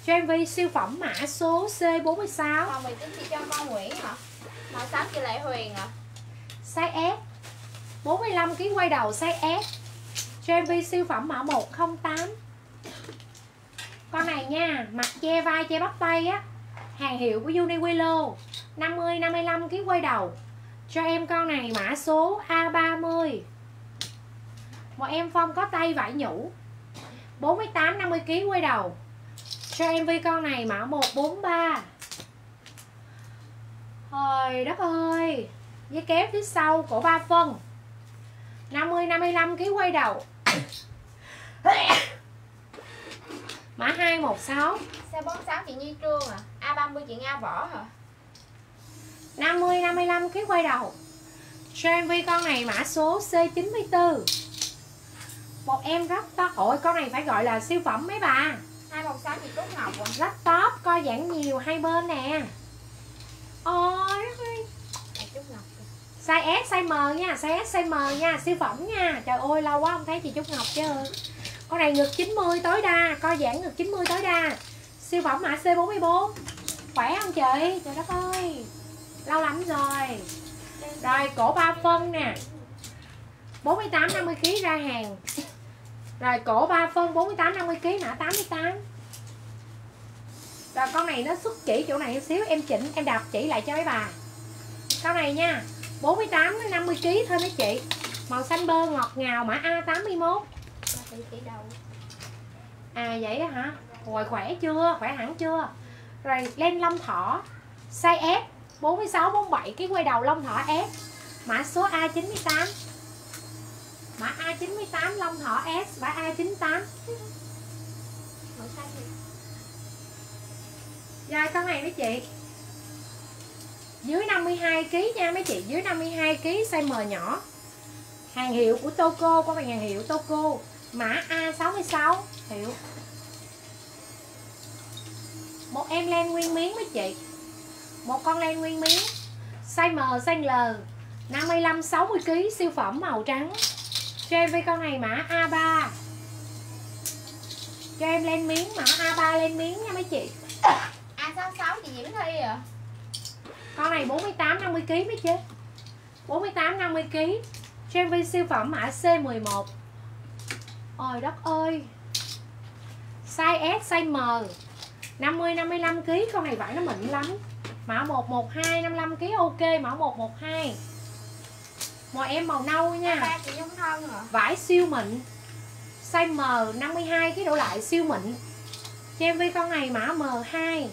cho em Vi siêu phẩm mã số C46 Còn 19 chị cho con Nguyễn hả? Màu xám chị Lệ Huyền à? Size S. 45 kg quay đầu size S. Cho em Vi siêu phẩm mã 108 con này nha mặt che vai che bắp tay á. Hàng hiệu của Uniqlo 50 55 kg quay đầu. Cho em con này mã số A30 một em phong có tay vải nhũ. 48 50 kg quay đầu cho em Vi con này mã 143 Trời đất ơi Dây kéo phía sau cổ 3 phân. 50 55 kg quay đầu. Mã 216 Xe 46 chị Nhi Trương à? A30 chị Nga Võ hả? 50 55 kg quay đầu. Cho em Vi con này mã số C94 Một em rất to. Ôi con này phải gọi là siêu phẩm mấy bà 216 chị Trúc Ngọc à Rất top co giãn nhiều, hai bên nè. Ôi size S, size M nha, size S, size M nha, siêu phẩm nha. Trời ơi, lâu quá không thấy chị Trúc Ngọc chứ. Con này ngực 90 tối đa, co giãn ngực 90 tối đa. Siêu phẩm mã C44 khỏe không chị? Trời đất ơi. Lâu lắm rồi. Rồi, cổ 3 phân nè. 48 50 kg ra hàng rồi cổ 3 phân 48 50 kg mã 88 rồi con này nó xuất chỉ chỗ này một xíu, em chỉnh, em đọc chỉ lại cho mấy bà. Con này nha 48 đến 50 kg thôi mấy chị. Màu xanh bơ, ngọt ngào, mã A81 à vậy á hả? Rồi khỏe chưa? Khỏe hẳn chưa? Rồi len lông thỏ, size S 46 47 cái quay đầu lông thỏ S. Mã số A98 mã A98 Long thỏ S, mã A98 Màu rồi con này mấy chị? Dưới 52 kg nha mấy chị, dưới 52 kg size M nhỏ. Hàng hiệu của Toco có này hàng hiệu Toco. Mã A66 hiệu. Một em len nguyên miếng mấy chị? Một con len nguyên miếng. Size M, size L. 55 60 kg siêu phẩm màu trắng cho em với con này mã A3 cho em len miếng mã A3 len miếng nha mấy chị. A66 chị Diễm Thi à con này 48 50 kg mấy chứ 48 50 kg cho em siêu phẩm mã C11 Ôi đất ơi. Size S, size M. 50 55 kg con này vải nó mịn lắm. Mã 112 55 kg ok, mã 112. Màu em màu nâu nha. Vải siêu mịn. Size M 52 kg độ lại siêu mịn. Cho em Vi con này mã M2.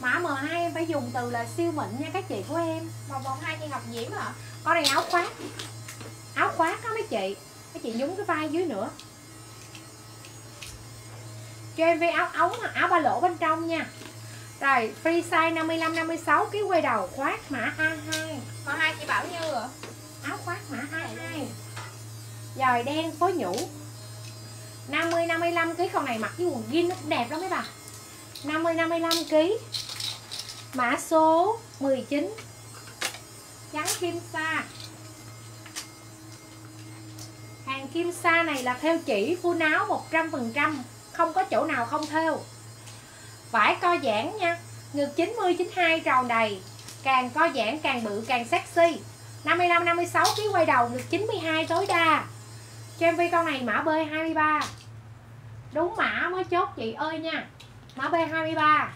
mã M2 em phải dùng từ là siêu mịn nha các chị của em. 112 chị Ngọc Diễm hả con này áo khoác. Áo khoác đó mấy chị. Mấy chị nhúng cái vai dưới nữa. Cho em với áo ống áo ba lỗ bên trong nha. Rồi free size 55 56 ký quay đầu khoác mã A2 M2 chị Bảo Như à áo khoác mã 22 dòi đen, phối nhũ. 50 55 kg con này mặc với quần jean nó cũng đẹp lắm mấy bà. 50 55 kg Mã số 19 Trắng kim sa. Hàng kim sa này là theo chỉ full áo 100% Không có chỗ nào không theo. Vải co giãn nha. Ngực 90 92 tròn đầy. Càng co giãn càng bự, càng sexy. 55 56 kg quay đầu ngực 92 tối đa. Cho em Vi con này mã B23 Đúng mã mới chốt chị ơi nha. Mã B23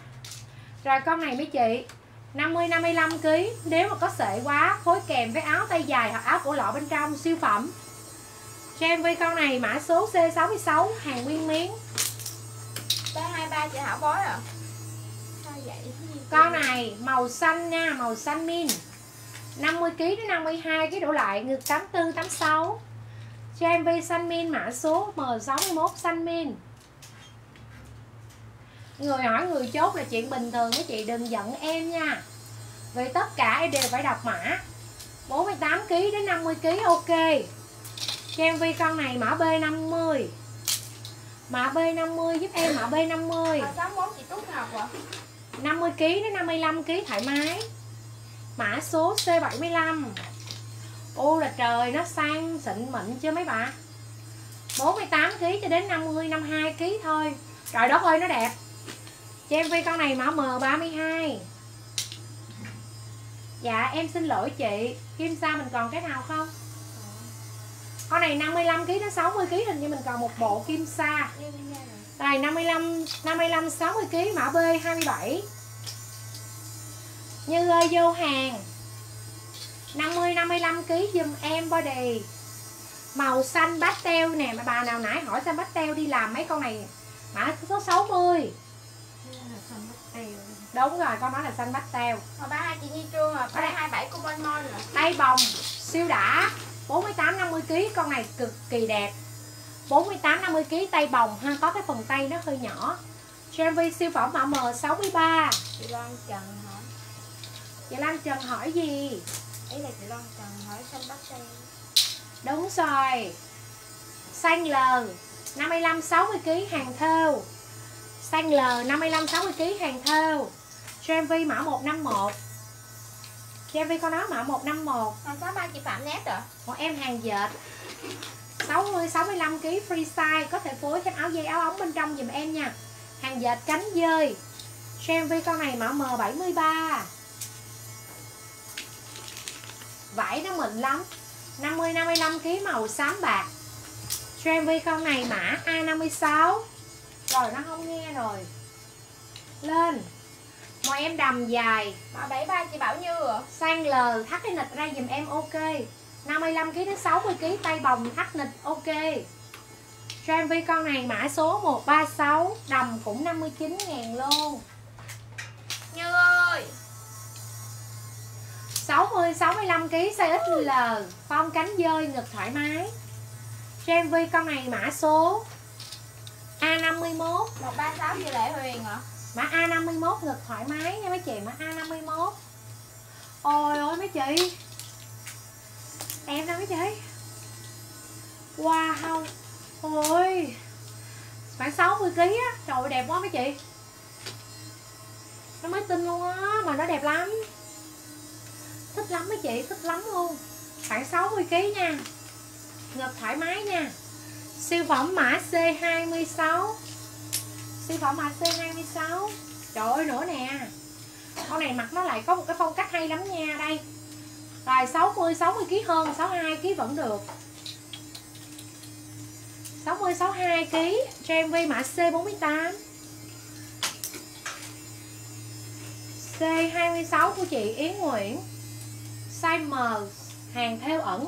Rồi con này mấy chị. 50 55 kg Nếu mà có sệ quá phối kèm với áo tay dài hoặc áo cổ lọ bên trong siêu phẩm. Cho em Vi con này mã số C66 hàng nguyên miếng. B23 chị Hảo Bói à? Sao vậy? Con này màu xanh nha Màu xanh min 50kg đến 52kg đổ lại Ngực 84 86 cho em vi xanh min mã số M61 xanh min. Người hỏi người chốt là chuyện bình thường các chị đừng giận em nha. Vì tất cả em đều phải đọc mã. 48kg đến 50kg ok. Cho em vi con này mã B50 Mã B50 giúp em mã B50 61 chị Trúc Ngọc à 50kg đến 55kg thoải mái Mã số C75 Ô là trời nó sang xịn mịn chưa mấy bà? 48kg cho đến 50 52kg thôi. Trời đất ơi nó đẹp. Cho em con này mã M32 Dạ em xin lỗi chị. Kim sa mình còn cái nào không? Con này 55kg đến 60kg hình như mình còn một bộ kim sa. Rồi 55 55 60kg mã B27 Như ơi vô hàng. 50 55 kg giùm em body. Màu xanh pastel nè. Mà bà nào nãy hỏi xanh pastel đi làm mấy con này? Mã số 60 đúng rồi con nói là xanh pastel. Mà ba hai chị Nhi Trương à, ba Đây. 27 của Bon Mon à. Tay bồng siêu đã. 48 50 kg con này cực kỳ đẹp. 48 50 kg tay bồng ha có cái phần tay nó hơi nhỏ. Cherry siêu phẩm mã M63 Chị Loan Trần? Chị Lan Trần hỏi gì? Ý là chị Loan Trần hỏi xanh bắt tay Đúng rồi. Xanh L 55 60 kg hàng thêu. Xanh L 55 60 kg hàng thêu. Jamvi mã 151 Jamvi con nói mã 151 Còn sáu ba chị Phạm Nét à Một em hàng dệt. 60 65 kg free size. Có thể phối thêm áo dây áo ống bên trong dùm em nha. Hàng dệt cánh dơi. Jamvi con này mã M73. Vải nó mịn lắm. 50 55 kg màu xám bạc. Jamvi con này mã A56. Rồi nó không nghe rồi. Lên. Một em đầm dài Mà 73 chị Bảo Như à sang L thắt cái nịch ra dùm em ok 55 kg đến 60 kg tay bồng thắt nịch ok cho em vi con này mã số 136 đầm cũng 59 ngàn luôn Như ơi 60 65 kg size XL phong cánh dơi ngực thoải mái. Cho em vi con này mã số A51 136 chị Lệ Huyền à mã A51 ngực thoải mái nha mấy chị mã A51 ôi ôi mấy chị. Em đâu mấy chị? Wow ôi. Khoảng 60 kg á. Trời ơi, đẹp quá mấy chị. Nó mới tin luôn á mà nó đẹp lắm thích lắm mấy chị, thích lắm luôn. Khoảng 60 kg nha. Ngực thoải mái nha. Siêu phẩm mã C26 siêu phẩm mã C26 trời ơi, nữa nè. Con này mặc nó lại có một cái phong cách hay lắm nha, đây. Rồi 60 60 kg hơn 62 kg vẫn được. 60 62 kg cho em vi mã C48 C26 của chị Yến Nguyễn size M hàng theo ẩn,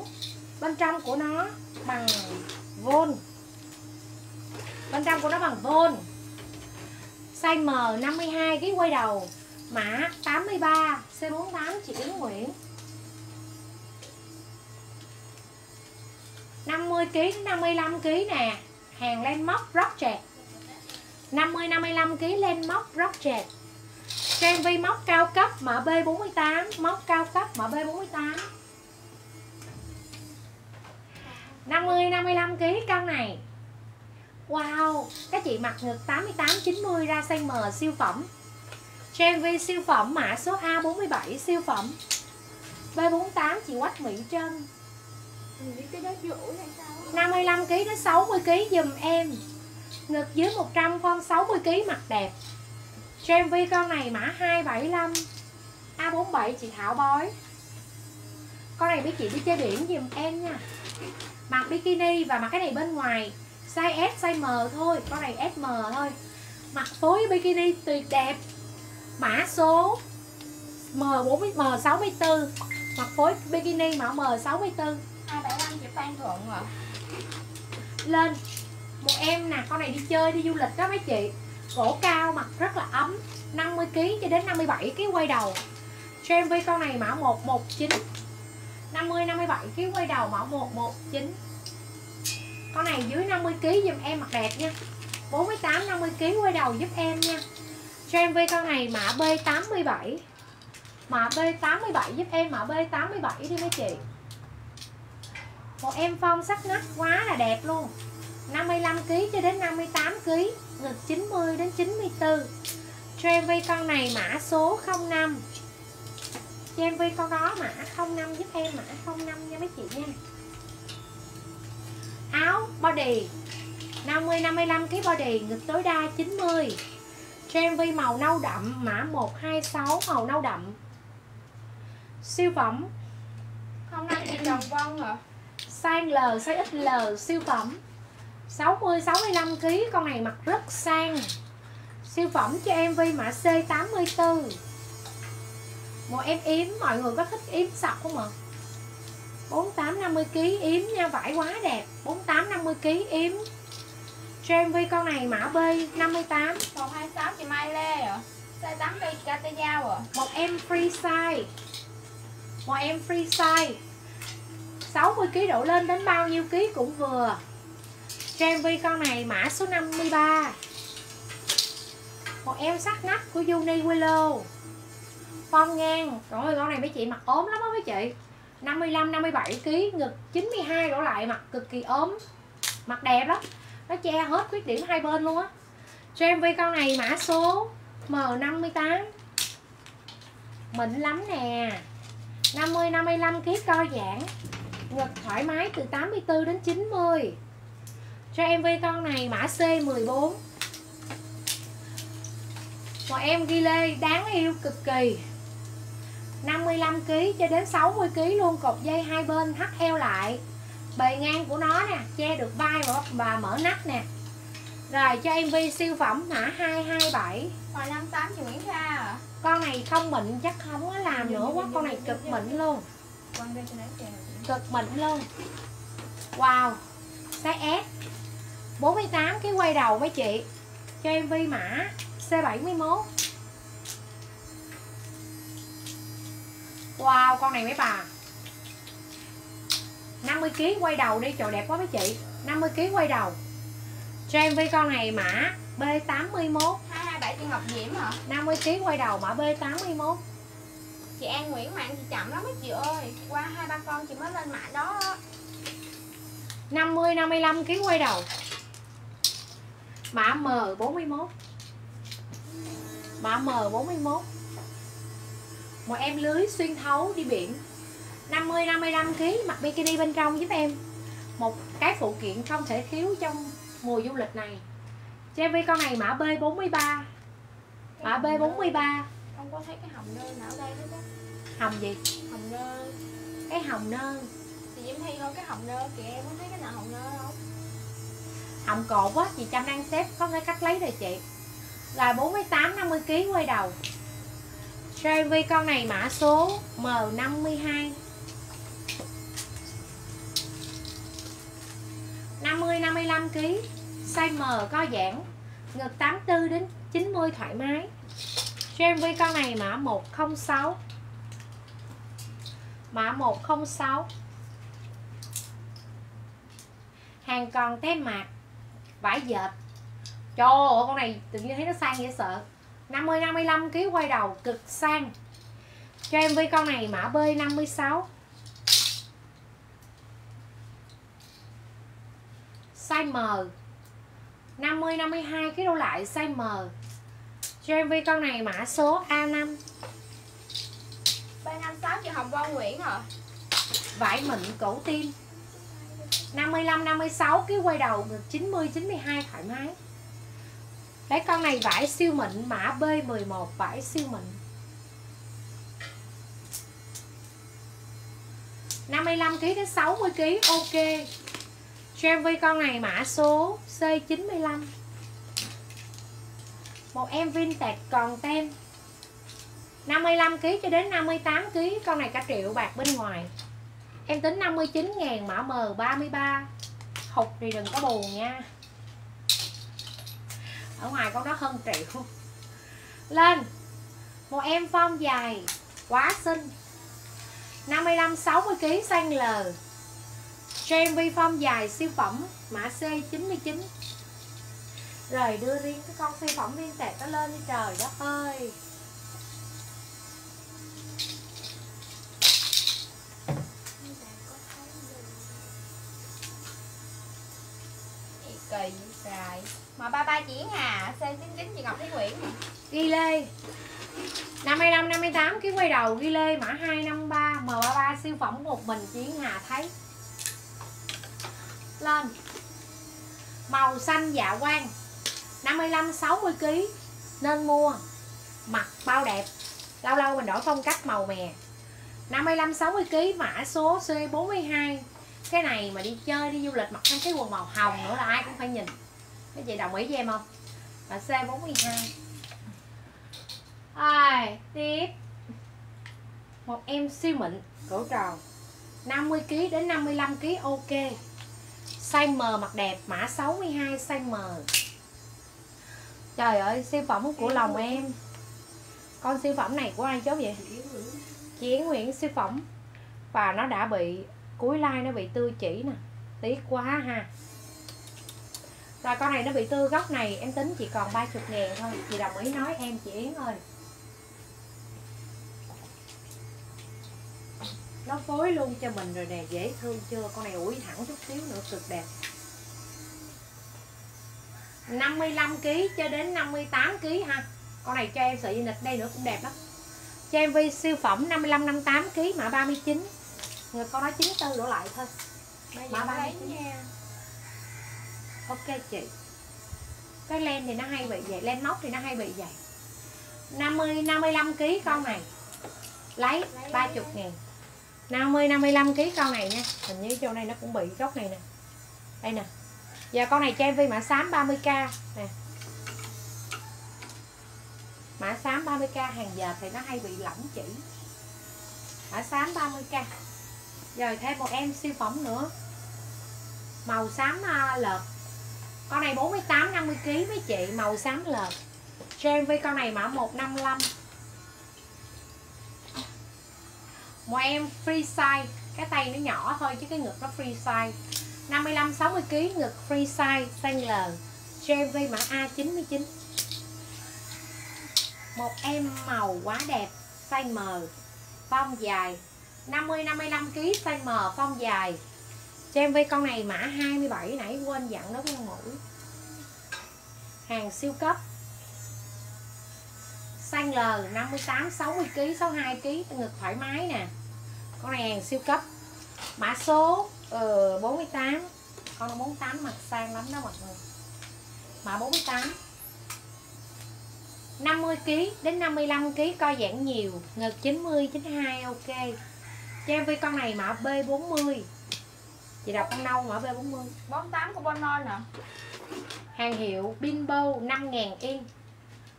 bên trong của nó bằng vôn. Bên trong của nó bằng vôn. Size M 52 kg quay đầu. Mã 83 C48 chị Yến Nguyễn. 50 kg 55 kg nè. Hàng len móc rất chẹt 50 55 kg len móc rất chẹt Trang vi móc cao cấp mã B48 móc cao cấp mã B48 50 55 kg cân này Wow, các chị mặc ngực 88 90 ra size M siêu phẩm. Trang Vi siêu phẩm mã số A47 siêu phẩm. B48 chị Quách Mỹ Trân. 55 kg đến 60 kg dùm em. Ngực dưới 100 con 60 kg mặt đẹp. Trang Vi con này mã 275. A47 chị Thảo Bói. Con này mấy chị đi chơi biển dùm em nha. Mặc bikini và mặc cái này bên ngoài. Size S size M thôi. Con này SM thôi. Mặc phối bikini tuyệt đẹp. Mã số M40 M64 mặc phối bikini mã M64 275 chị Phan Thuận à lên. Một em nè con này đi chơi đi du lịch đó mấy chị cổ cao, mặt rất là ấm 50 kg cho đến 57 kg quay đầu. Cho em với con này mã 119 50 57 kg quay đầu, mã 119 con này dưới 50 kg giùm em mặc đẹp nha. 48 50 kg quay đầu giúp em nha. Cho em với con này mã B87 mã B87 giúp em, mã B87 đi mấy chị. Một em phong sắc nách quá là đẹp luôn. 55 kg cho đến 58 kg ngực 90 đến 94 cho em vây con này mã số 05 cho em vây con đó mã 05 giúp em mã 05 nha mấy chị nha. Áo body. 50 55 kg body ngực tối đa 90 cho em vi màu nâu đậm mã 126 màu nâu đậm. Siêu phẩm. Hôm nay chị Trần Vân hả? size L size XL siêu phẩm 60 65 kg con này mặc rất sang. Siêu phẩm cho em vi mã C84 một em yếm mọi người có thích yếm sọc không ạ? 48 50 kg yếm nha vải quá đẹp. 48 50 kg yếm. Cho em vi con này mã B 58 126 chị Mai Lê à Size 8 cây dao à một em free size. Một em free size. 60 kg đổ lên đến bao nhiêu ký cũng vừa cho em vi con này, mã số 53 một eo sắc nách của Uni Willow. Phong ngang. Rồi con này mấy chị mặc ốm lắm á mấy chị. 55 57 kg ngực 92 đổ lại, mặt cực kỳ ốm. Mặt đẹp lắm. Nó che hết khuyết điểm hai bên luôn á. Cho em vi con này, mã số M58 mịn lắm nè. 50 55 kg co giãn. Ngực thoải mái từ 84 đến 90 cho em vi con này mã C14 một em ghi lê đáng yêu cực kỳ. 55 kg cho đến 60 kg luôn cột dây hai bên thắt eo lại. Bề ngang của nó nè che được vai và, và mở nách nè. Rồi cho em vi siêu phẩm mã 227 Hồi 58 chị Nguyễn Kha à con này không mịn chắc không có làm nữa quá. con này cực mịn luôn. Cực mịn luôn. Wow. Size S 48 cái quay đầu mấy chị. Cho em vi mã C71 wow con này mấy bà? 50 kg quay đầu đi trời đẹp quá mấy chị. 50 kg quay đầu. Cho em vi con này mã B81 227 chị Ngọc Diễm hả? 50 kg quay đầu mã B81 Chị An Nguyễn mạng chị chậm lắm mấy chị ơi. Qua hai ba con chị mới lên mạng đó. 50 55 kg quay đầu mã M41. Mã M41. Một em lưới xuyên thấu đi biển. 50 55 kg mặc bikini bên trong giúp em. Một cái phụ kiện không thể thiếu trong mùa du lịch này. Cho em với con này mã B43. Mã B43. Không có thấy cái hồng nơ nào ở đây hết á. Hồng gì? Hồng nơ cái hồng nơ Chị Diễm Thi có cái hồng nơ kìa em có thấy cái nào hồng nơ không ẩm cột quá, chị Trâm đang xếp, có cái cách lấy rồi chị. Là 48 50 kg quay đầu. Cho con này mã số M52 50 55 kg size M co giãn ngực 84 đến 90 thoải mái. Cho con này mã 106 mã 106 hàng còn tem mạc vải dệt. Trời ơi con này tự nhiên thấy nó sang dễ sợ. 50 55 kg quay đầu cực sang. Cho em với con này mã B 56 size M. 50 52 kg lại size M. Cho em với con này mã số A5 356 chị Hồng Vân Nguyễn à vải mịn cổ tim 55 56 cái quay đầu ngực 90 92 thoải mái. Đấy, con này vải siêu mịn, mã B11 vải siêu mịn. 55 kg đến 60 kg ok. Cho em với con này mã số C95 một em vintage còn tem. 55 kg cho đến 58 kg con này cả triệu bạc bên ngoài em tính 59 ngàn mã M33 hụt thì đừng có buồn nha. Ở ngoài con đó hơn triệu. Lên. Một em form dài, quá xinh. 55 60 kg sang L. Cho vi form dài, siêu phẩm, mã C99 rồi đưa riêng cái con siêu phẩm viên tẹt nó lên đi trời đất ơi Chị kỳ rồi mà ba ba chỉ Hà C99 chị Ngọc Thúy Nguyễn nè. Ghi lê. 55 58 cái quay đầu ghi lê, mã 253 M33 siêu phẩm một mình chiến Hà thấy. Lên. Màu xanh dạ quang 55 60 kg nên mua. Mặt bao đẹp, lâu lâu mình đổi phong cách màu mè. 55 60 kg mã số C42 cái này mà đi chơi đi du lịch mặc thêm cái quần màu hồng nữa là ai cũng phải nhìn. Mấy chị đồng ý với em không? Là C42 ai tiếp. Một em siêu mịn cổ tròn. 50 kg đến 55 kg ok. Size M mặt đẹp mã 62 size M. Trời ơi siêu phẩm của lòng em. con siêu phẩm này của ai chốt vậy? Chị Yến Nguyễn siêu phẩm. Và nó đã bị cuối lai nó bị tư chỉ nè. Tiếc quá ha. Rồi con này nó bị tư góc này, em tính chỉ còn 30 ngàn thôi. Chị đồng ý nói em chị Yến ơi nó phối luôn cho mình rồi nè, dễ thương chưa? Con này ủi thẳng chút xíu nữa, cực đẹp. 55 kg cho đến 58 kg ha. Con này cho em sợi dây nịch đây nữa cũng đẹp lắm. Cho em vi siêu phẩm 55 58 kg mã 39 người con nói 94 đổ lại thôi. Bây Mã ba lấy nha. Ok chị. Cái len thì nó hay bị vậy len móc thì nó hay bị vậy. 50 55 kg con này. Lấy 30 ngàn. 50 55 kg con này nha. Hình như chỗ này nó cũng bị góc này nè. Đây nè. Giờ con này cho em vi mã xám 30k nè. Mã xám 30k hàng giờ thì nó hay bị lỏng chỉ. Mã xám 30k rồi thêm một em siêu phẩm nữa. Màu xám à, lợt con này 48 50 kg mấy chị, màu xám lợt cho em với con này mã 155 một em free size, cái tay nó nhỏ thôi chứ cái ngực nó free size. 55 60 kg ngực free size, xanh L cho em với mã A99 một em màu quá đẹp, size M phong dài. 50 55 kg size M phong dài. Cho em với con này mã 27 nãy quên dặn đó con mũi hàng siêu cấp. Xanh L 58 60 kg 62 kg ngực thoải mái nè. Con này hàng siêu cấp. Mã số ờ, uh, 48 con 48 mặt sang lắm đó mọi người. Mã 48 50 kg đến 55 kg co giãn nhiều. Ngực 90 92 ok cho em với con này mã B40 chị đọc con nâu mã B40 48 của Bonon nè. Hàng hiệu Bimbo 5.000 yên.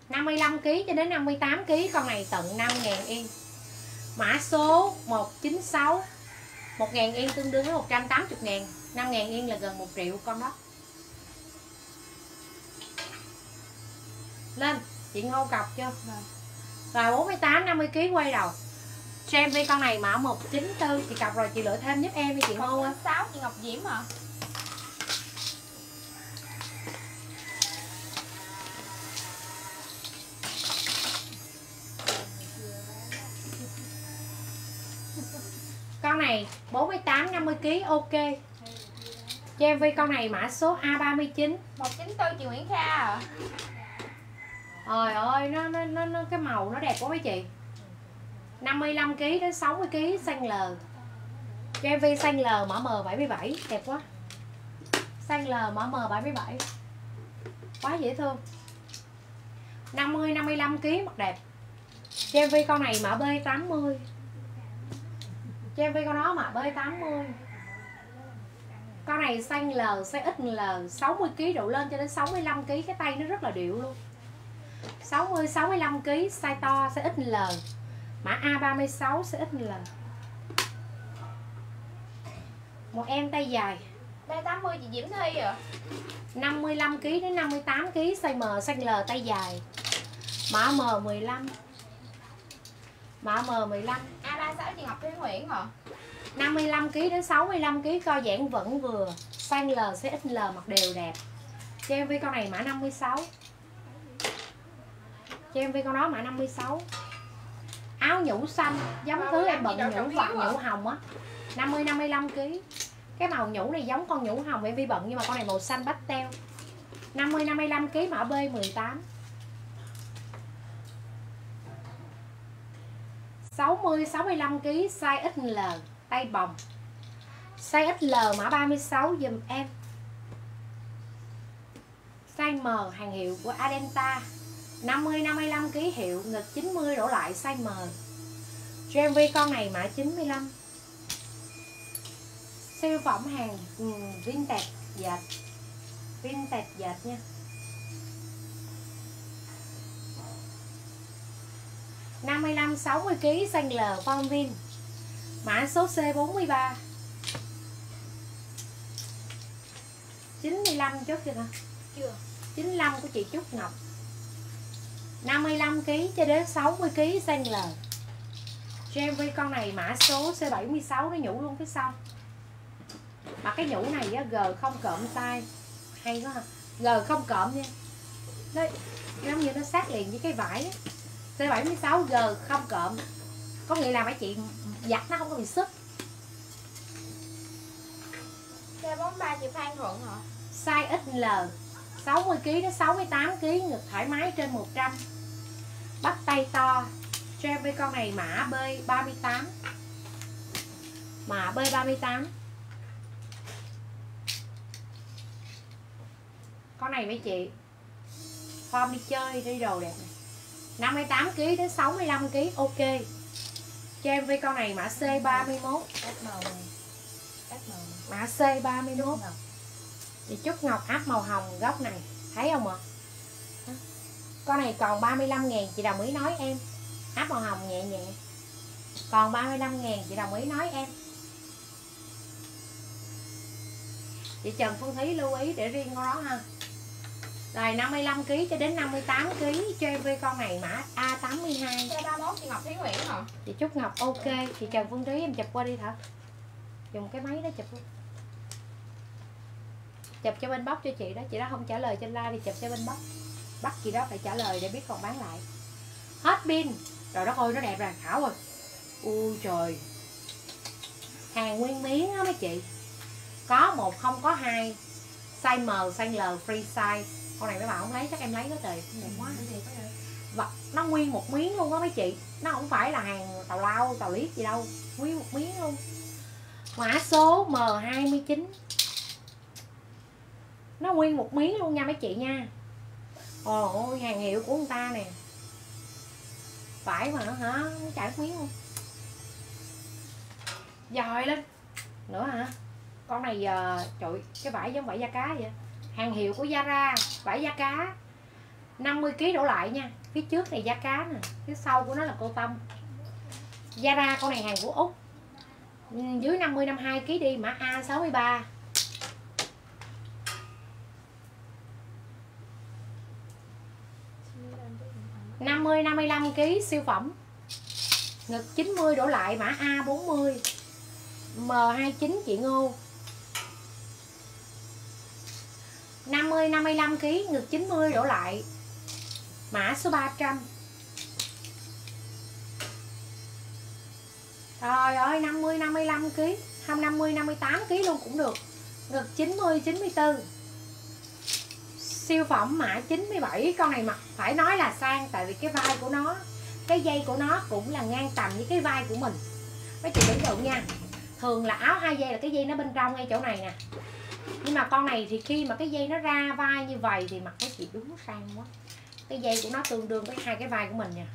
55 kg cho đến 58 kg con này tận 5.000 yên. Mã số 196 1.000 yên tương đương với 180 ngàn. 5.000 yên là gần 1 triệu con đó. Lên chị ngô cọc chưa? Rồi 48 50 kg quay đầu cho em Vi con này mã 194 chị cọc rồi chị lựa thêm giúp em đi chị Ngô ơi. 6 chị Ngọc Diễm hả con này 48 50 kg ok. Cho em Vi con này mã số A39 194 chị Nguyễn Kha à. Trời ơi nó, nó, nó, nó cái màu nó đẹp quá mấy chị 55 kg đến 60 kg xanh L. cho em Vi xanh L mã M77 đẹp quá. Xanh L mã M77 quá dễ thương. 50 55 kg mặt đẹp. Cho em Vi con này mã B80 cho em Vi con đó mã B80 con này xanh L, size XL 60 kg độ lên cho đến 65 kg cái tay nó rất là điệu luôn. 60 65 kg size to size XL mã A36 size XL một em tay dài. B80 chị Diễm Thi à 55 kg đến 58 kg size M xanh L tay dài. Mã M15 mã M15 A36 chị Ngọc Thúy Nguyễn hả 55 kg đến 65 kg co giãn vẫn vừa. Xanh L size XL mặc đều đẹp. Cho em Vi con này mã 56 cho em Vi con đó mã 56 áo nhũ xanh giống thứ em bận nhũ vặt yếu à? nhũ hồng á. 50 55 kg cái màu nhũ này giống con nhũ hồng em Vi bận nhưng mà con này màu xanh pastel. 50 55 kg mã B18 60 65 kg size XL tay bồng. Size XL mã 36 dùm em. Size M hàng hiệu của Adenta 50 55 kg hiệu ngực 90 đổ lại size M. Cho em Vi con này mã 95 siêu phẩm hàng ừ, vintage dệt. Vintage dệt nha. năm mươi lăm sáu mươi kg xanh L phong vin. Mã số C 43 95 chốt chưa ta? Chưa. 95 của chị Trúc Ngọc 55 kg cho đến 60 kg xanh L. Với con này mã số C76 nó nhũ luôn phía sau. Mà cái nhũ này á, G không cộm tay. Hay quá ha G không cộm nha. Nó giống như nó sát liền với cái vải á. C76 G không cộm. Có nghĩa là mấy chị giặt nó không có bị sức C43 chị Phan Thuận hả? Size XL 60 kg đến 68 kg ngực thoải mái trên 100 bắp tay to. Cho em với con này mã B38 mã B38 con này mấy chị? Form đi chơi đi đồ đẹp này. 58 kg đến 65 kg ok. Cho em với con này mã C31 Các màu này. Các màu này. Mã C31 Ngọc. Chị Trúc Ngọc áp màu hồng góc này. Thấy không ạ? Đó. Con này còn 35 ngàn chị đồng ý nói em. Áp màu hồng nhẹ nhẹ. Còn 35 ngàn chị đồng ý nói em. Chị Trần Phương Thúy lưu ý để riêng con đó ha. Rồi 55kg cho đến 58kg cho em với con này mã A82 C31 chị Ngọc Thúy Nguyễn hả? Chị Trúc Ngọc ok. Chị Trần Phương Thúy em chụp qua đi thở Dùng cái máy đó chụp. Luôn chụp cho bên bóc cho chị đó. Chị đó không trả lời trên like thì chụp cho bên bóc bắt chị đó phải trả lời để biết còn bán lại. Hết pin. Rồi đó ơi nó đẹp rồi thảo rồi ui trời. Hàng nguyên miếng á mấy chị. Có một không có hai. Size M size L free size. Con này mấy bạn không lấy chắc em lấy cái tề đẹp quá. Đây? và nó nguyên một miếng luôn á mấy chị. Nó không phải là hàng tàu lao tàu liếc gì đâu. Nguyên một miếng luôn. Mã số M29 nó nguyên một miếng luôn nha mấy chị nha ồ hàng hiệu của người ta nè. Phải mà nó hả? Nó chảy miếng. Không dòi lên nữa hả? Con này giờ trời, cái vải giống vải da cá vậy. Hàng hiệu của Zara vải da cá. 50 kg đổ lại nha. Phía trước này da cá nè, phía sau của nó là cô tâm. Zara, con này hàng của Úc. Ừ, dưới 50 52 kg đi, mã A63 Chị lên cái điện thoại 50 55 kg siêu phẩm. Ngực 90 đổ lại, mã A 40 M29 chị Ngô. 50 55 kg ngực 90 đổ lại, mã số 300 Trời ơi 50 55 kg không 50 58 kg luôn cũng được. Ngực 90 94 siêu phẩm mã 97 con này mặc phải nói là sang tại vì cái vai của nó cái dây của nó cũng là ngang tầm với cái vai của mình. Mấy chị tưởng tượng nha thường là áo hai dây là cái dây nó bên trong ngay chỗ này nè. Nhưng mà con này thì khi mà cái dây nó ra vai như vậy thì mặc mấy chị đúng sang quá. Cái dây của nó tương đương với hai cái vai của mình nha.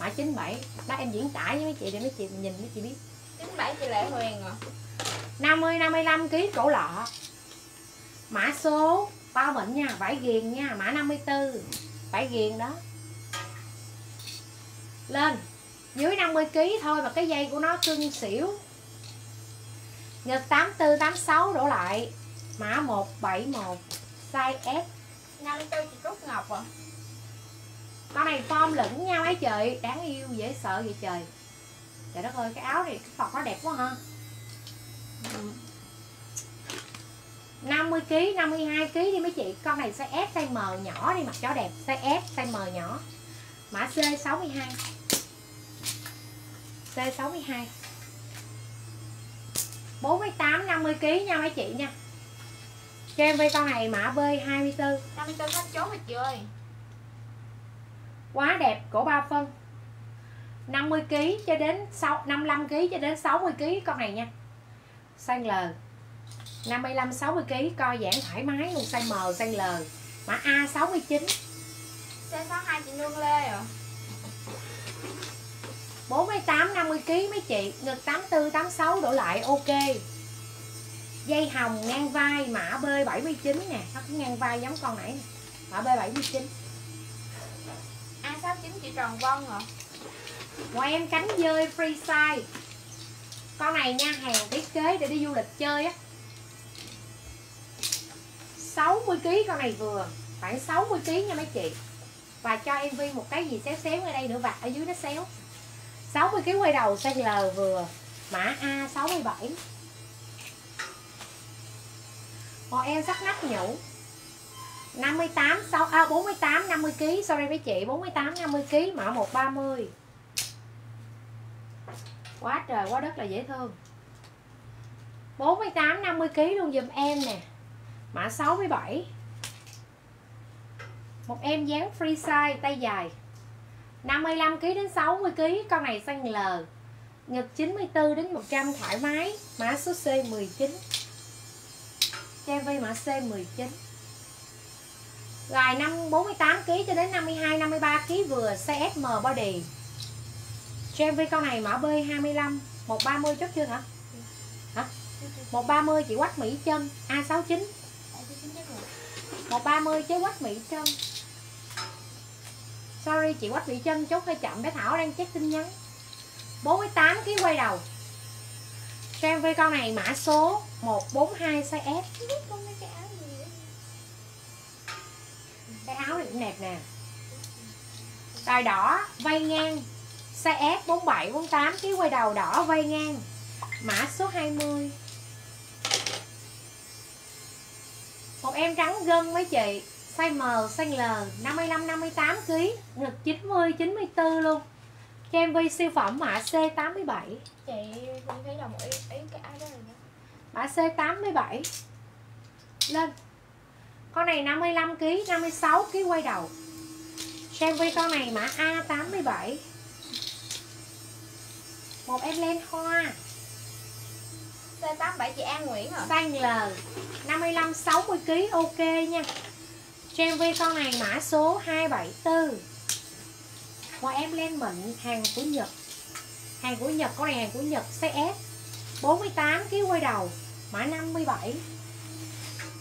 Mã 97 đó em diễn tả với mấy chị để mấy chị nhìn mấy chị biết. 97 chị Lệ Huyền à? 50 55 kg cổ lọ. Mã số bao mịn nha vải ghiền nha mã 54 vải ghiền đó. Lên dưới 50 kg thôi mà cái dây của nó cưng xỉu. Ngực 84 86 đổ lại mã 171 size S 54 chị Trúc Ngọc à con này form lửng nha mấy chị đáng yêu dễ sợ vậy trời. Trời đất ơi cái áo này cái phọc nó đẹp quá ha 50 kg 52 kg đi mấy chị. Con này size S size M nhỏ đi mặc cho đẹp. Size S size M nhỏ. Mã C 62 C 62 48 50 kg nha mấy chị nha. Cho em với con này mã B 24 54 khách chốt chị ơi. Quá đẹp cổ 3 phân. 50 kg cho đến 6 55 kg cho đến 60 kg con này nha. Size L 55 60 kg co giãn thoải mái luôn size M size L. Mã A 69 C62 chị Nương Lê à 48 50 kg mấy chị. Ngực 84 86 đổ lại ok. Dây hồng ngang vai mã B 79 nè. Nó có ngang vai giống con nãy nè. mã B 79 A69 chị Tròn Vân à ngoài em cánh dơi free size. Con này nha hàng thiết kế để đi du lịch chơi á 60 kg con này vừa. Khoảng 60 kg nha mấy chị. Và cho em Vi một cái gì xéo xéo ở đây nữa vặt ở dưới nó xéo. 60 kg quay đầu size L vừa. Mã A 67 Còn em sắc nách nhũ. 58 6 à, 48 50 kg sorry mấy chị 48 50 kg mã 130 quá trời quá đất là dễ thương. 48 50 kg luôn giùm em nè mã 67 một em dáng free size, tay dài. 55 kg đến 60 kg con này xanh L ngực 94 đến 100 thoải mái. Mã số C19 cho em mã C19 rồi 5 48 kg cho đến 52 53 kg vừa size SM body. Cho em con này mã B 25 130 chút chưa hả? Hả? 130 chị quách Mỹ chân A69 130 chế quách Mỹ Trân. Sorry, chị quách Mỹ Trân, chốt hơi chậm, bé Thảo đang check tin nhắn. 48 kg quay đầu. Cho với con này, mã số 142 size S cái áo này cũng đẹp nè. Đòi đỏ, vây ngang. Size S 47 48 kg quay đầu, đỏ, vây ngang. Mã số 20 một em trắng gân mấy chị Size M, size L 55 58 kg Ngực 90 94 luôn. Cho em Vi siêu phẩm mã C87 Chị thấy đồng ý, ý cái áo đó rồi đó. Mã C87 Lên. Con này 55 kg 56 kg quay đầu. Cho em Vi con này mã A87 Một em len hoa C87 chị An Nguyễn à Size L 55 60 kg ok nha. Cho em Vi con này mã số 274 Một em len mịn hàng của Nhật. Hàng của Nhật, con này hàng của Nhật size S. 48 kg quay đầu Mã 57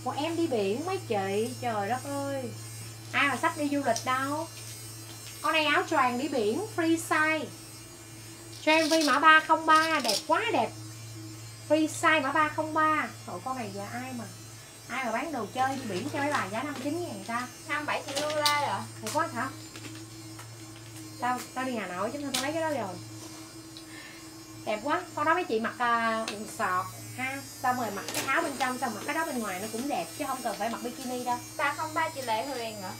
Một em đi biển mấy chị Trời đất ơi. Ai mà sắp đi du lịch đâu. Con này áo choàng đi biển Free size. Cho em Vi mã 303 Đẹp quá đẹp. Free size mã 303 Trời con này giờ ai mà Ai mà bán đồ chơi đi biển cho mấy bà giá 59 ngàn ta? 57 chị Nương Lê à Hay quá hả? Tao tao đi hà nội chứ tao lấy cái đó rồi. Đẹp quá. Con đó mấy chị mặc uh, quần sọt ha? Xong rồi mặc cái áo bên trong xong mặc cái đó bên ngoài nó cũng đẹp chứ không cần phải mặc bikini đâu. Ba không ba chị lệ huyền hả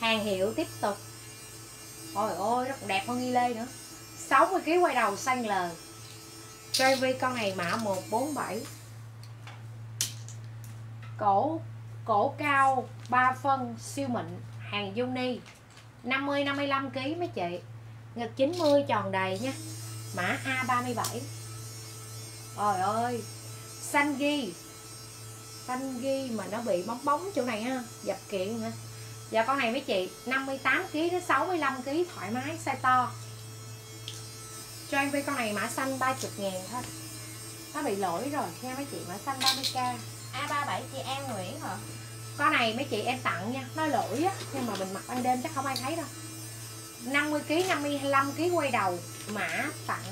hàng hiệu tiếp tục. Ôi ôi nó còn đẹp hơn nghi lê nữa. 60 kg quay đầu xanh lờ JV con này mã 147 cổ cổ cao 3 phân, siêu mịn, hàng Uni 50 55 kg mấy chị? Ngực 90 tròn đầy nha. Mã A37 Trời ơi, xanh ghi. Xanh ghi mà nó bị bóng bóng chỗ này ha, dập kiện hả? Dạ con này mấy chị 58 kg đến 65 kg thoải mái, size to cho em với con này mã xanh 30 ngàn thôi. Nó bị lỗi rồi nha mấy chị mã xanh 30k A37 chị An Nguyễn hả? Con này mấy chị em tặng nha nó lỗi á nhưng mà mình mặc ban đêm chắc không ai thấy đâu. 50 kg 55 kg quay đầu mã tặng.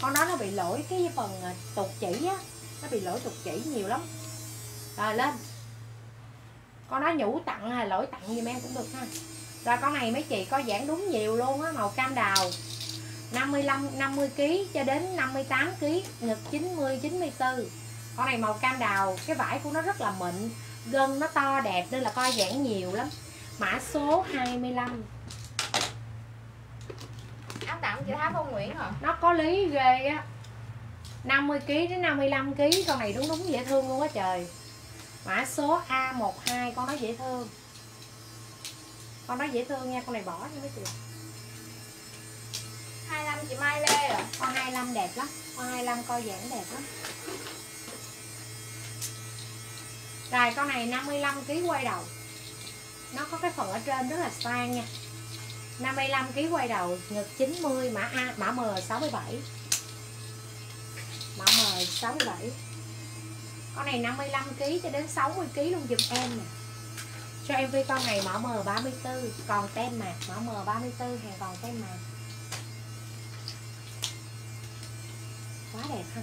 Con đó nó bị lỗi cái phần à, tục chỉ á nó bị lỗi tục chỉ nhiều lắm. Rồi lên. Con đó nhũ tặng hay lỗi tặng giùm em cũng được ha. Rồi con này mấy chị có giảng đúng nhiều luôn á màu cam đào 55 50 kg cho đến 58 kg ngực 90 94 con này màu cam đào cái vải của nó rất là mịn gân nó to đẹp nên là coi giãn nhiều lắm. Mã số 25 áo tặng chị Thái Phong Nguyễn hả? Nó có lý ghê á. 50 kg đến 55 kg con này đúng đúng dễ thương luôn á trời. Mã số A12 con nó dễ thương. Con nó dễ thương nha con này bỏ nha mấy chị 25 chị Mai Lê à. Con 25 đẹp lắm, con 25 coi giãn đẹp lắm. Rồi, con này 55 kg quay đầu. Nó có cái phần ở trên rất là sang nha. 55 kg quay đầu ngực 90 mã A, mã M67 mã M67 con này 55 kg cho đến 60 kg luôn giùm em nè. Cho em vi con này mã M34 còn tem mạc, mã M34 hàng còn tem mạc. Quá đẹp ha.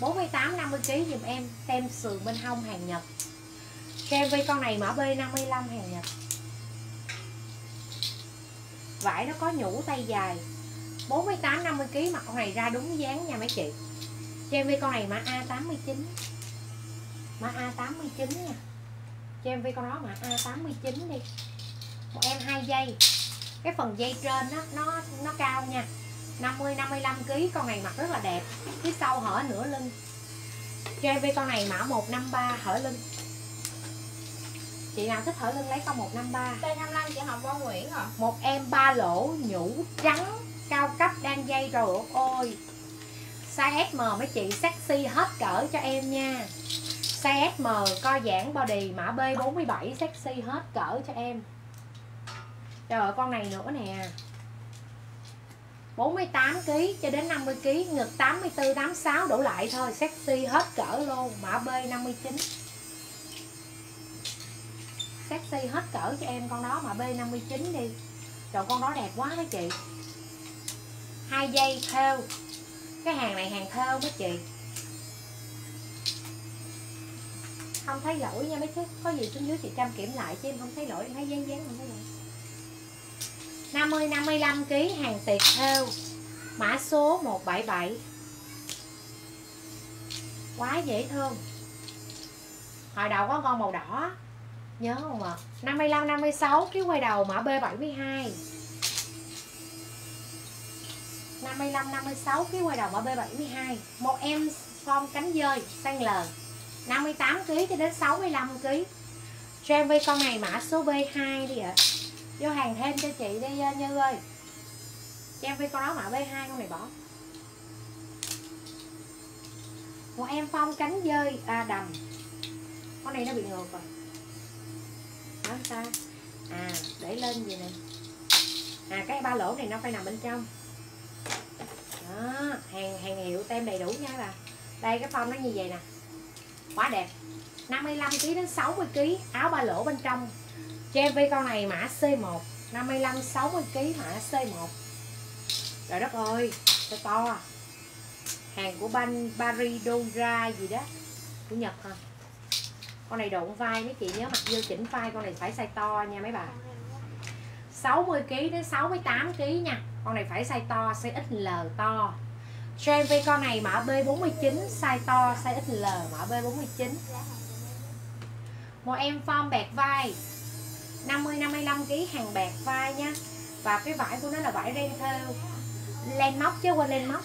48 50 kg giùm em tem sườn bên hông hàng Nhật. Cho em với con này mã B55 hàng Nhật. Vải nó có nhũ tay dài. 48 50 kg mặc con này ra đúng dáng nha mấy chị. Cho em với con này mã A89 mã A89 nha. Cho em với con đó mã A89 đi. Một em hai dây. Cái phần dây trên đó, nó nó cao nha. 50 55 kg con này mặc rất là đẹp. Phía sau hở nửa lưng. Cho em với con này mã 153 hở lưng. Chị nào thích hở lưng lấy con 153 T55 chị Hồng Võ Nguyễn hả một em ba lỗ nhũ trắng cao cấp đang dây rồi ôi. Size SM mấy chị sexy hết cỡ cho em nha. Size SM co giãn body mã B47 sexy hết cỡ cho em. Trời ơi con này nữa nè 48 kg cho đến 50 kg ngực 84 86 đổ lại thôi, sexy hết cỡ luôn mã B59 sexy hết cỡ cho em con đó mã B59 đi. Rồi con đó đẹp quá mấy chị. Hai dây thêu. Cái hàng này hàng thêu mấy chị. Không thấy lỗi nha mấy chứ có gì xuống dưới chị chăm kiểm lại chứ em không thấy lỗi, em thấy dán dán không thấy lỗi. 50 55 kg hàng tiệt theo. Mã số 177 quá dễ thương. Hồi đầu có con màu đỏ. Nhớ không ạ? À? 55 56 cái quay đầu mã B72 55 56 cái quay đầu mã B72 một em form cánh dơi xanh lờ 58 kg cho đến 65 kg cho em với con này mã số B2 đi ạ. à vô hàng thêm cho chị đi ờ, Như ơi. Cho em phi con đó mã B2 con này bỏ. Một em phong cánh dơi à đầm. Con này nó bị ngược rồi. Nói sao? À để lên gì nè. À cái ba lỗ này nó phải nằm bên trong. Đó, hàng hàng hiệu tem đầy đủ nha bà. Đây, cái phong nó như vậy nè. Quá đẹp. 55 kg đến 60 kg áo ba lỗ bên trong cho em với con này mã C1 55 60 kg mã C1 trời đất ơi to to hàng của ban Baridora gì đó của Nhật hả? Con này độn vai mấy chị nhớ mặc vô chỉnh vai, con này phải size to nha mấy bà. 60 kg đến 68 kg nha, con này phải size to, size XL to. Cho em với con này mã B49 size to, size XL mã B49 một em form bẹt vai. 50 55 kg hàng bạc vai nha. Và cái vải của nó là vải ren thêu len móc chứ quên len móc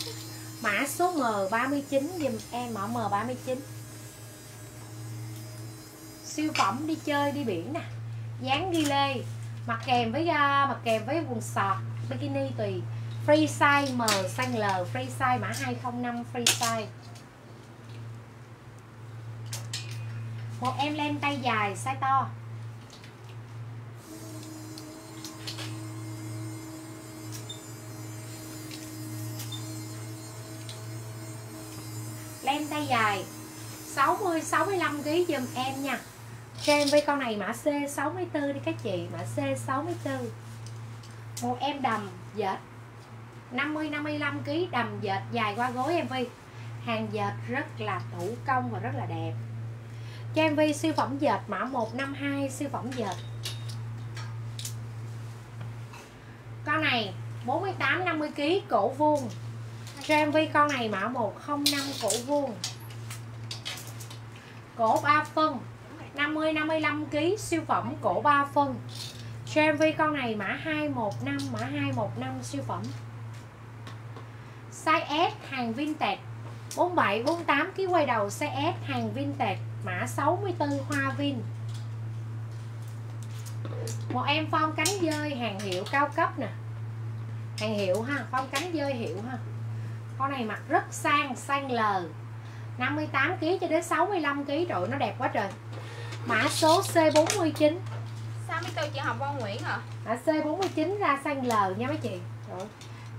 mã số M39 dùm em mã M39 siêu phẩm đi chơi đi biển nè. Dáng ghi lê. Mặc kèm với uh, mặc kèm với quần sọt bikini tùy. Free size M sang L free size mã 205 free size. Một em len tay dài size to. Len tay dài. 60 65 kg giùm em nha. Cho em với con này mã C64 đi các chị. Mã C64 một em đầm dệt. 50 55 kg đầm dệt dài qua gối em Vi hàng dệt rất là thủ công và rất là đẹp. Cho em Vi siêu phẩm dệt mã 152 siêu phẩm dệt. Con này 48 50 kg cổ vuông cho em Vi con này mã 105 cổ vuông. Cổ 3 phân. 50 55 kg siêu phẩm cổ 3 phân. Cho em Vi con này mã 215 mã 215 siêu phẩm. Size S, hàng vintage 47 48 kg quay đầu size S, hàng vintage mã 64 hoa vin. Một em phong cánh dơi, hàng hiệu cao cấp nè. Hàng hiệu ha, phong cánh dơi hiệu ha con này mặc rất sang xanh lờ. 58 kg cho đến 65 kg rồi nó đẹp quá trời. Mã số C49 64 chị Hồng Vân Nguyễn hả? Mã C49 ra xanh lờ nha mấy chị. Rồi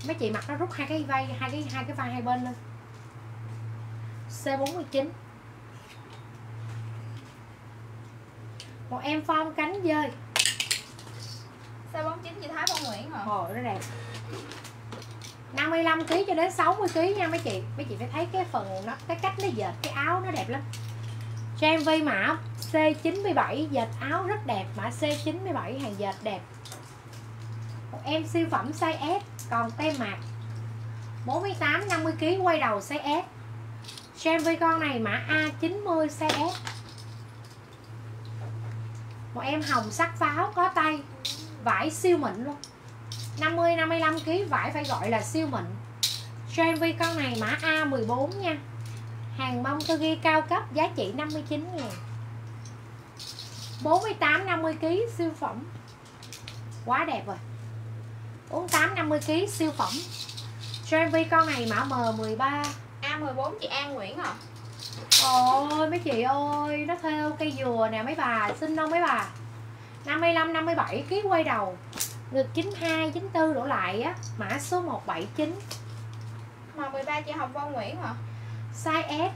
mấy chị mặc nó rút hai cái vai hai cái hai cái vai hai bên lên. C49 một em form cánh dơi. C49 chị Thái Vân Nguyễn hả? Ồ nó đẹp 55 kg cho đến 60 kg nha mấy chị. Mấy chị phải thấy cái phần nó, cái cách nó dệt cái áo nó đẹp lắm. Cho em vây mã C97 dệt áo rất đẹp. Mã C97 hàng dệt đẹp. Một em siêu phẩm size S, còn tem mạc. 48 50 kg quay đầu size S. Cho em vây con này, mã A90 size S. Một em hồng sắc pháo có tay, vải siêu mịn luôn. 50 55 kg vải phải gọi là siêu mịn. Cho em vi con này mã A14 nha. Hàng mông cơ ghi cao cấp giá trị 59 ngàn 48 50 kg siêu phẩm. Quá đẹp rồi. 48 50 kg siêu phẩm. Cho em vi con này mã M13 A14 chị An Nguyễn hả? Ôi mấy chị ơi Nó theo cây dừa nè mấy bà Xinh đâu mấy bà. 55 57 kg quay đầu 92 94 đổ lại á Mã số 179 M13 chị Hồng Vân Nguyễn hả? Size S.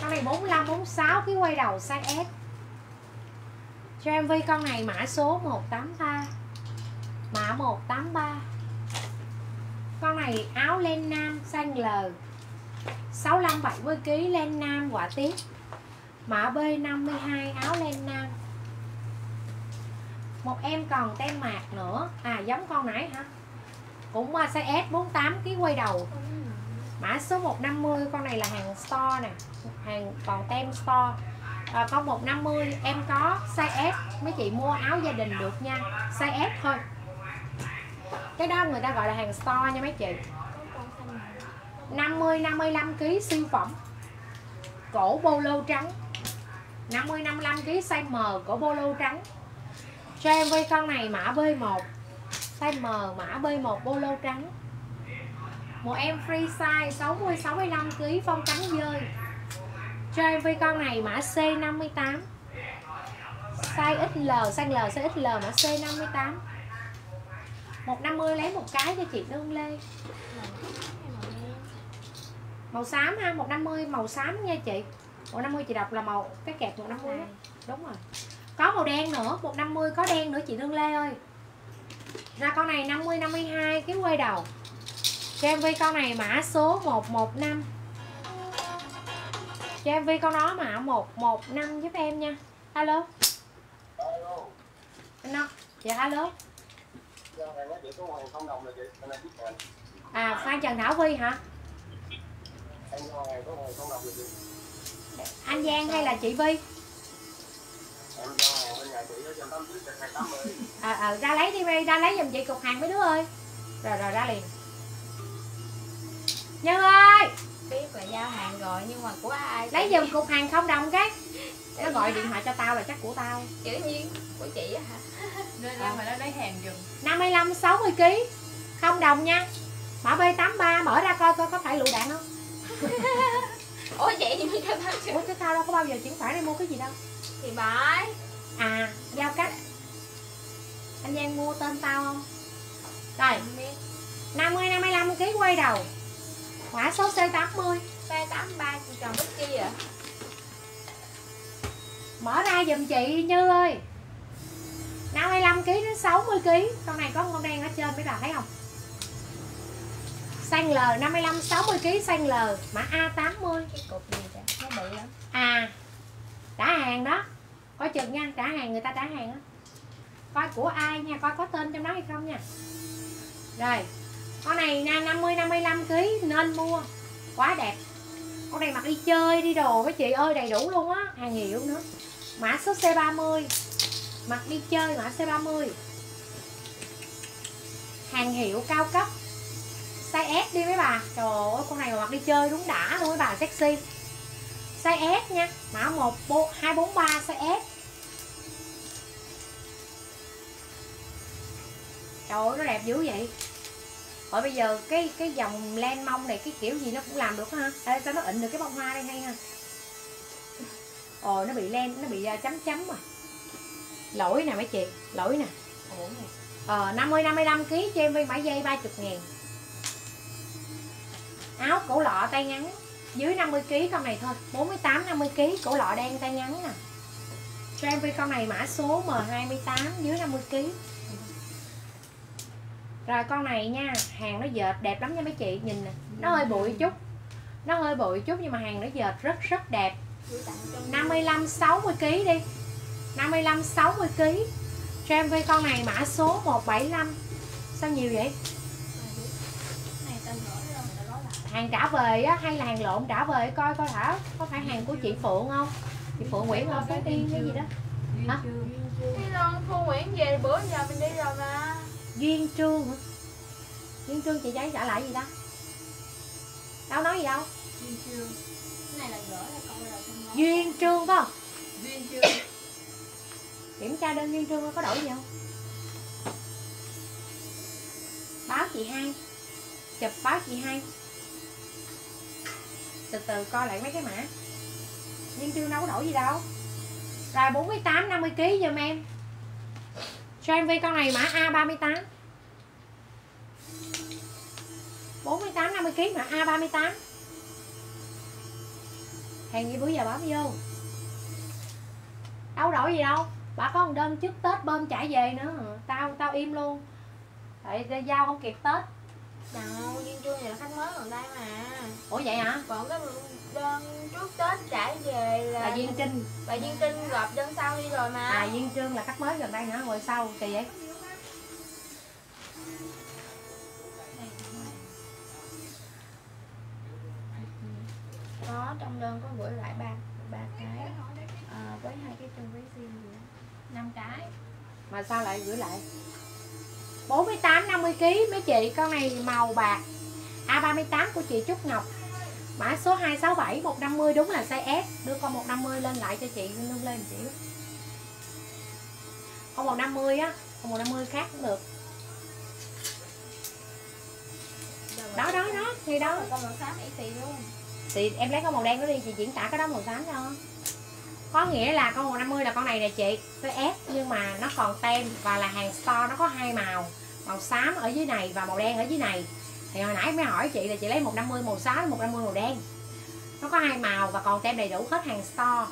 Con này 45 46 kg quay đầu size S. Cho em Vi con này mã số 183 Mã 183 Con này áo len nam xanh L. 65 70 kg len nam quả tiết Mã B52 áo len nam một em còn tem mạc nữa. À giống con nãy hả? Cũng qua size S 48 kg quay đầu. Mã số 150 Con này là hàng store nè. Hàng còn tem store. À, Con 150 em có size S. Mấy chị mua áo gia đình được nha. Size S thôi. Cái đó người ta gọi là hàng store nha mấy chị. 50 55 kg siêu phẩm. Cổ bolo trắng. 50 55 kg size M cổ bolo trắng cho em với con này mã B1 size M mã B1 bolo trắng. Một em free size 60 65 kg phong cánh dơi. Cho em với con này mã C58 size XL size L size XL mã C58 150 lấy một cái cho chị Đơn Lê. Màu xám ha 150 màu xám nha chị. 150 chị đọc là màu cái kẹp 150 đó. đúng rồi có màu đen nữa 150 có đen nữa chị Thương Lê ơi. Ra con này 50 52 cái quay đầu. Cho em Vi con này mã số 115 cho em Vi con đó mã 115 giúp em nha. Alo. Nó dạ alo. À phan trần thảo vi hả? Anh giang hay là chị vi mươi à, à, ra lấy đi đi ra lấy giùm chị cục hàng mấy đứa ơi. Rồi rồi ra liền. Nhân ơi! Biết là giao hàng rồi nhưng mà của ai lấy giùm cục hàng không đồng cái. Nó gọi điện thoại cho tao là chắc của tao. Chữ nhiên của chị á hả? Nên em phải lấy hàng giùm. 55 60 kg không đồng nha. Mã B83 mở ra coi coi có phải lựu đạn không? Ủa mới cho tao chứ Ủa chứ tao đâu có bao giờ chuyển khoản đi mua cái gì đâu thì bởi. À giao cách. Anh Giang mua tên tao không? Biết. 50 55 kg quay đầu. Mã số C80 B83 chị chồng bích chi à Mở ra giùm chị Như ơi. 55 kg đến 60 kg Con này có con đen ở trên mấy bà thấy không? Xanh L 55 60 kg xanh L. Mã A80 cái cục gì vậy? Nó bự lắm. À Trả hàng đó. Coi chừng nha, Trả hàng, người ta trả hàng á. Coi của ai nha, Coi có tên trong đó hay không nha. Rồi, Con này nha 50 55 kg nên mua. Quá đẹp. Con này mặc đi chơi, đi đồ với chị ơi, đầy đủ luôn á, Hàng hiệu nữa. Mã số C30 Mặc đi chơi mã C30 Hàng hiệu cao cấp. Size S đi mấy bà. Trời ơi, con này mà mặc đi chơi đúng đã luôn mấy bà, sexy size S nha. Mã 1 243 size S. Trời ơi nó đẹp dữ vậy. Rồi bây giờ cái cái dòng len mông này cái kiểu gì nó cũng làm được ha Ê, sao nó ịn được cái bông hoa đây hay ha. Ồ nó bị len nó bị à, chấm chấm rồi Lỗi nè mấy chị Lỗi nè. Ờ 50 55 kg cho em với mã dây 30 ngàn. Áo cổ lọ tay ngắn dưới 50 kg con này thôi. 48 50 kg cổ lọ đen tay ngắn nè. Cho em với con này mã số M28 dưới 50 kg rồi con này nha, hàng nó dệt đẹp lắm nha mấy chị. Nhìn nè, nó hơi bụi chút. Nó hơi bụi chút nhưng mà hàng nó dệt rất rất đẹp. 55 60 kg đi. 55 60 kg cho em với con này mã số 175 sao nhiều vậy này tên gửi đâu người ta nói là hàng trả về á hay là hàng lộn trả về coi coi thảo có phải hàng của chị phượng không? Chị phượng nguyễn không? Cái tiên cái gì đó. Hả? đi lon thu nguyễn về bữa giờ mình đi rồi mà. Duyên trương hả? Duyên trương chị giấy trả lại gì đó? Đâu nói gì đâu? Duyên chưa cái này là gửi là coi rồi trong đó duyên trương phải không? Duyên chưa kiểm tra đơn duyên trương có đổi gì không? Báo chị hai. Chụp báo chị hai từ từ coi lại mấy cái mã. Nhưng chưa nấu đổi gì đâu. Rồi 48 50 kg giùm em. Cho em vi con này mã A38 48 50 kg mã A38 hàng gì bữa giờ bấm vô. Đâu đổi gì đâu. Bà có một đơn trước tết bơm trả về nữa. Tao tao im luôn. Tại giao không kịp tết đâu duyên trương là khách mới gần đây mà. Ủa vậy hả? Còn cái đơn trước tết trả về là là duyên trinh. Bà duyên trinh gặp đơn sau đi rồi mà. À duyên trương là khách mới gần đây hả? Ngồi sau kỳ vậy? Có trong đơn có gửi lại ba ba cái à, với hai cái chân váy riêng gì năm cái. Mà sao lại gửi lại 48 50 kg mấy chị con này màu bạc. A38 của chị Trúc Ngọc. Mã số 267 150 đúng là size S. Đưa con 150 lên lại cho chị nâng lên chị con 150 á con 150 khác cũng được. Đó đó đó thì đó. Con màu xám ý xì luôn. Thì em lấy con màu đen đó đi chị chuyển tả cái đó màu xám cho có nghĩa là con 150 là con này nè chị. Size S nhưng mà nó còn tem và là hàng store nó có hai màu. Màu xám ở dưới này và màu đen ở dưới này. Thì hồi nãy mới hỏi chị là chị lấy 150 màu xám 150 màu đen. Nó có hai màu và còn tem đầy đủ hết hàng store.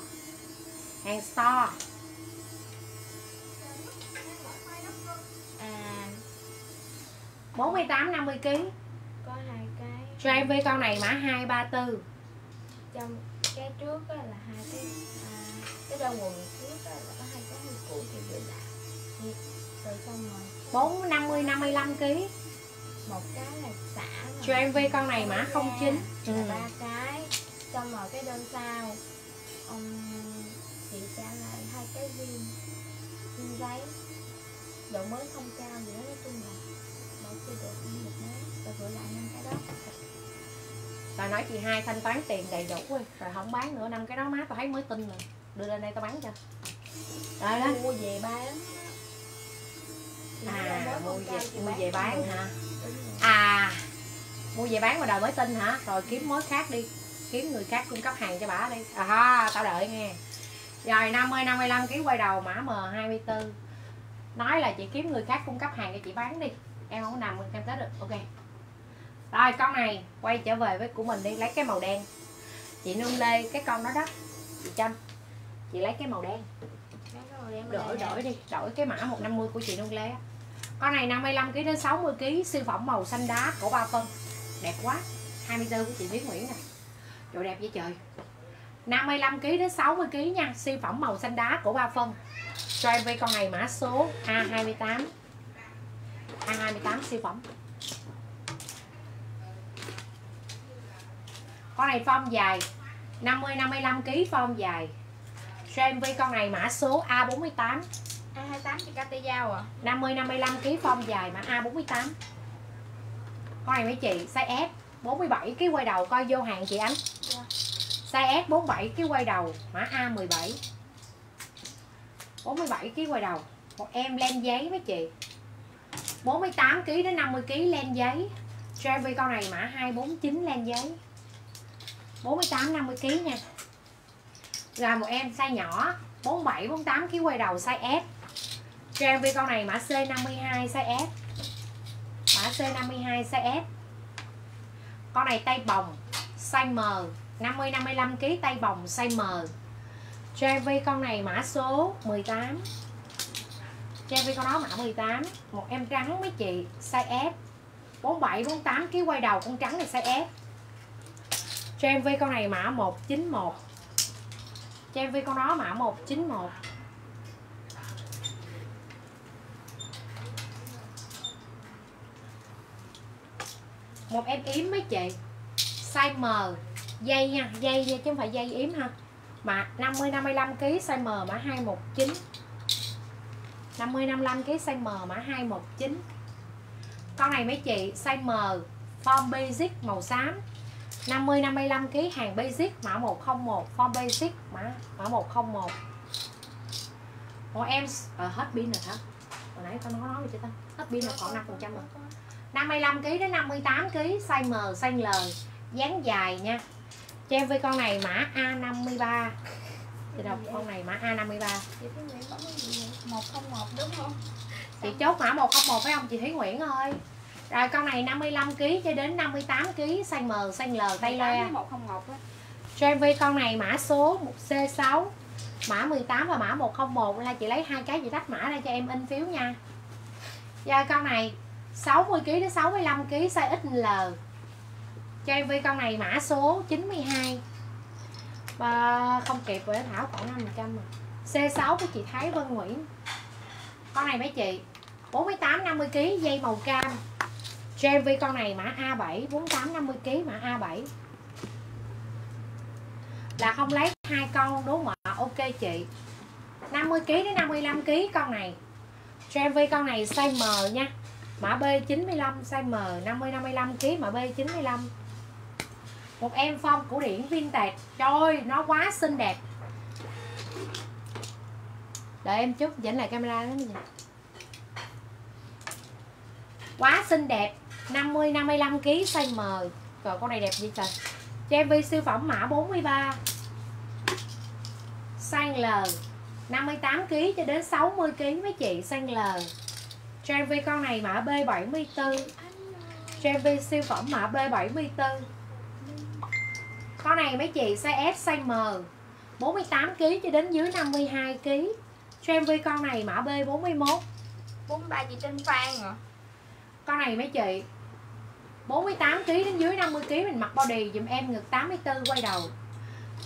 Hàng store. À 48 50 kg có hai cái. Cho em với con này mã 234 trong cái trước là hai cái cái đơn quần trước á là có hai cái hơi cũ thì gửi lại Ừ, rồi xong rồi 4 50 55 kg một cái là xả cho em vi con này mã 09 ừ. là ba cái. Xong rồi cái đơn sau. Ông chị trả lại hai cái viên. Viên giấy. Độ mới không cao gì đó nói chung là bảo chưa được cũng được mới rồi gửi lại năm cái đó. Tao nói chị hai thanh toán tiền đầy đủ rồi Rồi không bán nữa năm cái đó má tao thấy mới tin rồi Đưa lên đây tao bán cho. Rồi đó. Mua về bán. À mua về, mua về bán hả? Rồi. À Mua về bán mà đời mới tin hả? Rồi kiếm mối khác đi. Kiếm người khác cung cấp hàng cho bà đi. À ha, tao đợi nghe. Rồi 50 55 kg quay đầu mã M24 Nói là chị kiếm người khác cung cấp hàng cho chị bán đi. Em không có nằm em tới được. Ok. Rồi con này quay trở về với của mình đi Lấy cái màu đen. Chị nung lê cái con đó đó. Chị Trâm Chị lấy cái màu đen. Đổi đổi đi, đổi cái mã 150 của chị Nung Lê. Con này 55 kg đến 60 kg siêu phẩm màu xanh đá cổ ba phân đẹp quá 24 của chị Thúy Nguyễn này trời đẹp vậy trời. 55 kg đến 60 kg nha, siêu phẩm màu xanh đá cổ ba phân cho em với con này mã số A28 A28 siêu phẩm. Con này form dài 50 55 kg form dài cho em với con này mã số A48. A28 chị cắt tay dao à? 50 55 kg form dài mã A48 con này mấy chị size S 47 kg quay đầu coi vô hàng chị ánh Dạ. size S 47 kg quay đầu mã A17 47 kg quay đầu. Một em len giấy mấy chị. 48 kg đến 50 kg len giấy. Cho em với con này mã 249 len giấy. 48 50 kg nha rồi một em size nhỏ 47 48 kg quay đầu size S. Trang vi con này mã C52 size S. Mã C52 size S. Con này tay bồng, Size M 50 55 kg tay bồng size M. Trang vi con này mã số 18 Trang vi con đó mã 18 Một em trắng mấy chị, Size S. 47 48 kg quay đầu con trắng này size S. Trang vi con này mã 191 cho em vi con đó mã 191 một em yếm mấy chị? Size M, dây nha dây nha chứ không phải dây yếm ha. Mà 50 55 kg size M mã 219 50 55 kg size M mã 219 con này mấy chị? Size M, form basic màu xám. 50 55 kg hàng basic mã 101 form basic mã mã 101 Ủa em ờ, hết pin rồi hả? Hồi nãy tao nói nói gì chứ ta? Hết pin rồi còn 5% rồi. 55 kg đến 58 kg size M size L dáng dài nha. Cho em với con này mã A53 chị đọc con này mã A53 chị Thúy Nguyễn bấm cái gì vậy? 101 đúng không? Chị chốt mã 101 phải không? Chị Thúy Nguyễn ơi rồi con này 55 kg cho đến 58 kg size M size L tay loe 101 á cho em với con này mã số C6 mã 18 và mã 101 là chị lấy hai cái chị tách mã ra cho em in phiếu nha Rồi con này 60 kg đến 65 kg size XL cho em Vi con này mã số 92 và không kịp rồi Thảo khoảng 500 mà. C6 của chị Thái Vân Nguyễn con này mấy chị 48 50 kg dây màu cam cho em với con này mã A7 48 50 kg mã A7 là không lấy hai con, đúng không ạ? Ok chị. 50 kg đến 55 kg con này. Cho em với con này size M nha. Mã B95 size M 50 55 kg mã B95 một em phong cổ điển vintage. Trời ơi, nó quá xinh đẹp. Đợi em chút, dẫn lại camera đó nha. Quá xinh đẹp. 50 55 kg size M rồi con này đẹp gì trời. Cho em vi siêu phẩm mã 43 size L. 58 kg cho đến 60 kg mấy chị size L. Cho em vi con này mã B74 cho em vi siêu phẩm mã B74 con này mấy chị size S size M. 48 kg cho đến dưới 52 kg cho em vi con này mã B41 43 chị Trinh Phan à con này mấy chị 48 kg đến dưới 50 kg mình mặc body dùm em ngực 84 quay đầu.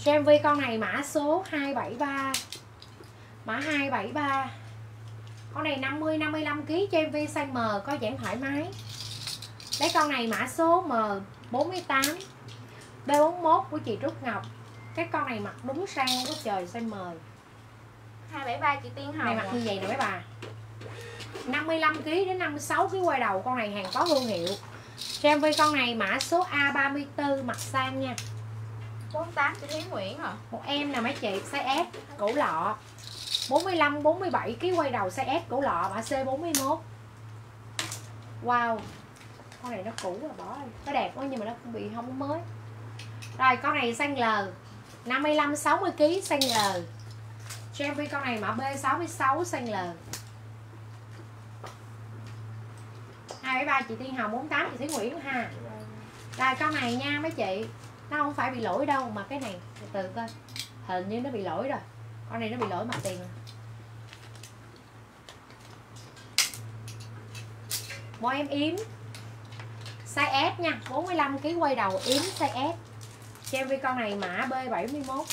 Cho em vi con này mã số 273 mã 273 con này 50 55 kg cho em Vi size M có giãn thoải mái. Lấy con này mã số M48 B41 của chị Trúc Ngọc. Cái con này mặc đúng sang của trời size M. 273 chị Tiên này Hồng mặc ạ. như vậy nè mấy bà. 55 kg đến 56 kg quay đầu con này hàng có thương hiệu cho em con này mã số A34 mặt sang nha. 48 chị Thúy Nguyễn hả một em nè mấy chị? Size S củ lọ. 45 47 kg quay đầu size S củ lọ mã C41 wow con này nó cũ rồi bỏ đi. Nó đẹp quá nhưng mà nó cũng bị không mới. Rồi con này xanh L 55 60 kg xanh L. Cho em con này mã B66 xanh L 273 chị Tiên Hồng 48 chị Thúy Nguyễn ha. Là con này nha, mấy chị, nó không phải bị lỗi đâu, mà cái này, từ từ coi. Hình như nó bị lỗi rồi. Con này nó bị lỗi mặt tiền rồi. Một em yếm. Size S nha 45 kg quay đầu yếm size S. Cho em vi con này, mã B71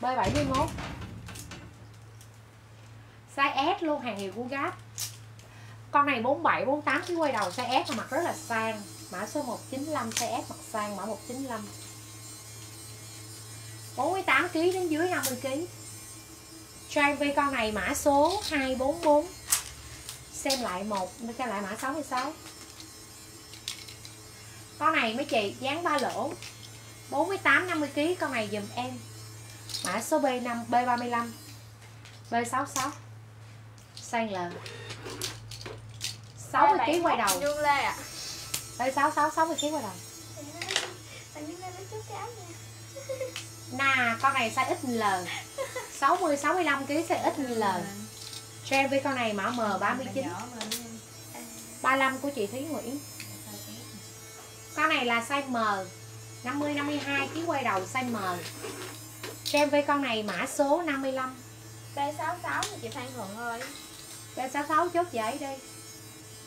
B71 size S luôn, hàng hiệu của Gap con này 47 48 cái quay đầu size S mà mặc rất là sang. Mã số 195 size S mặc sang, mã 195 48 kg đến dưới 50 kg cho em vi con này mã số 244 xem lại một, xem lại mã 66 con này mấy chị dán ba lỗ. 48 50 kg con này dùm em. Mã số B5 B35 B66 sang L. 60 kg quay đầu Dương Lê ạ B66 60 kg quay đầu Nà, con này size XL 60 65 kg size XL. Cho em với con này mã M39, nhỏ mà 35 của chị Thúy Nguyễn. Con này là size M. 50 52 kg quay đầu size M. Em với con này mã số 55. B66 thì chị Phan Thuận ơi B66 chốt giấy đi.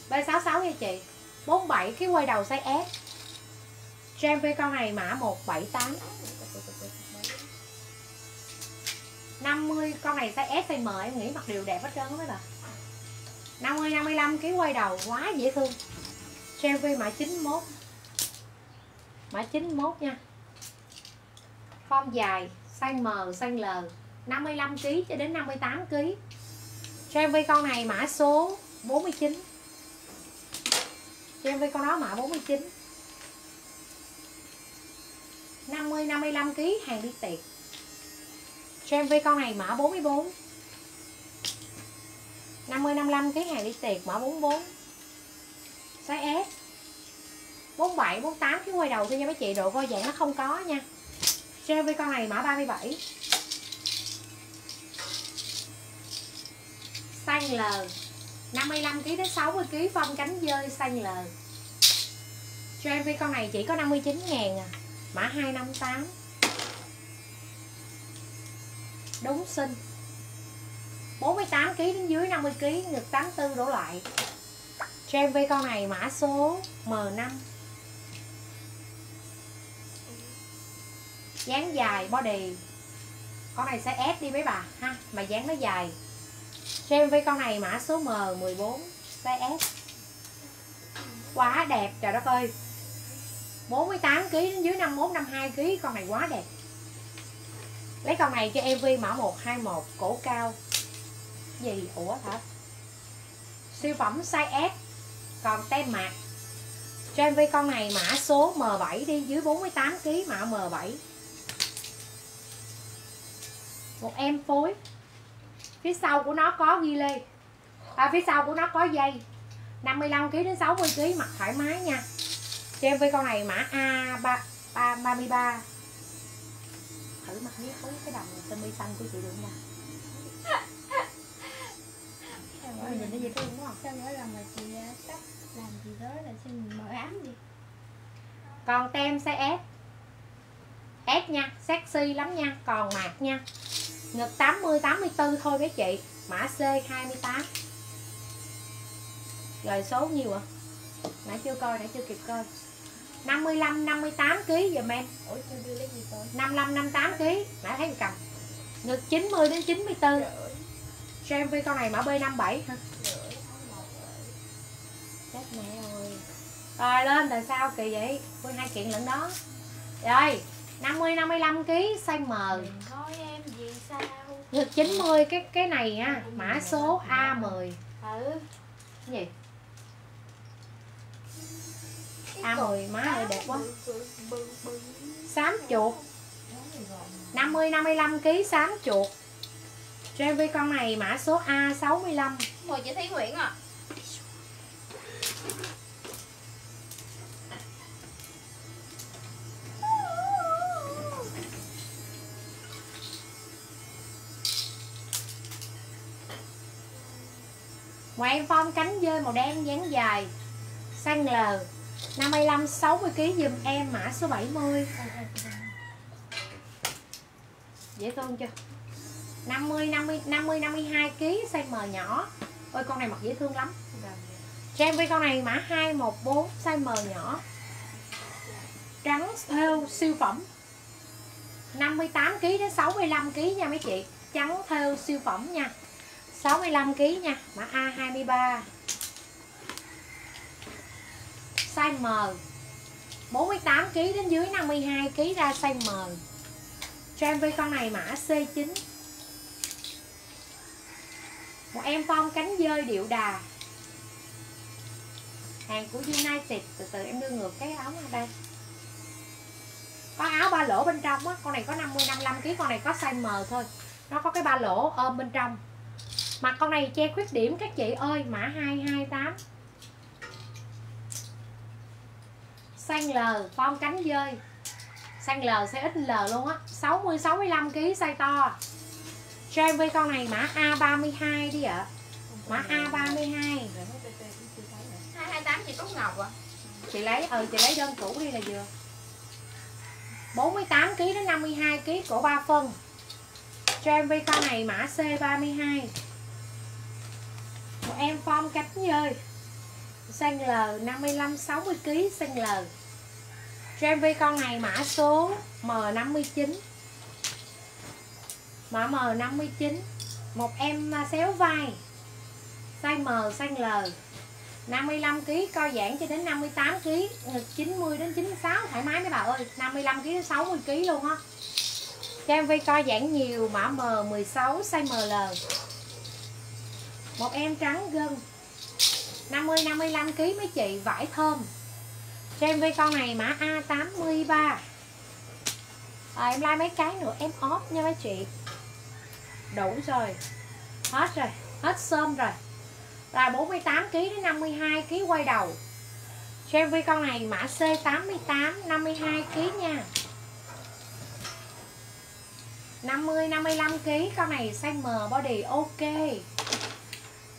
B66 nha chị. 47 cái quay đầu size S. Cho em với con này mã 178. 50 con này size S size M em nghĩ mặc đều đẹp hết trơn á mấy bà. 50 55 kg quay đầu quá dễ thương. Shelby mã 91 mã 91 nha. Form dài size M size L 55 kg cho đến 58 kg Shelby con này mã số 49 cho em Shelby con đó mã 49 50 55 kg hàng đi tiệc. Cho em với con này mã 44 50 55 kg hàng đi tiệc, mã 44 size S. 47 48 cái quay đầu thôi nha mấy chị độ coi dạng nó không có nha. Cho em với con này mã 37 size L. 55 kg đến 60 kg phong cánh dơi xanh L cho em với con này chỉ có 59 000 à mã 258 đúng sinh 48 kg đến dưới 50 kg ngực 84 đổ lại. Cho em với con này mã số M5 dáng dài body. Con này sẽ S đi mấy bà, ha, mà dáng nó dài cho em với con này mã số M14 size S. Quá đẹp, trời đất ơi. 48 kg đến dưới 51 52 kg con này quá đẹp. Lấy con này cho em vi mã 121 cổ cao. Gì? Ủa, hả? Siêu phẩm size S, còn tem mạc. Cho em vi con này mã số M7 đi, dưới 48 kg mã M7 một em phối phía sau của nó có ghi lê. À, phía sau của nó có dây. 55 kg đến 60 kg mặc thoải mái nha. Cho em với con này mã A3 33 thử mặc biết với cái đồng sơ mi xanh của chị được nha mỗi nhìn nó dễ thương đúng không Sao mỗi lần mà chị à, sắp làm gì đó là xin mở ấm đi còn tem size S. S nha sexy lắm nha còn mạc nha ngực 80 84 thôi mấy chị. Mã C 28 rồi số nhiêu ạ? Nãy chưa coi nãy chưa kịp coi. 55 58 kg giùm em Ủa chưa đưa lấy gì tôi 55 58 kg nãy thấy cầm. Ngực 90 đến 94 Trời ơi. Cho em Vi con này mã B57 hả rưỡi tháng một rưỡi chết mẹ ơi. rồi lên tại sao kỳ vậy? Quân hai kiện lẫn đó. Rồi 50 55 kg size M 90 cái cái này á mã số A10 ừ. Cái gì? Cái cục A10 má ơi đẹp quá. Xám chuột 50 55 kg xám chuột cho em Vi con này mã số A65 mời chị Thúy Nguyễn à Ngoại form cánh dơi màu đen dáng dài, Xanh L 55 60 kg dùm em, mã số 70 Dễ thương chưa? 50 50 50 52 kg size M nhỏ. Ôi, con này mặc dễ thương lắm. Cho em với con này, mã 214 size M nhỏ. Trắng, thêu, siêu phẩm. 58 kg đến 65 kg nha mấy chị. Trắng, thêu, siêu phẩm nha. 65 kg nha. Mã A23 size M. 48 kg đến dưới 52 kg ra size M. Cho em với con này mã C9 một em phong cánh dơi điệu đà. Hàng của United. Từ từ em đưa ngược cái áo ra đây. Có áo ba lỗ bên trong á. Con này có 50 55 kg con này có size M thôi. Nó có cái ba lỗ ôm bên trong. Mặt con này che khuyết điểm các chị ơi. Mã 228 Xanh L Form cánh dơi. Xanh L sẽ XL luôn á. 60-65kg size to. Cho em với con này mã A32 đi ạ. Mã A32 hai. Hai tám chị Trúc Ngọc à Chị lấy ừ chị lấy đơn cũ đi là vừa. 48kg đến 52kg của 3 phân. Cho em với con này mã C32 một em form cánh dơi xanh L 55 60 kg xanh L. Cho em với con này mã số M59 mã M59 một em à, xéo vai. Size M, xanh L. 55 kg co giãn cho đến 58 kg ngực 90 đến 96 thoải mái mấy bà ơi. 55 kg đến 60 kg luôn á. Cho em vi co giãn nhiều, mã M16 size ML một em trắng gân. 50 55 kg mấy chị vải thơm. Cho em với con này mã A83 à, em like mấy cái nữa em off nha mấy chị. Đủ rồi. Hết rồi hết sơm rồi. Là 48 kg đến 52 kg quay đầu. Cho em với con này mã C88 52 kg nha. 50 55 kg con này size M body ok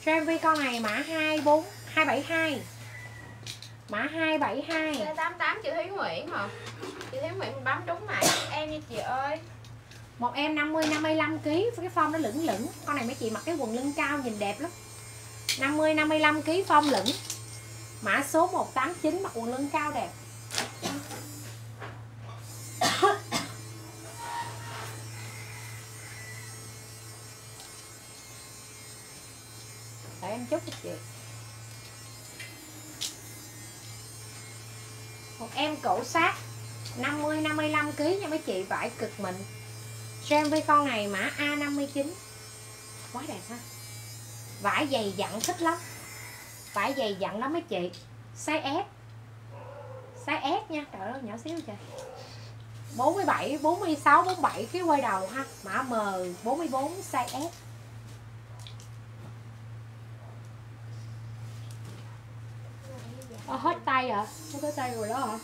cho em Vi con này mã 24 272 Mã 272 Xe 88 chị Thúy Nguyễn hả? Chị Thúy Nguyễn bấm trúng mãi em đi chị ơi. Một em 50 55 kg cái form nó lửng lửng. Con này mấy chị mặc cái quần lưng cao nhìn đẹp lắm. 50 55 kg form lửng. Mã số 189 mặc quần lưng cao đẹp chút cho chị. Một em cổ sát 50 55 kg nha mấy chị, vải cực mịn. Cho em với con này mã A59 quá đẹp ha. Vải dày dặn thích lắm. Vải dày dặn lắm mấy chị. Size S. Size S nha, trời ơi, nhỏ xíu trời. 47 46 47 cái quay đầu ha. Mã M 44 size S. Ờ, hết tay à hết cái tay rồi đó hả?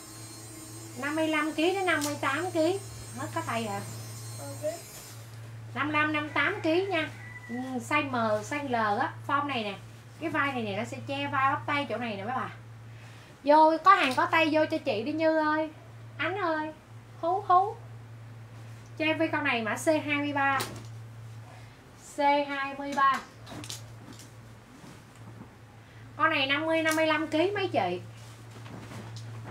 55 kg đến 58 kg hết có tay hả? à 55 58 kg nha. Ừ, size M size L á. Form này nè. Cái vai này nè nó sẽ che vai bắp tay chỗ này nè mấy bà. Vô có hàng có tay vô cho chị đi Như ơi. Ánh ơi. Hú hú. Cho em với con này mã C23 C23 con này 50 55 kg mấy chị?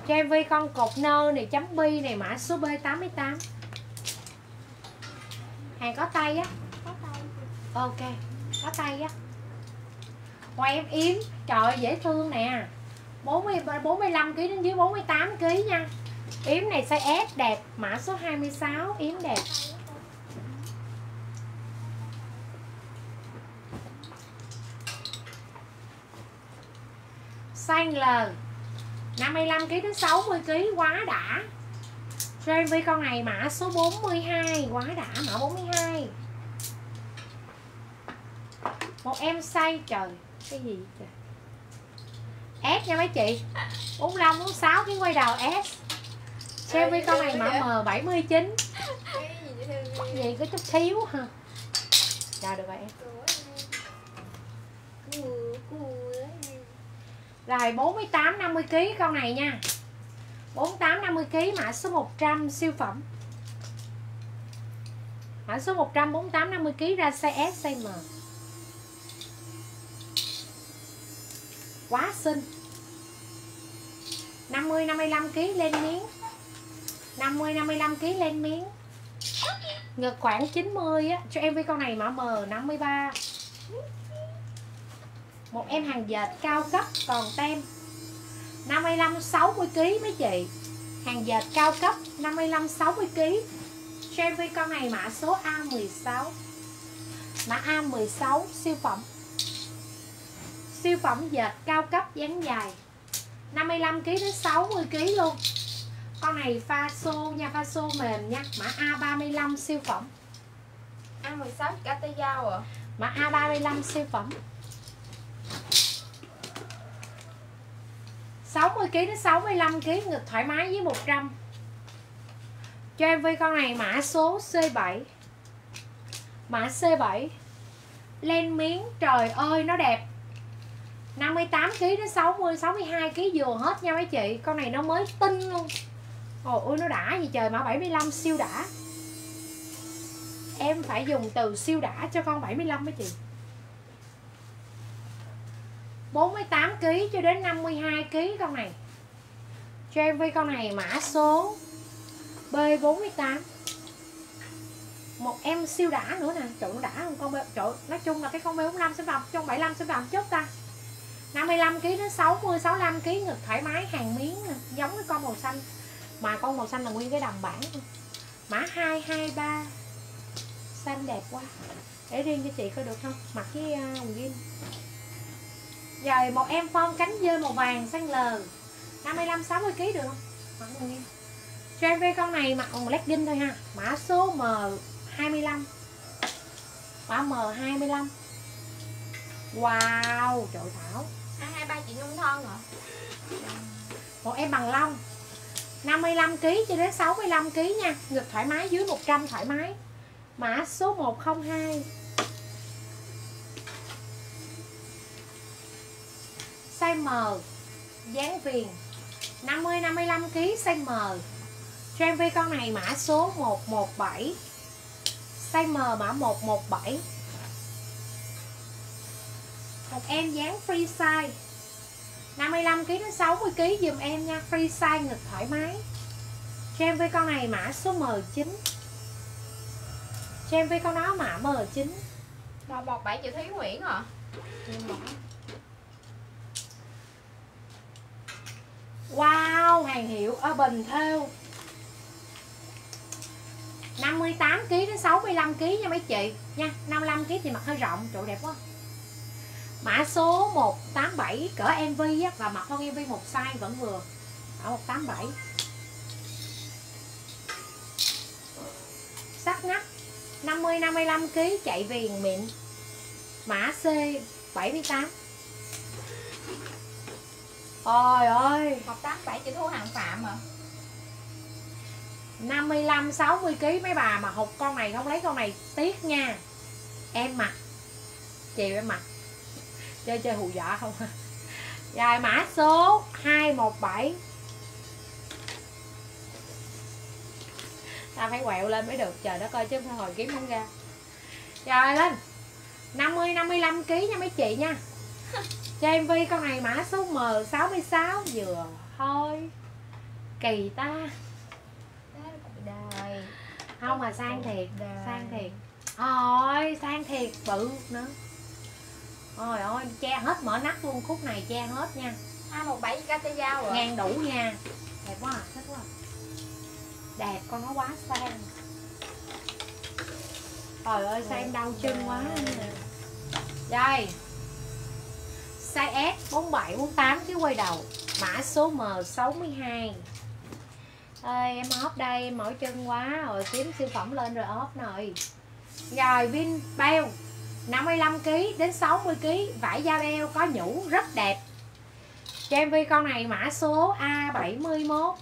Cho em vi con cột nơ này chấm bi này mã số B88 hàng có tay á? Có tay. Ok có tay á. Ngoài em yếm Trời ơi, dễ thương nè. 40, 45 kg đến dưới 48 kg nha. Yếm này size S đẹp Mã số 26 Yếm đẹp Size L 55 kg đến 60 kg quá đã. Cho em với con này mã số 42 Quá đã mã 42 Một em size trời Cái gì trời? S nha mấy chị. 45, 46 cái quay đầu S. Cho em với con này mã M79 cái gì vậy thương Vậy có chút thiếu ha Rồi được rồi em cù cù rồi 48 50 kg con này nha. 48 50 kg mã số 100 siêu phẩm. Mã số 100 48 50 kg ra size S size M. Quá xinh. 50 55 kg lên miếng. 50 55 kg lên miếng. Ngực khoảng 90 á. Cho em với con này mã M 53 một em hàng dệt cao cấp còn tem 55 60 kg mấy chị. Hàng dệt cao cấp 55 60 kg. Cho em với con này mã số A16. Mã A16 siêu phẩm. Siêu phẩm dệt cao cấp dáng dài. 55 kg đến 60 kg luôn. Con này pha xô nha, pha xô mềm nha. Mã A35 siêu phẩm. A16 cả tay dao à Mã A35 siêu phẩm 60kg đến 65kg ngực thoải mái với 100 Cho em với con này, mã số C7 Mã C7 Len miếng, trời ơi, nó đẹp. 58kg đến 60 62kg vừa hết nha mấy chị. Con này nó mới tinh luôn. Ôi ôi nó đã gì trời, mã 75 siêu đã. Em phải dùng từ siêu đã cho con 75 mấy chị. 48 kg cho đến 52 kg con này. Cho em với con này mã số B48. Một em siêu đã nữa nè, trời đã không con B, trời nói chung là cái con B45 sẽ vào trong 75 sẽ vào chút ta. 55 kg đến 60 65 kg ngực thoải mái hàng miếng nè, giống cái con màu xanh. Mà con màu xanh là nguyên cái đầm bản. luôn. Mã 223. Xanh đẹp quá. Để riêng cho chị coi được không? Mặc cái à, quần uh, jean. Rồi một em phong cánh dơi màu vàng xanh lờ 55 60 kg được không? Mặc quần jean. Cho em con này mặc quần legging thôi ha. Mã số M25. Mã M25. Wow, trời Thảo. A23 chị Nhung Thân hả Một em bằng lông 55 kg cho đến 65 kg nha Ngực thoải mái dưới 100 thoải mái Mã số 102 Size M Dáng viền 50 55 kg size M. Cho em với con này mã số 117 Size M mã 117 Một em dáng free size 55 kg đến 60 kg dùm em nha Free size ngực thoải mái. Cho em với con này mã số M9 Cho em với con đó mã M9 117 chị Thúy Nguyễn hả Wow, hàng hiệu ở Bình theo 58 kg đến 65 kg nha mấy chị nha. 55 kg thì mặt hơi rộng, trụ đẹp quá. Mã số 187 cỡ MV á và mặt con MV một size vẫn vừa. Ở 187. Sắc nách 50 55 kg chạy viền mịn. Mã C78. Ôi ơi 187 chị Thu Hằng Phạm hả 55 60 kg mấy bà mà hụt con này không lấy con này tiếc nha. Em mặc. Chiều em mặc. Chơi chơi hù dọa không. Rồi mã số 217. Ta phải quẹo lên mới được. Trời đất ơi chứ hồi kiếm không ra. Rồi lên. 50 55 kg nha mấy chị nha. Cho em Vi con này mã số M66 vừa. Thôi. Kỳ ta. Đời không mà sang thiệt Đời. sang thiệt. Ôi sang thiệt bự nữa. Ôi ôi che hết mở nắp luôn khúc này che hết nha. 217 ca tê dao rồi. Ngang đủ nha. Đẹp quá à, thích quá à. đẹp con nó quá sang. Trời ơi em đau chân quá. Đây size S 47 48 chứ quay đầu. Mã số M62 ơi em hóp đây, em mỏi chân quá rồi, kiếm siêu phẩm lên rồi hóp rồi rồi Vin beo 55kg đến 60kg vải da beo, có nhũ, rất đẹp. Cho em Vi con này, mã số A71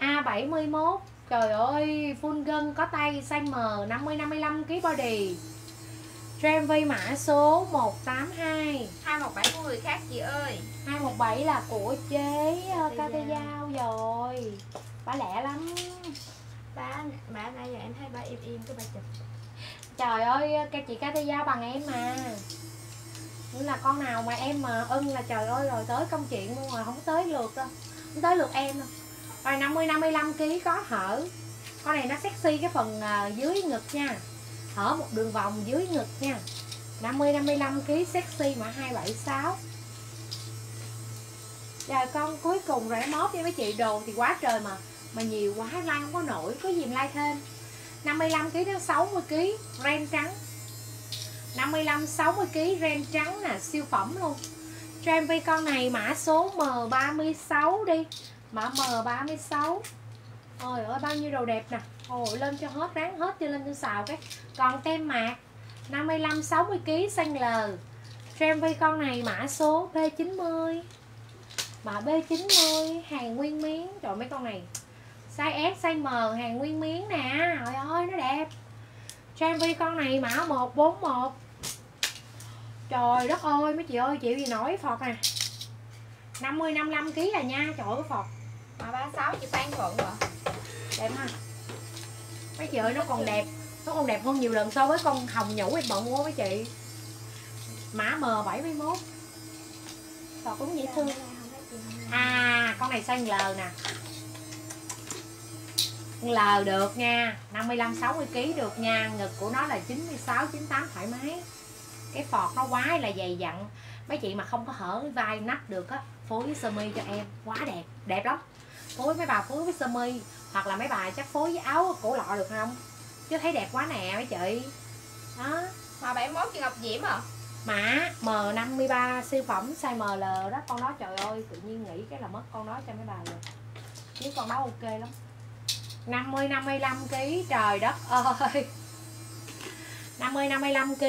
A71 Trời ơi, full gân có tay size M 50 55 kg body. Vi mã số 182 217 của người khác chị ơi. 217 là của chế ờ, Tê Ca Tê Giao. Giao rồi. Bà lẹ lắm. Bà, bà nãy giờ em thấy bà im im cái bà chụp. Trời ơi ca chị Ca Tê Giao bằng em mà. Nên là con nào mà em mà ưng là trời ơi rồi tới công chuyện luôn rồi Không tới lượt đâu. Không tới lượt em đâu. Rồi 50 55 kg có hở. Con này nó sexy cái phần à, dưới ngực nha Hở một đường vòng dưới ngực nha. 50 55 kg sexy mà 276 Rồi con cuối cùng rồi em móp với mấy chị đồ thì quá trời mà Mà nhiều quá like không có nổi, Có gì em like thêm. 55 kg đến 60 kg ren trắng. 55 60 kg ren trắng nè, siêu phẩm luôn. Cho em vi con này mã số M36 đi. Mã M36 Ôi ơi bao nhiêu đồ đẹp nè. Ồ, lên cho hết ráng hết cho lên cho xào cái. Còn tem mạc 55 60 kg xanh L. Cho vi con này mã số B90 Mã B90 hàng nguyên miếng. Trời mấy con này. Size S, size M hàng nguyên miếng nè. Trời ơi nó đẹp. Cho Vi con này mã 141 Trời đất ơi mấy chị ơi chịu gì nổi Phọt nè 50 55 kg à nha. Trời ơi cái Phọt Mà 36 chị Phan Thuận rồi đẹp ha. Mấy chị ơi, nó còn đẹp. Nó còn đẹp hơn nhiều lần so với con hồng nhũ em bận mua mấy chị. Mã M71 Phọt cũng dễ thương. À con này xanh L nè. L được nha. 55 60 kg được nha. Ngực của nó là 96 98 thoải mái. Cái phọt nó quá là dày dặn. Mấy chị mà không có hở vai nách được á, phối với sơ mi cho em. Quá đẹp. Đẹp lắm. Phối mấy bà, phối với sơ mi hoặc là mấy bà chắc phối với áo cổ lọ được không? Chứ thấy đẹp quá nè mấy chị. Đó. Mà 71 chị Ngọc Diễm à? Mã M53 siêu phẩm size ML đó con đó trời ơi tự nhiên nghĩ cái là mất con đó cho mấy bà rồi chứ con đó ok lắm. 50 55 kg trời đất ơi. 50 55 kg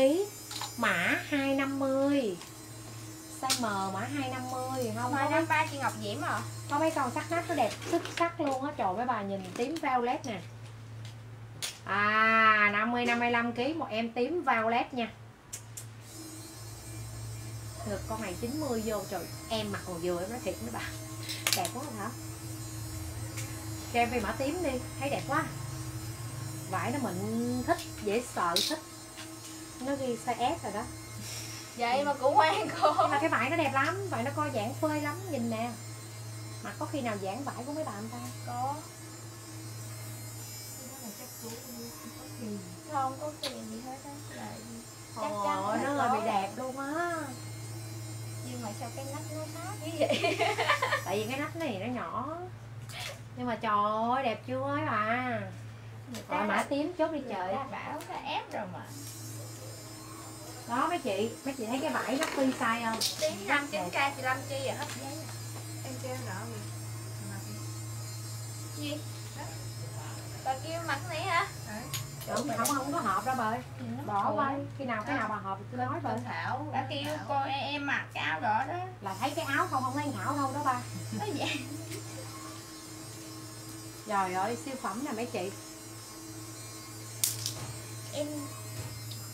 mã 250 size M mã 250 không có mấy, 253 chị Ngọc Diễm à? Có mấy con sắc nách nó đẹp xuất sắc luôn á. Trời mấy bà nhìn tím violet nè. À 50 55 kg một em tím violet nha. Ngực con này 90 vô. Trời em mặc còn vừa em nói thiệt mấy bà. Đẹp quá hả? Cho em về mã tím đi thấy đẹp quá. Vải nó mịn thích dễ sợ thích. Nó ghi size S rồi đó Vậy mà cũng ngoan cô. Nhưng mà cái vải nó đẹp lắm vải nó coi giãn phơi lắm nhìn nè. Mà có khi nào giãn vải của mấy bạn ta? Có. Không có tiền gì hết á Là Chắc chắn là nó hơi bị đẹp luôn á. Nhưng mà sao cái nách nó sát như vậy? Tại vì cái nách này nó nhỏ. Nhưng mà trời ơi đẹp chưa ấy bà? Rồi mã tím chốt đi trời. bảo ta ép rồi mà đó mấy chị mấy chị thấy cái vải nó phi size không? Tiếng 59k chị Lâm chi à hết giấy em kêu rồi Mà Gì? Bà kêu mặc này hả? không không không có hộp đâu bà ơi. Bỏ qua. Khi nào cái nào bà hộp thì tôi nói bà. Con Thảo Bà kêu cô em, mặc cái áo đỏ đó. Là thấy cái áo không không thấy thảo đâu đó ba Nói vậy trời ơi siêu phẩm nè mấy chị. Em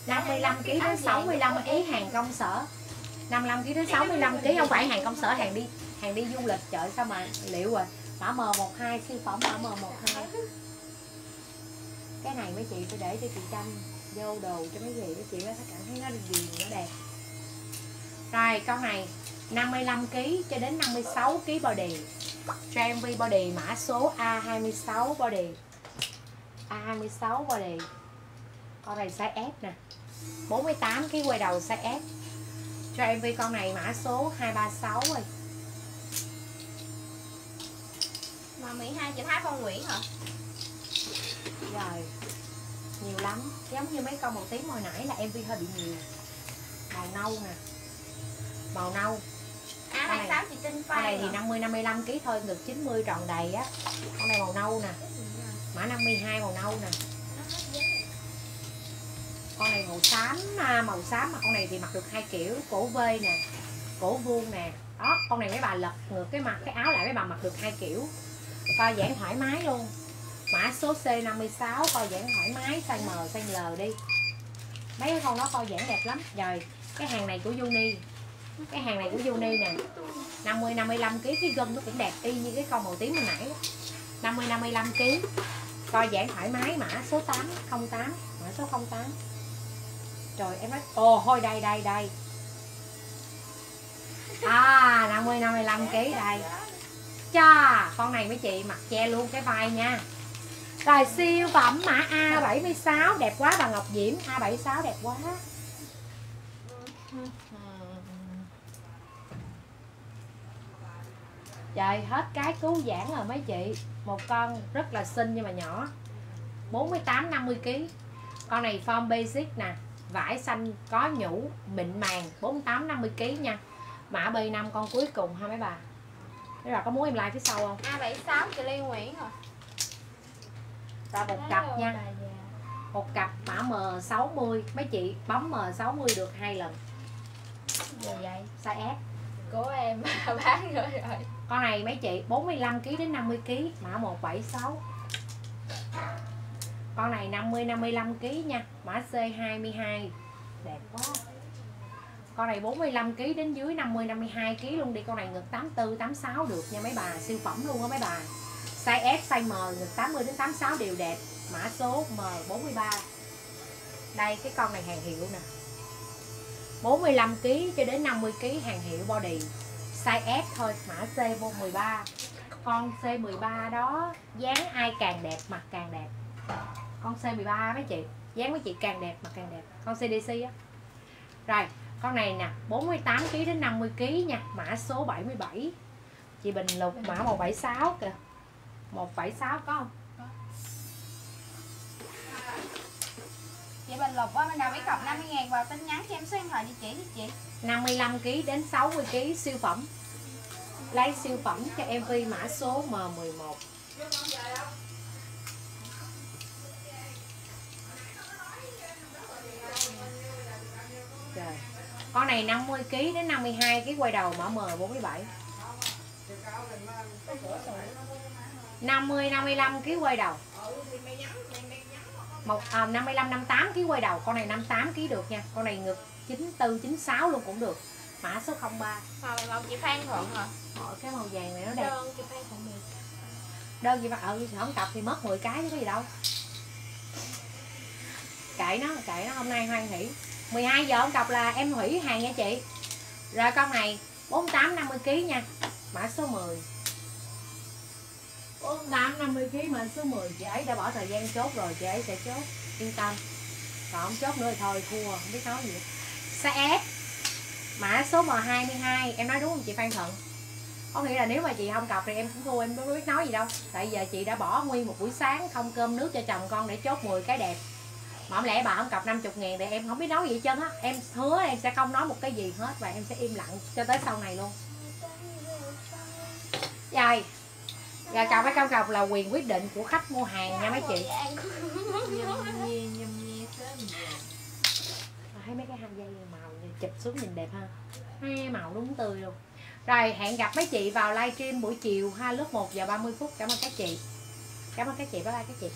55 kg đến 65 kg hàng công sở. 55 kg đến 65 kg không phải hàng công sở, hàng đi hàng đi du lịch. Chợ sao mà liệu rồi? Mã M12 siêu phẩm mã M12 cái này mấy chị tôi để cho chị Trâm vô đồ cho mấy chị mấy chị nó sẽ cảm thấy nó ghiền, nó đẹp. Rồi con này 55 kg cho đến 56 kg body. Cho em vi body, mã số A26 body. A26 body. Con này size F nè. 48 kg quay đầu size S. Cho em vi con này mã số 236 rồi mà 12 chị Thái Phong Nguyễn hả? Rồi nhiều lắm. Giống như mấy con màu tím hồi nãy là em vi hơi bị nhiều màu nâu nè. Màu nâu. À Con này- 26 chị Trinh con này thì 50 55 kg thôi ngực 90 tròn đầy á. Con này màu nâu nè. Mã 52 màu nâu nè con này màu xám à, màu xám mà con này thì mặc được hai kiểu, cổ vê nè, cổ vuông nè. Đó, con này mấy bà lật ngược cái mặt, cái áo lại mấy bà mặc được hai kiểu. Coi giãn thoải mái luôn. Mã số C56 coi giãn thoải mái size M size L đi. Mấy cái con đó coi giãn đẹp lắm. Rồi, cái hàng này của Uni cái hàng này của Uni nè. 50 55 kg cái gân nó cũng đẹp y như cái con màu tím hồi nãy. 50 55 kg coi giãn thoải mái, mã số 808 mã số 08 trời em nói ồ thôi đây đây đây. À 50 55 kg đây. Cha con này mấy chị mặc che luôn cái vai nha. Rồi siêu phẩm mã A76 đẹp quá bà Ngọc Diễm. A76 đẹp quá. Trời hết cái cứu giãn rồi mấy chị. Một con rất là xinh nhưng mà nhỏ. 48 50 kg. Con này form basic nè, vải xanh có nhũ mịn màng 48 50 kg nha. Mã B5 con cuối cùng ha mấy bà. Mấy bà có muốn em like phía sau không? A76 chị Lê Nguyễn Rồi một cặp nha, một cặp mã M60. Mấy chị bấm M60 được hai lần. Gì vậy Size S. của em bán rồi rồi Con này mấy chị 45 kg đến 50 kg, mã 176. Con này 50 55 kg nha, mã C22. Đẹp quá. Con này 45 kg đến dưới 50 52 kg luôn đi, con này ngực 84 86 được nha mấy bà, siêu phẩm luôn á mấy bà. Size S, size M ngực 80 đến 86 đều đẹp. Mã số M43. Đây cái con này hàng hiệu nè. 45 kg cho đến 50 kg hàng hiệu body size S thôi mã C13 con C13 đó dáng ai càng đẹp mặt càng đẹp con C13 mấy chị? Dáng mấy chị càng đẹp mặt càng đẹp. Con CDC á. Rồi con này nè 48 kg đến 50 kg nha mã số 77 chị Bình Lục mã 176 kìa. 176 có không? Chị Bình Lục á mình nào biết cọc 50 ngàn vào tin nhắn cho em số điện thoại địa chỉ đi chị. 55 kg đến 60 kg siêu phẩm. Lấy siêu phẩm cho em Vi mã số M11 Rồi. Con này 50 kg đến 52 kg quay đầu mã M47 50 55 kg quay đầu. Một à, 55 58 kg quay đầu. Con này 58 kg được nha. Con này ngực 94 96 luôn cũng được. Mã số 03 màu này màu chị Phan Thuận hả? Ôi, cái màu vàng này nó đẹp. Đơn chị Phan Thuận đẹp. Đơn gì mà ừ không cặp thì mất 10 cái chứ có gì đâu. Kệ nó kệ nó hôm nay hoan hỷ 12 giờ không cặp là em hủy hàng nha chị. Rồi con này 48 50 kg nha mã số 10 48 50 kg mã số 10 chị ấy đã bỏ thời gian chốt rồi chị ấy sẽ chốt. Yên tâm còn không chốt nữa thì thôi thua không biết nói gì. Size S mã số M22 em nói đúng không chị Phan Thuận? Có nghĩa là nếu mà chị không cọc thì em cũng thua em đâu biết nói gì đâu. Tại giờ chị đã bỏ nguyên một buổi sáng không cơm nước cho chồng con để chốt 10 cái đẹp mà không lẽ bà không cọc 50 ngàn thì em không biết nói gì hết trơn á. Em hứa em sẽ không nói một cái gì hết và em sẽ im lặng cho tới sau này luôn. Rồi rồi cọc hay không cọc là quyền quyết định của khách mua hàng nha mấy chị. Thấy mấy cái hàng dây màu chụp xuống nhìn đẹp ha. Hai màu đúng tươi luôn. Rồi, hẹn gặp mấy chị vào livestream buổi chiều ha, lúc 1 giờ 30 phút. Cảm ơn các chị. Cảm ơn các chị. Bye bye các chị.